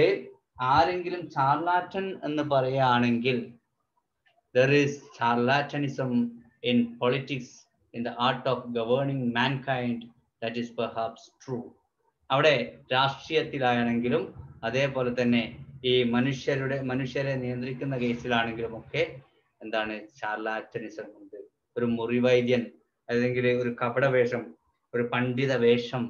ആരെങ്കിലും ചാർലാറ്റൻ എന്ന് പറയുകയാണെങ്കിൽ there is charlatanism in politics in the art of governing mankind that is perhaps true അവിടെ രാഷ്ട്രീയത്തിലാണെങ്കിലും അതേപോലെ തന്നെ ഈ മനുഷ്യരുടെ മനുഷ്യരെ നിയന്ത്രിക്കുന്ന കേസിലാണെങ്കിലും ഒക്കെ എന്താണ് ചാർലാറ്റനിസം ഉണ്ട്. ഒരു മുറിവൈദ്യൻ അല്ലെങ്കിൽ ഒരു കപടവേഷം ഒരു പണ്ഡിത വേഷം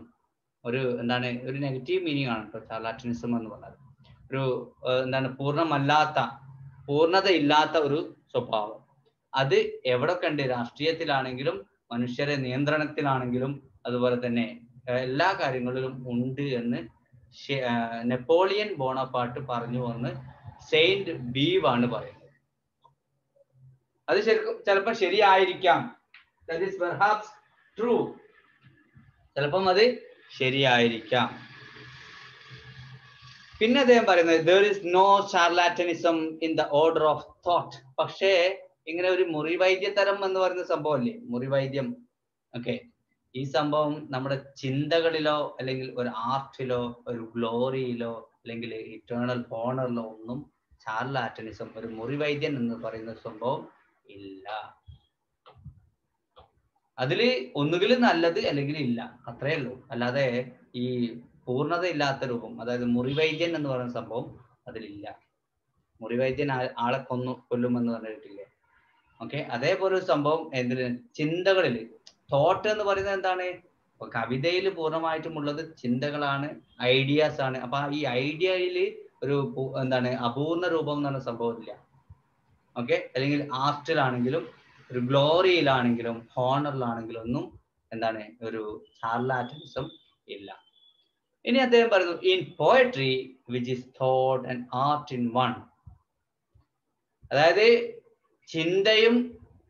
ഒരു എന്താണ് ഒരു നെഗറ്റീവ് മീനിങ് ആണ് കേട്ടോ ചാർലാറ്റനിസം എന്ന് പറഞ്ഞത് ഒരു എന്താണ് പൂർണമല്ലാത്ത പൂർണതയില്ലാത്ത ഒരു സ്വഭാവം. അത് എവിടൊക്കെ ഉണ്ട്? രാഷ്ട്രീയത്തിലാണെങ്കിലും മനുഷ്യരെ നിയന്ത്രണത്തിലാണെങ്കിലും അതുപോലെ തന്നെ എല്ലാ കാര്യങ്ങളിലും ഉണ്ട് എന്ന് നെപ്പോളിയൻ ബോണപ്പാട്ട് പറഞ്ഞു വന്ന് സെയിന്റ് ബീവ് ആണ് പറയുന്നത്. അത് ശരിക്കും ചിലപ്പോൾ ശരിയായിരിക്കാം. ദാറ്റ് ഈസ് പെർഹാപ്സ് ട്രൂ ചിലപ്പം അത് ശരിയായിരിക്കാം. പിന്നെ അദ്ദേഹം പറയുന്നത് there is no charlatanism in the order of thought പക്ഷേ ഇങ്ങനെ ഒരു മുറിവൈദ്യതരം എന്ന് പറയുന്ന സംഭവമല്ലേ? മുറിവൈദ്യം. ഓക്കെ. ഈ സംഭവം നമ്മുടെ ചിന്തകളിലോ അല്ലെങ്കിൽ ഒരു ആർട്ടിലോ ഒരു ഗ്ലോറിയിലോ അല്ലെങ്കിൽ ഇറ്റേണൽ ഹോണറിലോ ഒന്നും ചാർലാറ്റനിസം ഒരു മുറിവൈദ്യൻ എന്ന് പറയുന്ന സംഭവം ഇല്ല. അതിൽ ഒന്നുകിൽ നല്ലത് അല്ലെങ്കിൽ ഇല്ല. അത്രയേ ഉള്ളൂ. അല്ലാതെ ഈ പൂർണത ഇല്ലാത്ത രൂപം അതായത് മുറിവൈദ്യൻ എന്ന് പറയുന്ന സംഭവം അതിലില്ല. മുറിവൈദ്യൻ ആളെ കൊന്നു കൊല്ലുമെന്ന് പറഞ്ഞിട്ടില്ലേ? ഓക്കെ അതേപോലെ ഒരു സംഭവം എന്തിന്? ചിന്തകളിൽ തോട്ട് എന്ന് പറയുന്നത് എന്താണ്? ഇപ്പൊ കവിതയിൽ പൂർണമായിട്ടും ഉള്ളത് ചിന്തകളാണ് ഐഡിയാസ് ആണ്. അപ്പൊ ഈ ഐഡിയയിൽ ഒരു എന്താണ് അപൂർണ രൂപം എന്ന് പറഞ്ഞ സംഭവം ഇല്ല. ഓക്കെ അല്ലെങ്കിൽ ആർട്ടിലാണെങ്കിലും ഒരു ഗ്ലോറിയിലാണെങ്കിലും ഹോണറിലാണെങ്കിലും ഒന്നും എന്താണ് ഒരു ചാർലാറ്റനിസം ഇല്ല. ഇനി അദ്ദേഹം പറയുന്നു in poetry which is thought and art in one അതായത് ചിന്തയും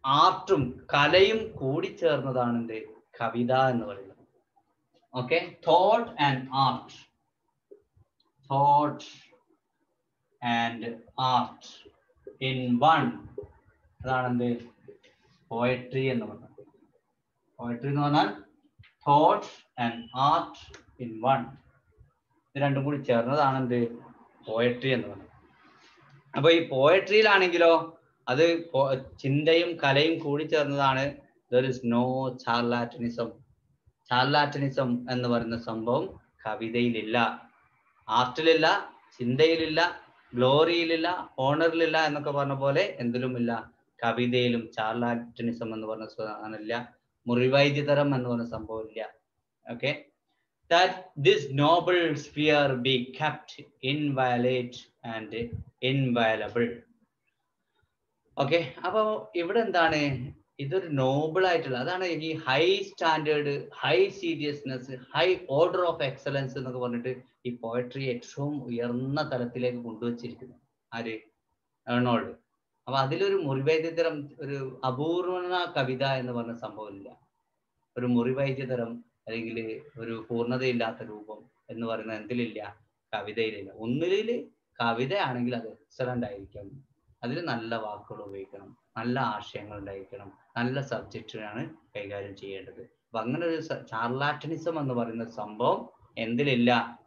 ആർട്ടും കലയും കൂടി ചേർന്നതാണ് എന്ത് കവിത എന്ന് പറയുന്നത്. Okay thought and art thought and art in one അതാണ് എന്ത് പോയട്രി എന്ന് പറഞ്ഞത്. പോയട്രി എന്ന് പറഞ്ഞാൽ thought and art in one രണ്ടും കൂടി ചേർന്നതാണ് എന്ത് പോയട്രി എന്ന് പറയുന്നത് അപ്പൊ ഈ പോയട്രിയിലാണെങ്കിലോ അത് ചിന്തയും കലയും കൂടി ചേർന്നതാണ് there is no charlatanism charlatanism എന്ന് പറയുന്ന സംഭവം കവിതയിലില്ല. ആർട്ടിലില്ല ചിന്തയിലില്ല ഗ്ലോറിയിലില്ല ഓണറിലില്ല എന്നൊക്കെ പറഞ്ഞ പോലെ എന്തിലുമില്ല. കവിതയിലും ചാർലാറ്റനിസം എന്ന് പറഞ്ഞ സാധനമില്ല. മുറിവൈദ്യതരം എന്ന് പറഞ്ഞ സംഭവം ഇല്ല okay that this noble sphere be kept inviolate and inviolable. Okay അപ്പോൾ ഇവിടെ എന്താണ്? ഇതൊരു നോബിൾ ആയിട്ടുള്ള അതാണ് ഈ high standard high seriousness high order of excellence എന്നൊക്കെ പറഞ്ഞിട്ട് ഈ പോയട്രി ഏറ്റവും ഉയർന്ന തലത്തിലേക്ക് കൊണ്ടുവച്ചിരിക്കുന്നത്. ആര്? ഏണോൾഡ് അപ്പൊ അതിലൊരു മുറിവൈദ്യതരം ഒരു അപൂർവ കവിത എന്ന് പറഞ്ഞ സംഭവമില്ല. ഒരു മുറിവൈദ്യതരം അല്ലെങ്കിൽ ഒരു പൂർണതയില്ലാത്ത രൂപം എന്ന് പറയുന്ന എന്തിലില്ല? കവിതയിലില്ല. കവിത കവിതയാണെങ്കിൽ അത് എക്സലന്റ് ആയിരിക്കും. അതിൽ നല്ല വാക്കുകൾ ഉപയോഗിക്കണം. നല്ല ആശയങ്ങൾ ഉണ്ടായിരിക്കണം. നല്ല സബ്ജക്റ്റിനാണ് കൈകാര്യം ചെയ്യേണ്ടത്. അപ്പൊ അങ്ങനെ ഒരു ചാർലാറ്റനിസം എന്ന് പറയുന്ന സംഭവം എന്തിലില്ല?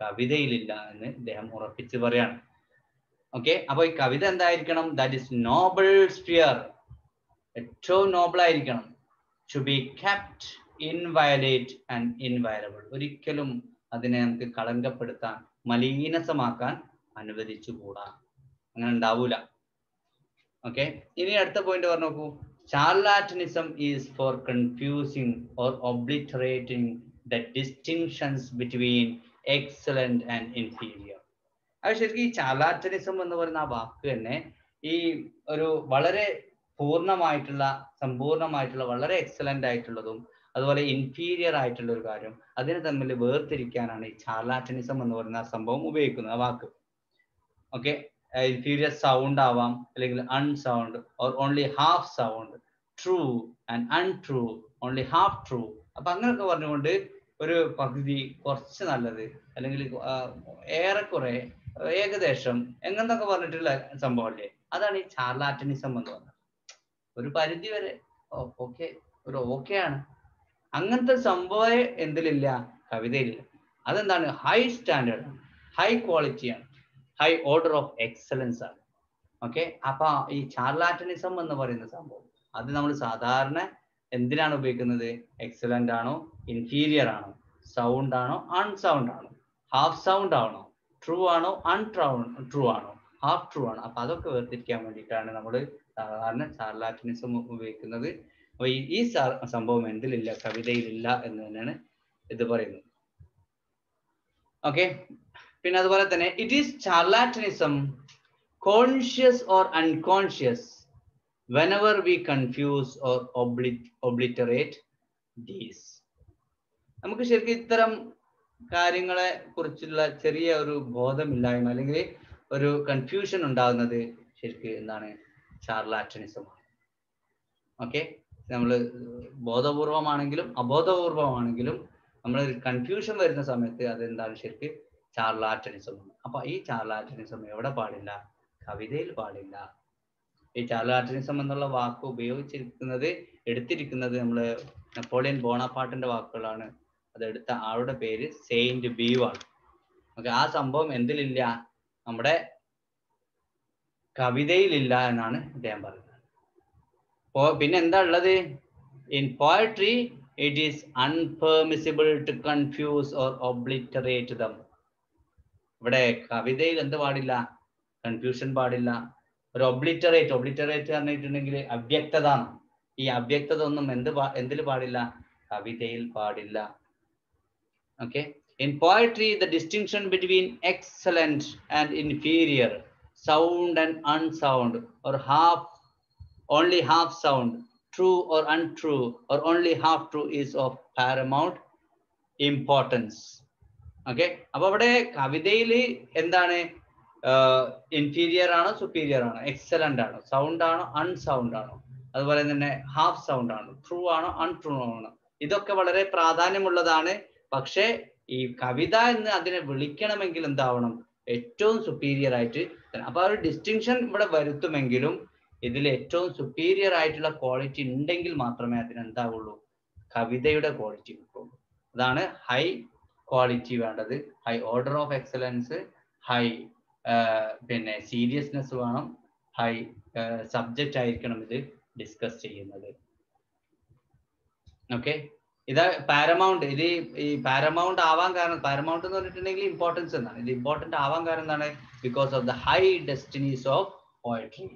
കവിതയിലില്ല എന്ന് ഇദ്ദേഹം ഉറപ്പിച്ച് പറയാണ്. ഓക്കെ അപ്പൊ ഈ കവിത എന്തായിരിക്കണം? ദാറ്റ് ഇസ് നോബിൾ സ്പിയർ ഏറ്റവും നോബിൾ ആയിരിക്കണം. To be kept inviolate and inviolable ഒരിക്കലും അതിനെ നമുക്ക് കളങ്കപ്പെടുത്താൻ മലീനസമാക്കാൻ അനുവദിച്ചുകൂടാ. അങ്ങനെ ഉണ്ടാവൂല. ഓക്കെ ഇനി അടുത്ത പോയിന്റ് പറഞ്ഞു നോക്കൂ. Charlatanism is for confusing or obliterating the distinctions between excellent and inferior അത് ശരിക്കും ഈ ചാർലാറ്റനിസം എന്ന് പറയുന്ന ആ വാക്ക് തന്നെ ഈ ഒരു വളരെ പൂർണമായിട്ടുള്ള സമ്പൂർണമായിട്ടുള്ള വളരെ എക്സലന്റ് ആയിട്ടുള്ളതും അതുപോലെ ഇൻഫീരിയർ ആയിട്ടുള്ള ഒരു കാര്യം അതിനെ തമ്മിൽ വേർതിരിക്കാനാണ് ഈ ചാർലാറ്റനിസം എന്ന് പറയുന്ന സംഭവം ഉപയോഗിക്കുന്നത് ആ വാക്ക്. ഓക്കെ ഇൻഫീരിയർ സൗണ്ട് ആവാം അല്ലെങ്കിൽ unsound or only half sound true and untrue only half true അപ്പൊ അങ്ങനെയൊക്കെ പറഞ്ഞുകൊണ്ട് ഒരു പകുതി കുറച്ച് നല്ലത് അല്ലെങ്കിൽ ഏറെക്കുറെ ഏകദേശം എങ്ങനെന്നൊക്കെ പറഞ്ഞിട്ടുള്ള സംഭവമല്ലേ? അതാണ് ഈ ചാർലാറ്റനിസം എന്ന് പറഞ്ഞത്. ഒരു പരിധി വരെ ഓക്കെ ഒരു ഓക്കെ ആണ്. അങ്ങനത്തെ സംഭവം എന്തിലില്ല? കവിതയിലില്ല. അതെന്താണ്? ഹൈ സ്റ്റാൻഡേർഡ് ഹൈ ക്വാളിറ്റിയാണ് ഹൈ ഓർഡർ ഓഫ് എക്സലൻസ് ആണ്. ഓക്കെ അപ്പൊ ഈ ചാർലാറ്റനിസം എന്ന് പറയുന്ന സംഭവം. അത് നമ്മൾ സാധാരണ എന്തിനാണ് ഉപയോഗിക്കുന്നത്? എക്സലന്റ് ആണോ? ഇൻഫീരിയർ ആണോ? സൗണ്ട് ആണോ? അൺസൗണ്ട് ആണോ? ഹാഫ് സൗണ്ട് ആണോ? ട്രൂ ആണോ? അൺട്രൂ ട്രൂ ആണോ? ഹാഫ് ട്രൂ ആണോ. അപ്പൊ അതൊക്കെ വേർതിരിക്കാൻ വേണ്ടിയിട്ടാണ് നമ്മൾ സാധാരണ ചാർലാറ്റനിസം ഉപയോഗിക്കുന്നത്. അപ്പൊ ഈ ഈ സംഭവം എന്തിലില്ല കവിതയിലില്ല എന്ന് തന്നെയാണ് ഇത് പറയുന്നത്. ഓക്കെ പിന്നെ അതുപോലെ തന്നെ it is charlatanism conscious or unconscious whenever we confuse or oblit- obliterate these. നമുക്ക് ശരിക്കും ഇത്തരം കാര്യങ്ങളെ കുറിച്ചുള്ള ചെറിയ ഒരു ബോധമില്ലായ്മ അല്ലെങ്കിൽ ഒരു കൺഫ്യൂഷൻ ഉണ്ടാകുന്നത് ശരിക്കും എന്താണ്? ചാർലാറ്റനിസമാണ് ഓക്കെ നമ്മൾ ബോധപൂർവമാണെങ്കിലും അബോധപൂർവമാണെങ്കിലും നമ്മൾ കൺഫ്യൂഷൻ വരുന്ന സമയത്ത് അതെന്താണ് ശരിക്കും? ചാർലാറ്റനിസം അപ്പൊ ഈ ചാർലാറ്റനിസം എവിടെ പാടില്ല? കവിതയിൽ പാടില്ല. ഈ ചാർലാറ്റനിസം എന്നുള്ള വാക്ക് ഉപയോഗിച്ചിരിക്കുന്നത് എടുത്തിരിക്കുന്നത് നമ്മൾ നെപ്പോളിയൻ ബോണപ്പാട്ടിന്റെ വാക്കുകളാണ്. അതെടുത്ത ആളുടെ പേര് സെയിന്റ് ബീവാണ് ഓക്കെ ആ സംഭവം എന്തിലില്ല? നമ്മുടെ കവിതയിലില്ല എന്നാണ് അദ്ദേഹം പറയുന്നത്. പിന്നെ എന്താ ഉള്ളത്? In poetry it is unpermissible to confuse or obliterate them ഇവിടെ കവിതയിൽ എന്ത് പാടില്ല? കൺഫ്യൂഷൻ പാടില്ല. ഒരു ഒബ്ലിറ്ററേറ്റ് ഒബ്ലിറ്ററേറ്റ് പറഞ്ഞിട്ടുണ്ടെങ്കിൽ അവ്യക്തത. ഈ അവ്യക്തത ഒന്നും എന്ത് എന്തിൽ പാടില്ല? കവിതയിൽ പാടില്ല. Okay in poetry the distinction between excellent and inferior sound and unsound or half only half sound, true or untrue, or only half true is of paramount importance. Okay അപ്പൊ അവിടെ കവിതയിൽ എന്താണ് ഇൻഫീരിയർ ആണോ സുപ്പീരിയർ ആണോ excellent ആണോ sound ആണോ unsound ആണോ അതുപോലെ തന്നെ ഹാഫ് സൗണ്ട് ആണോ ട്രൂ ആണോ അൺട്രൂ ആണോ ഇതൊക്കെ വളരെ പ്രാധാന്യമുള്ളതാണ്. പക്ഷേ ഈ കവിത എന്ന് അതിനെ വിളിക്കണമെങ്കിൽ എന്താവണം ഏറ്റവും സുപ്പീരിയർ ആയിട്ട് അപ്പൊ ആ ഒരു ഡിസ്റ്റിങ്ഷൻ ഇവിടെ വരുത്തുമെങ്കിലും ഇതിൽ ഏറ്റവും സുപ്പീരിയർ ആയിട്ടുള്ള ക്വാളിറ്റി ഉണ്ടെങ്കിൽ മാത്രമേ അതിന് എന്താവുള്ളൂ കവിതയുടെ ക്വാളിറ്റി കിട്ടുള്ളൂ. അതാണ് ഹൈ ക്വാളിറ്റി വേണ്ടത്. High order of excellence high പിന്നെ സീരിയസ്നെസ് വേണം. ഹൈ സബ്ജക്റ്റ് ആയിരിക്കണം ഇത് ഡിസ്കസ് ചെയ്യുന്നത്. ഓക്കെ ഇതാ പാരമൗണ്ട് ഇത് ഈ പാരമൗണ്ട് ആവാൻ കാരണം പാരമൗണ്ട് എന്ന് പറഞ്ഞിട്ടുണ്ടെങ്കിൽ ഇമ്പോർട്ടൻസ് എന്നാണ്. ഇത് ഇമ്പോർട്ടന്റ് ആവാൻ കാരണം എന്താണ്? Because of the high destinies of poetry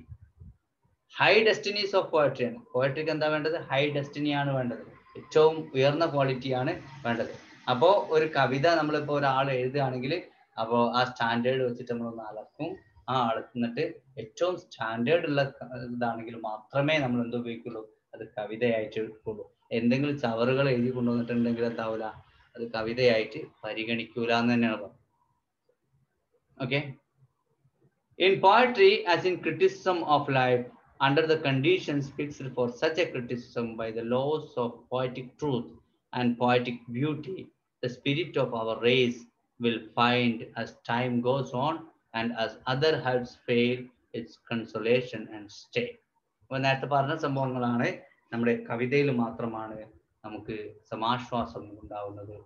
high destinies of poetry ആണ്. പോയട്രിക്ക് എന്താ വേണ്ടത്? ഹൈ ഡെസ്റ്റിനി ആണ് വേണ്ടത്. ഏറ്റവും ഉയർന്ന ക്വാളിറ്റി ആണ് വേണ്ടത്. അപ്പോൾ ഒരു കവിത നമ്മളിപ്പോൾ ഒരാൾ എഴുതുകയാണെങ്കിൽ അപ്പോൾ ആ സ്റ്റാൻഡേർഡ് വെച്ചിട്ട് നമ്മളൊന്ന് അളക്കും. ആ അളക്കുന്നിട്ട് ഏറ്റവും സ്റ്റാൻഡേർഡ് ഉള്ള ഇതാണെങ്കിൽ മാത്രമേ നമ്മൾ എന്ത് ഉപയോഗിക്കുള്ളൂ? അത് കവിതയായിട്ട് എടുക്കുള്ളൂ. എന്തെങ്കിലും ചവറുകൾ എഴുതി കൊണ്ടുവന്നിട്ടുണ്ടെങ്കിൽ എന്താവില്ല അത് കവിതയായിട്ട് പരിഗണിക്കൂല എന്ന് തന്നെയാണ് പറയുന്നത് okay in poetry as in criticism of life under the conditions fixed for such a criticism by the laws of poetic truth and poetic beauty, the spirit of our race will find as time goes on and as other helps fail its consolation and stay. അപ്പൊ നേരത്തെ പറഞ്ഞ സംഭവങ്ങളാണ് നമ്മുടെ കവിതയിൽ മാത്രമാണ് നമുക്ക് സമാശ്വാസം ഉണ്ടാവുന്നത്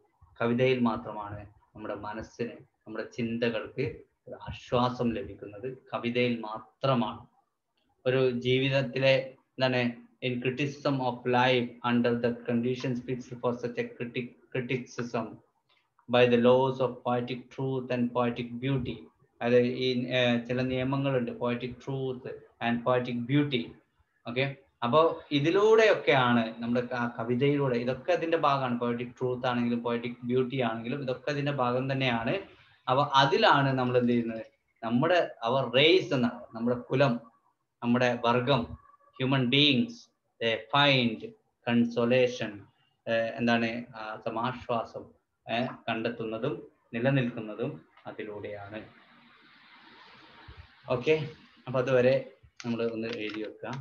കവിതയിൽ മാത്രമാണ് നമ്മുടെ മനസ്സിന് നമ്മുടെ ചിന്തകൾക്ക് ആശ്വാസം ലഭിക്കുന്നത് കവിതയിൽ മാത്രമാണ് ഒരു ജീവിതത്തിലെ എന്താണ് in criticism of life under the conditions fix for such a critic criticism by the laws of poetic truth and poetic beauty അത് ഈ ചില നിയമങ്ങളുണ്ട് poetic truth and poetic beauty okay അപ്പോൾ ഇതിലൂടെയൊക്കെയാണ് നമ്മുടെ ആ കവിതയിലൂടെ ഇതൊക്കെ അതിന്റെ ഭാഗമാണ്. പോയറ്റിക് ട്രൂത്ത് ആണെങ്കിലും പോയറ്റിക് ബ്യൂട്ടി ആണെങ്കിലും ഇതൊക്കെ അതിന്റെ ഭാഗം തന്നെയാണ്. അപ്പോൾ അതിലാണ് നമ്മൾ എന്ത് ചെയ്യുന്നത്? നമ്മുടെ അവർ റേസ് എന്നാണ് നമ്മുടെ കുലം നമ്മുടെ വർഗം ഹ്യൂമൻ ബീയിങ്സ് ഫൈൻഡ് കൺസൊലേഷൻ എന്താണ് സമാശ്വാസം കണ്ടെത്തുന്നതും നിലനിൽക്കുന്നതും അതിലൂടെയാണ്. ഓക്കെ അപ്പൊ അതുവരെ നമ്മൾ ഒന്ന് എഴുതി വെക്കുക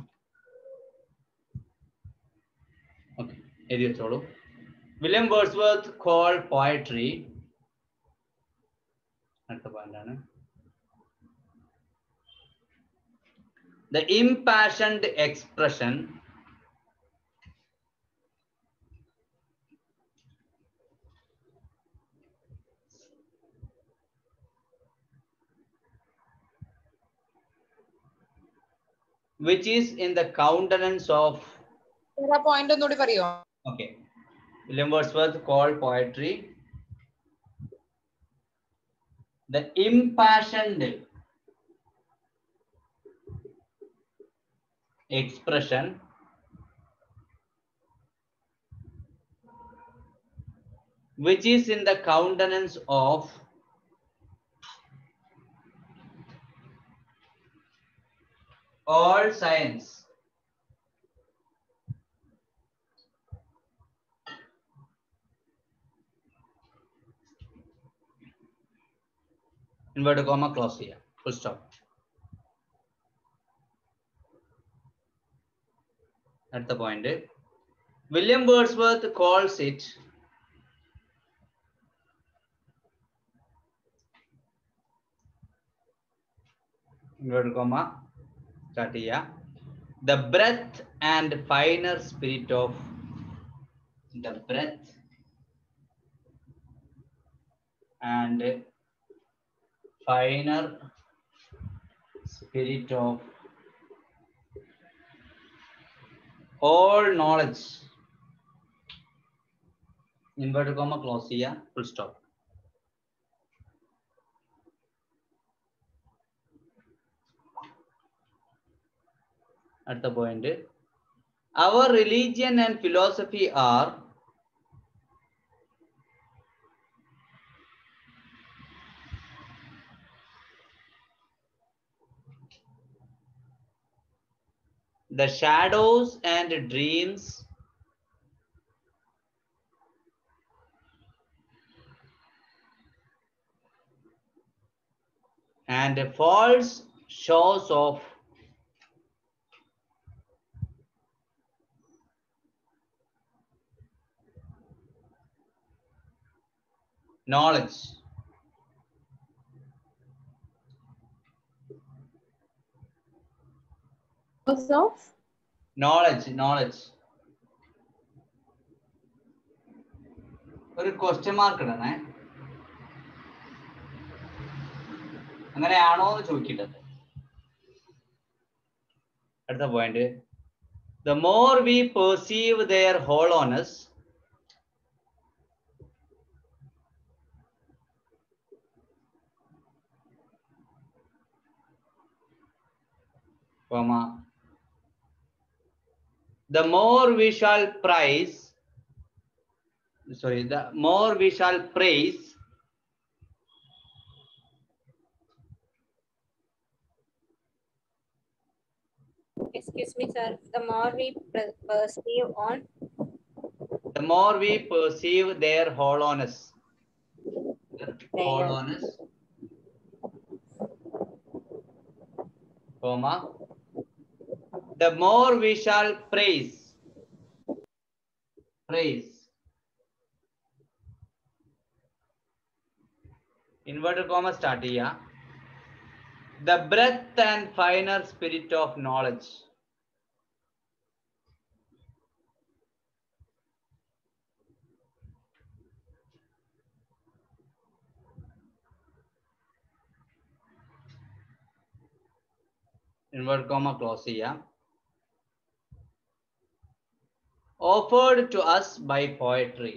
ഓക്കെ എഴുതി വെച്ചോളൂ. വില്യം വേർഡ്സ്വർത്ത് കോൾ പോയട്രി അടുത്ത പോയിന്റാണ് the impassioned expression which is in the countenance of okay. William Wordsworth called poetry the impassioned expression. Which is in the countenance of all science. Inverted comma close here. Full stop at the point. William Wordsworth calls it the breath and finer spirit of the breath and finer spirit of all knowledge inverted comma close here full stop at the point our religion and philosophy are the shadows and dreams. And false shows of knowledge of knowledge knowledge. ഒരു question mark ഇടണേ. അങ്ങനെയാണോ എന്ന് ചോദിക്കേണ്ടത്. അടുത്ത point the more we perceive their hollowness comma the more we shall praise, sorry the more we shall praise Excuse me, sir. The more we perceive on the more we perceive their hollowness. Hollowness. Comma the more we shall praise. Praise. Inverted comma start here. The breadth and finer spirit of knowledge. Inverted comma close here offered to us by poetry.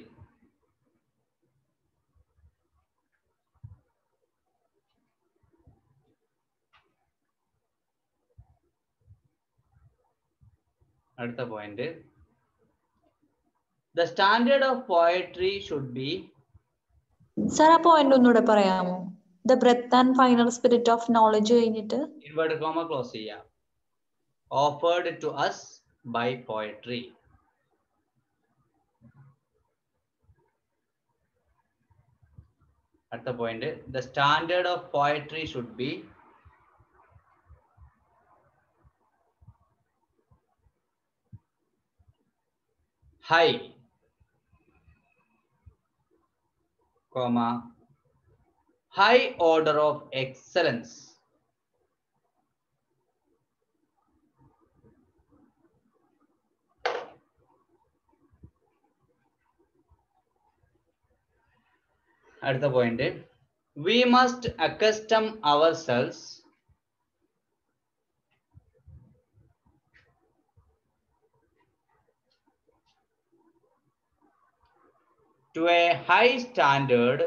അടുത്ത point the standard of poetry should be sir ആ point ഒന്നുകൂടെ പറയാമോ? The breath and final spirit of knowledge കഴിഞ്ഞിട്ട്? Inverted comma close ചെയ്യാം. Offered to us by poetry അടുത്ത point the standard of poetry should be high comma high order of excellence. അടുത്ത point we must accustom ourselves to a high standard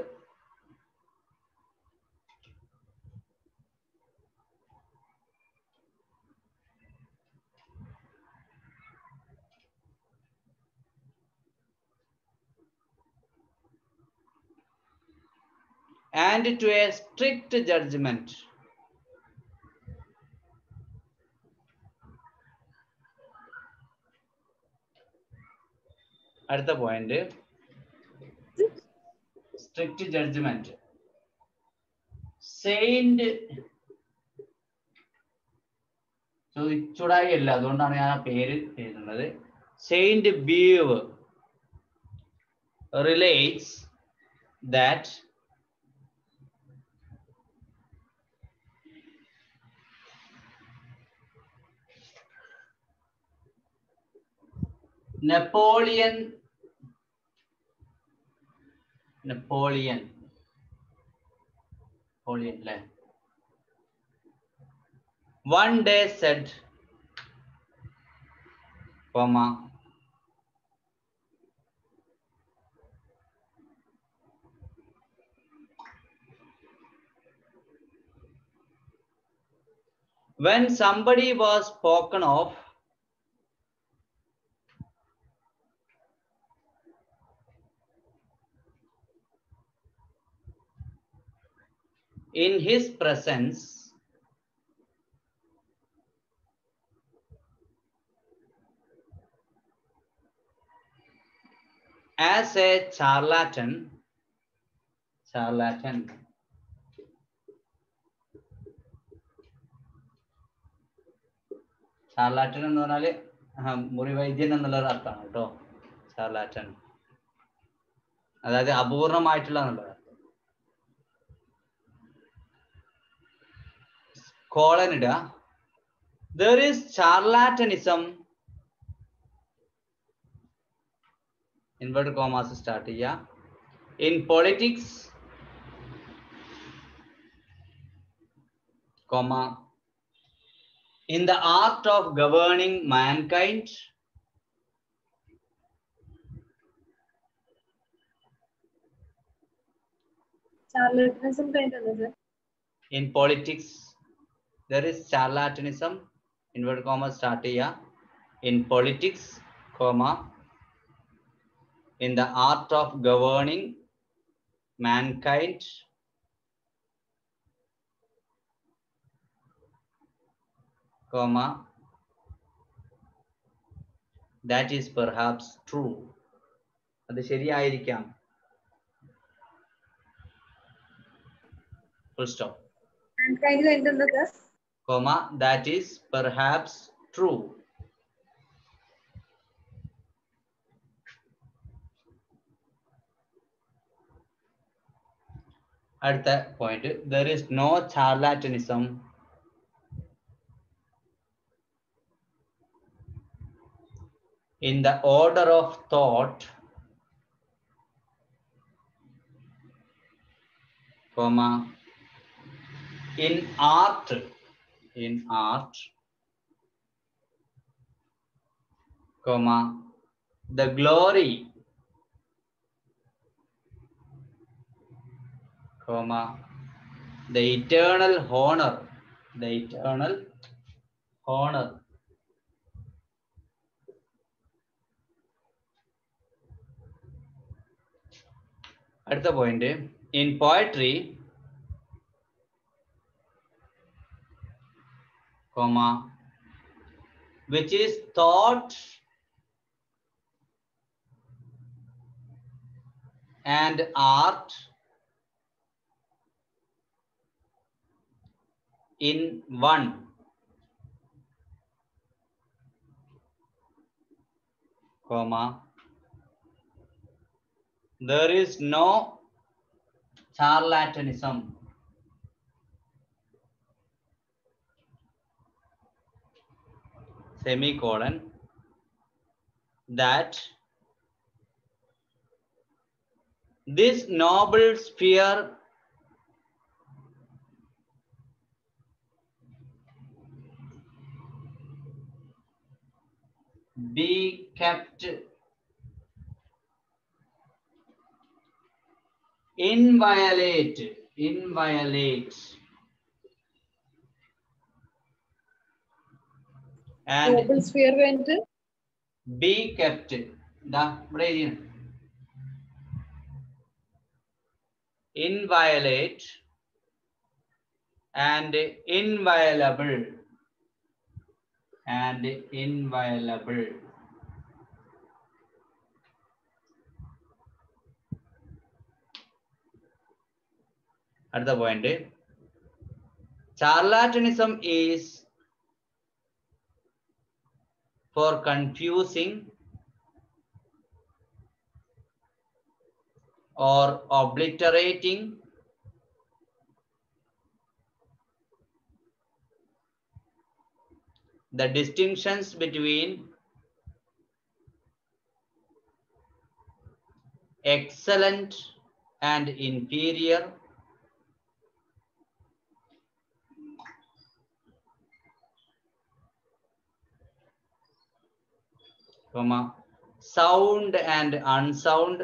and to a strict judgment. അടുത്ത point strict judgement Saint ചോദിച്ചുടായി അല്ല അതുകൊണ്ടാണ് ഞാൻ ആ പേര് എഴുതുന്നത്. Sainte Beuve relates that Napoleon. Napoleon. Napoleon one day said comma when somebody was spoken of in his presence as a charlatan charlatan charlatan എന്ന് പറഞ്ഞാൽ ആ, മുറിവൈദ്യൻ എന്നുള്ള അർത്ഥമാണ് കേട്ടോ. ചാർലാറ്റൻ അതായത് അപൂർണമായിട്ടുള്ള എന്നുള്ളത്. കോളൻ ഇടുക there is charlatanism invert commas start ചെയ്യുക in politics comma in the art of governing mankind charlatanism കഴിഞ്ഞല്ലോ sir in politics there is charlatanism inverted comma start here in politics comma in the art of governing mankind comma that is perhaps true അത് ശരിയായിരിക്കാം full stop mankind കഴിഞ്ഞിട്ടുണ്ട് sir comma, that is perhaps true. At that point, there is no charlatanism in the order of thought comma in art in art comma the glory comma the eternal honor the eternal honor അടുത്ത point in poetry Comma which is thought and art in one. Comma there is no charlatanism semicolon that this noble sphere be kept inviolate inviolate and global sphere കഴിഞ്ഞിട്ട് be kept ദാ ഇവിടെ എഴുതിയാണ് inviolate and inviolable and inviolable അടുത്ത point charlatanism is for confusing or obliterating the distinctions between excellent and inferior comma sound and unsound.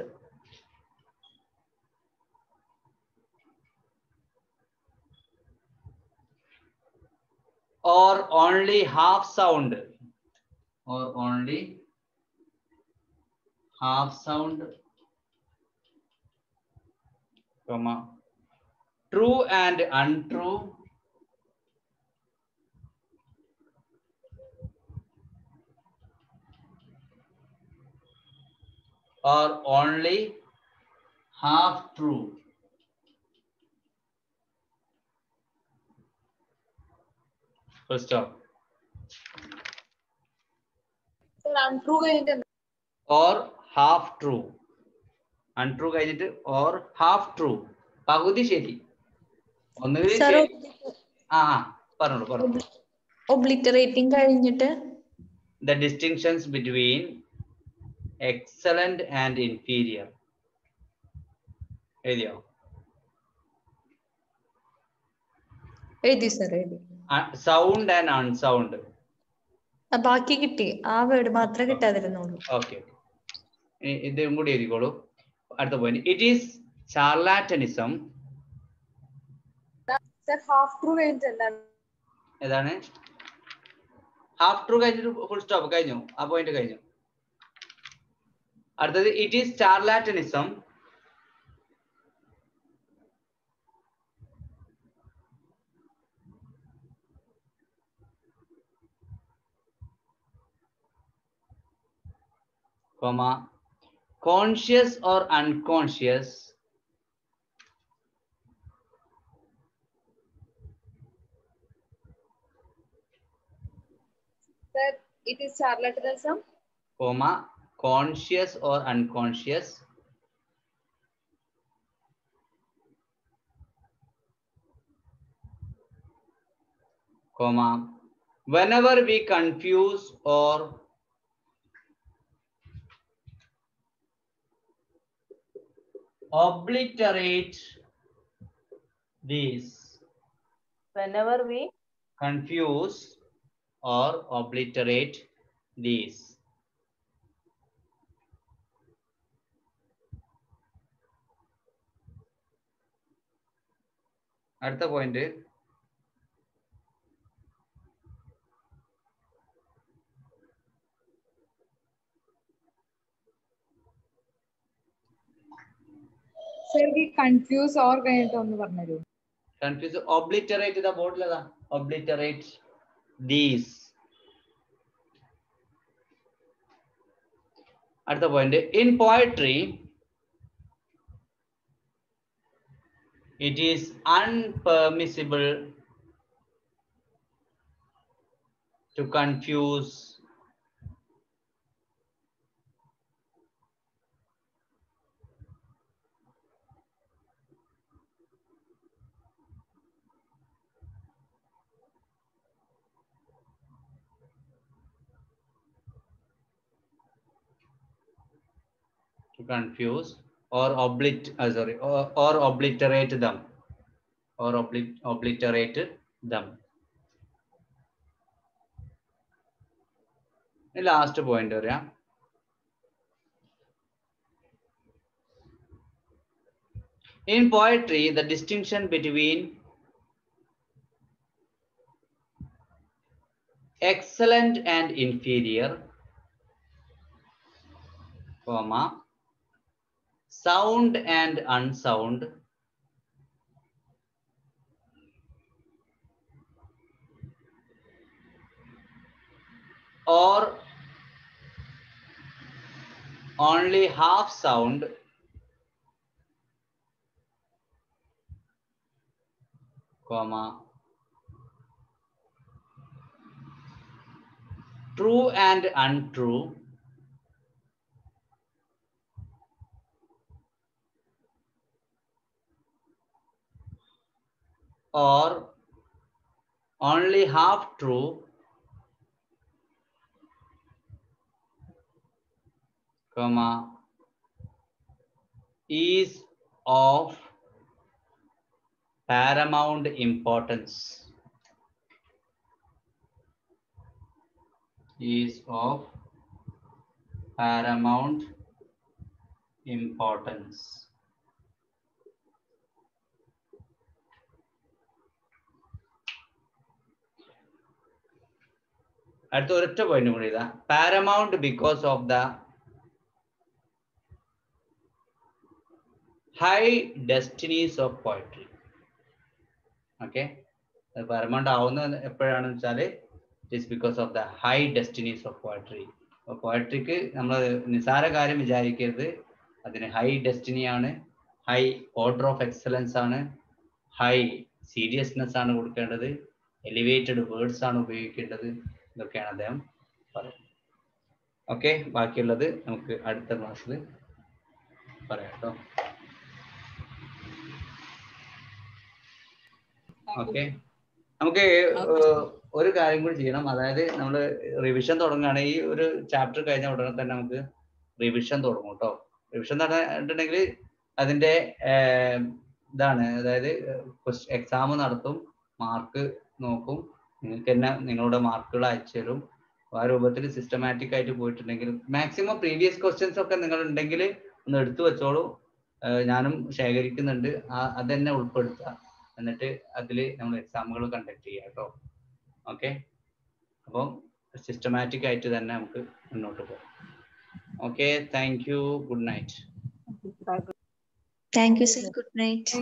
Or only half sound. Or only half sound comma true and untrue or only half true full stop sir untrue കഴിഞ്ഞിട്ട് എന്താ? or half true untrue കഴിഞ്ഞിട്ട് or half true പകുതി ശരി ഒന്നുകിൽ sir ശരി- ആ ആ, പറഞ്ഞോളൂ പറഞ്ഞോളൂ ഒബ്ലിറ്ററേറ്റിംഗ് കഴിഞ്ഞിട്ട് the distinctions between excellent and inferior. എഴുതിയോ? എഴുതി സർ എഴുതി. സൗണ്ട് ആൻഡ് അൺസൗണ്ട് ബാക്കി കിട്ടി. ആ വേർഡ് മാത്രമേ കിട്ടാതിരുന്നുള്ളൂ. ഓക്കെ ഇതും കൂടി എഴുതിക്കോളൂ. അടുത്ത പോയിന്റ് ഇറ്റ് ഈസ് ചാർലാറ്റനിസം ഏതാണ്? ഹാഫ് ട്രൂ കഴിഞ്ഞിട്ട് ഫുൾ സ്റ്റോപ്പ് കഴിഞ്ഞു. ആ പോയിന്റ് കഴിഞ്ഞു. അടുത്തത് it is charlatanism comma conscious or unconscious sir it is charlatanism comma conscious or unconscious? Comma. Whenever we confuse or obliterate these. Whenever we confuse or obliterate these അടുത്ത point sir ഈ confuse or കഴിഞ്ഞിട്ട് ഒന്ന് പറഞ്ഞു confuse obliterate ഇതാ ബോർഡിലതാ obliterate these അടുത്ത point in poetry it is unpermissible to confuse to confuse or oblit uh, sorry or, or obliterate them or oblit obliterate them last point പറയാം In poetry, the distinction between excellent and inferior, comma, sound and unsound, or only half sound. Comma. True and untrue or only half true comma is of paramount importance. Is of paramount importance അടുത്ത ഒരൊറ്റ point കൂടി ഇതാ paramount because of the high destinies of poetry okay paramount ആവുന്നത് എപ്പോഴാണെന്ന് വെച്ചാൽ it is because of the high destinies of poetry അപ്പോൾ പോയട്രിക്ക് നമ്മൾ നിസാര കാര്യം വിചാരിക്കരുത്. അതിന് ഹൈ ഡെസ്റ്റിനിയാണ് ഹൈ ഓർഡർ ഓഫ് എക്സലൻസ് ആണ്. ഹൈ സീരിയസ്നെസ് ആണ് കൊടുക്കേണ്ടത്. എലിവേറ്റഡ് വേർഡ്സ് ആണ് ഉപയോഗിക്കേണ്ടത്. ഇതൊക്കെയാണ് അദ്ദേഹം പറയുന്നത്. ഓക്കെ ബാക്കിയുള്ളത് നമുക്ക് അടുത്ത ക്ലാസ്സിൽ പറയാം കേട്ടോ. ഓക്കെ നമുക്ക് ഒരു കാര്യം കൂടി ചെയ്യണം. അതായത് നമ്മൾ റിവിഷൻ തുടങ്ങുകയാണ്. ഈ ഒരു ചാപ്റ്റർ കഴിഞ്ഞ ഉടനെ തന്നെ നമുക്ക് റിവിഷൻ തുടങ്ങും കേട്ടോ. റിവിഷൻ നടന്നിട്ടുണ്ടെങ്കിൽ അതിന്റെ ഇതാണ്. അതായത് എക്സാം നടത്തും മാർക്ക് നോക്കും. നിങ്ങൾക്ക് തന്നെ നിങ്ങളുടെ മാർക്കുകൾ അയച്ചു തരും ആ രൂപത്തിൽ സിസ്റ്റമാറ്റിക് ആയിട്ട് പോയിട്ടുണ്ടെങ്കിൽ മാക്സിമം പ്രീവിയസ് ക്വസ്റ്റ്യൻസ് ഒക്കെ നിങ്ങൾ ഉണ്ടെങ്കിൽ ഒന്ന് എടുത്തു വെച്ചോളൂ. ഞാനും ശേഖരിക്കുന്നുണ്ട്. ആ തന്നെ ഉൾപ്പെടുത്തുക. എന്നിട്ട് അതിൽ നമ്മൾ എക്സാമുകൾ കണ്ടക്ട് ചെയ്യുക കേട്ടോ. ഓക്കെ അപ്പം സിസ്റ്റമാറ്റിക് ആയിട്ട് തന്നെ നമുക്ക് മുന്നോട്ട് പോകാം. Okay thank you good night thank you sir good night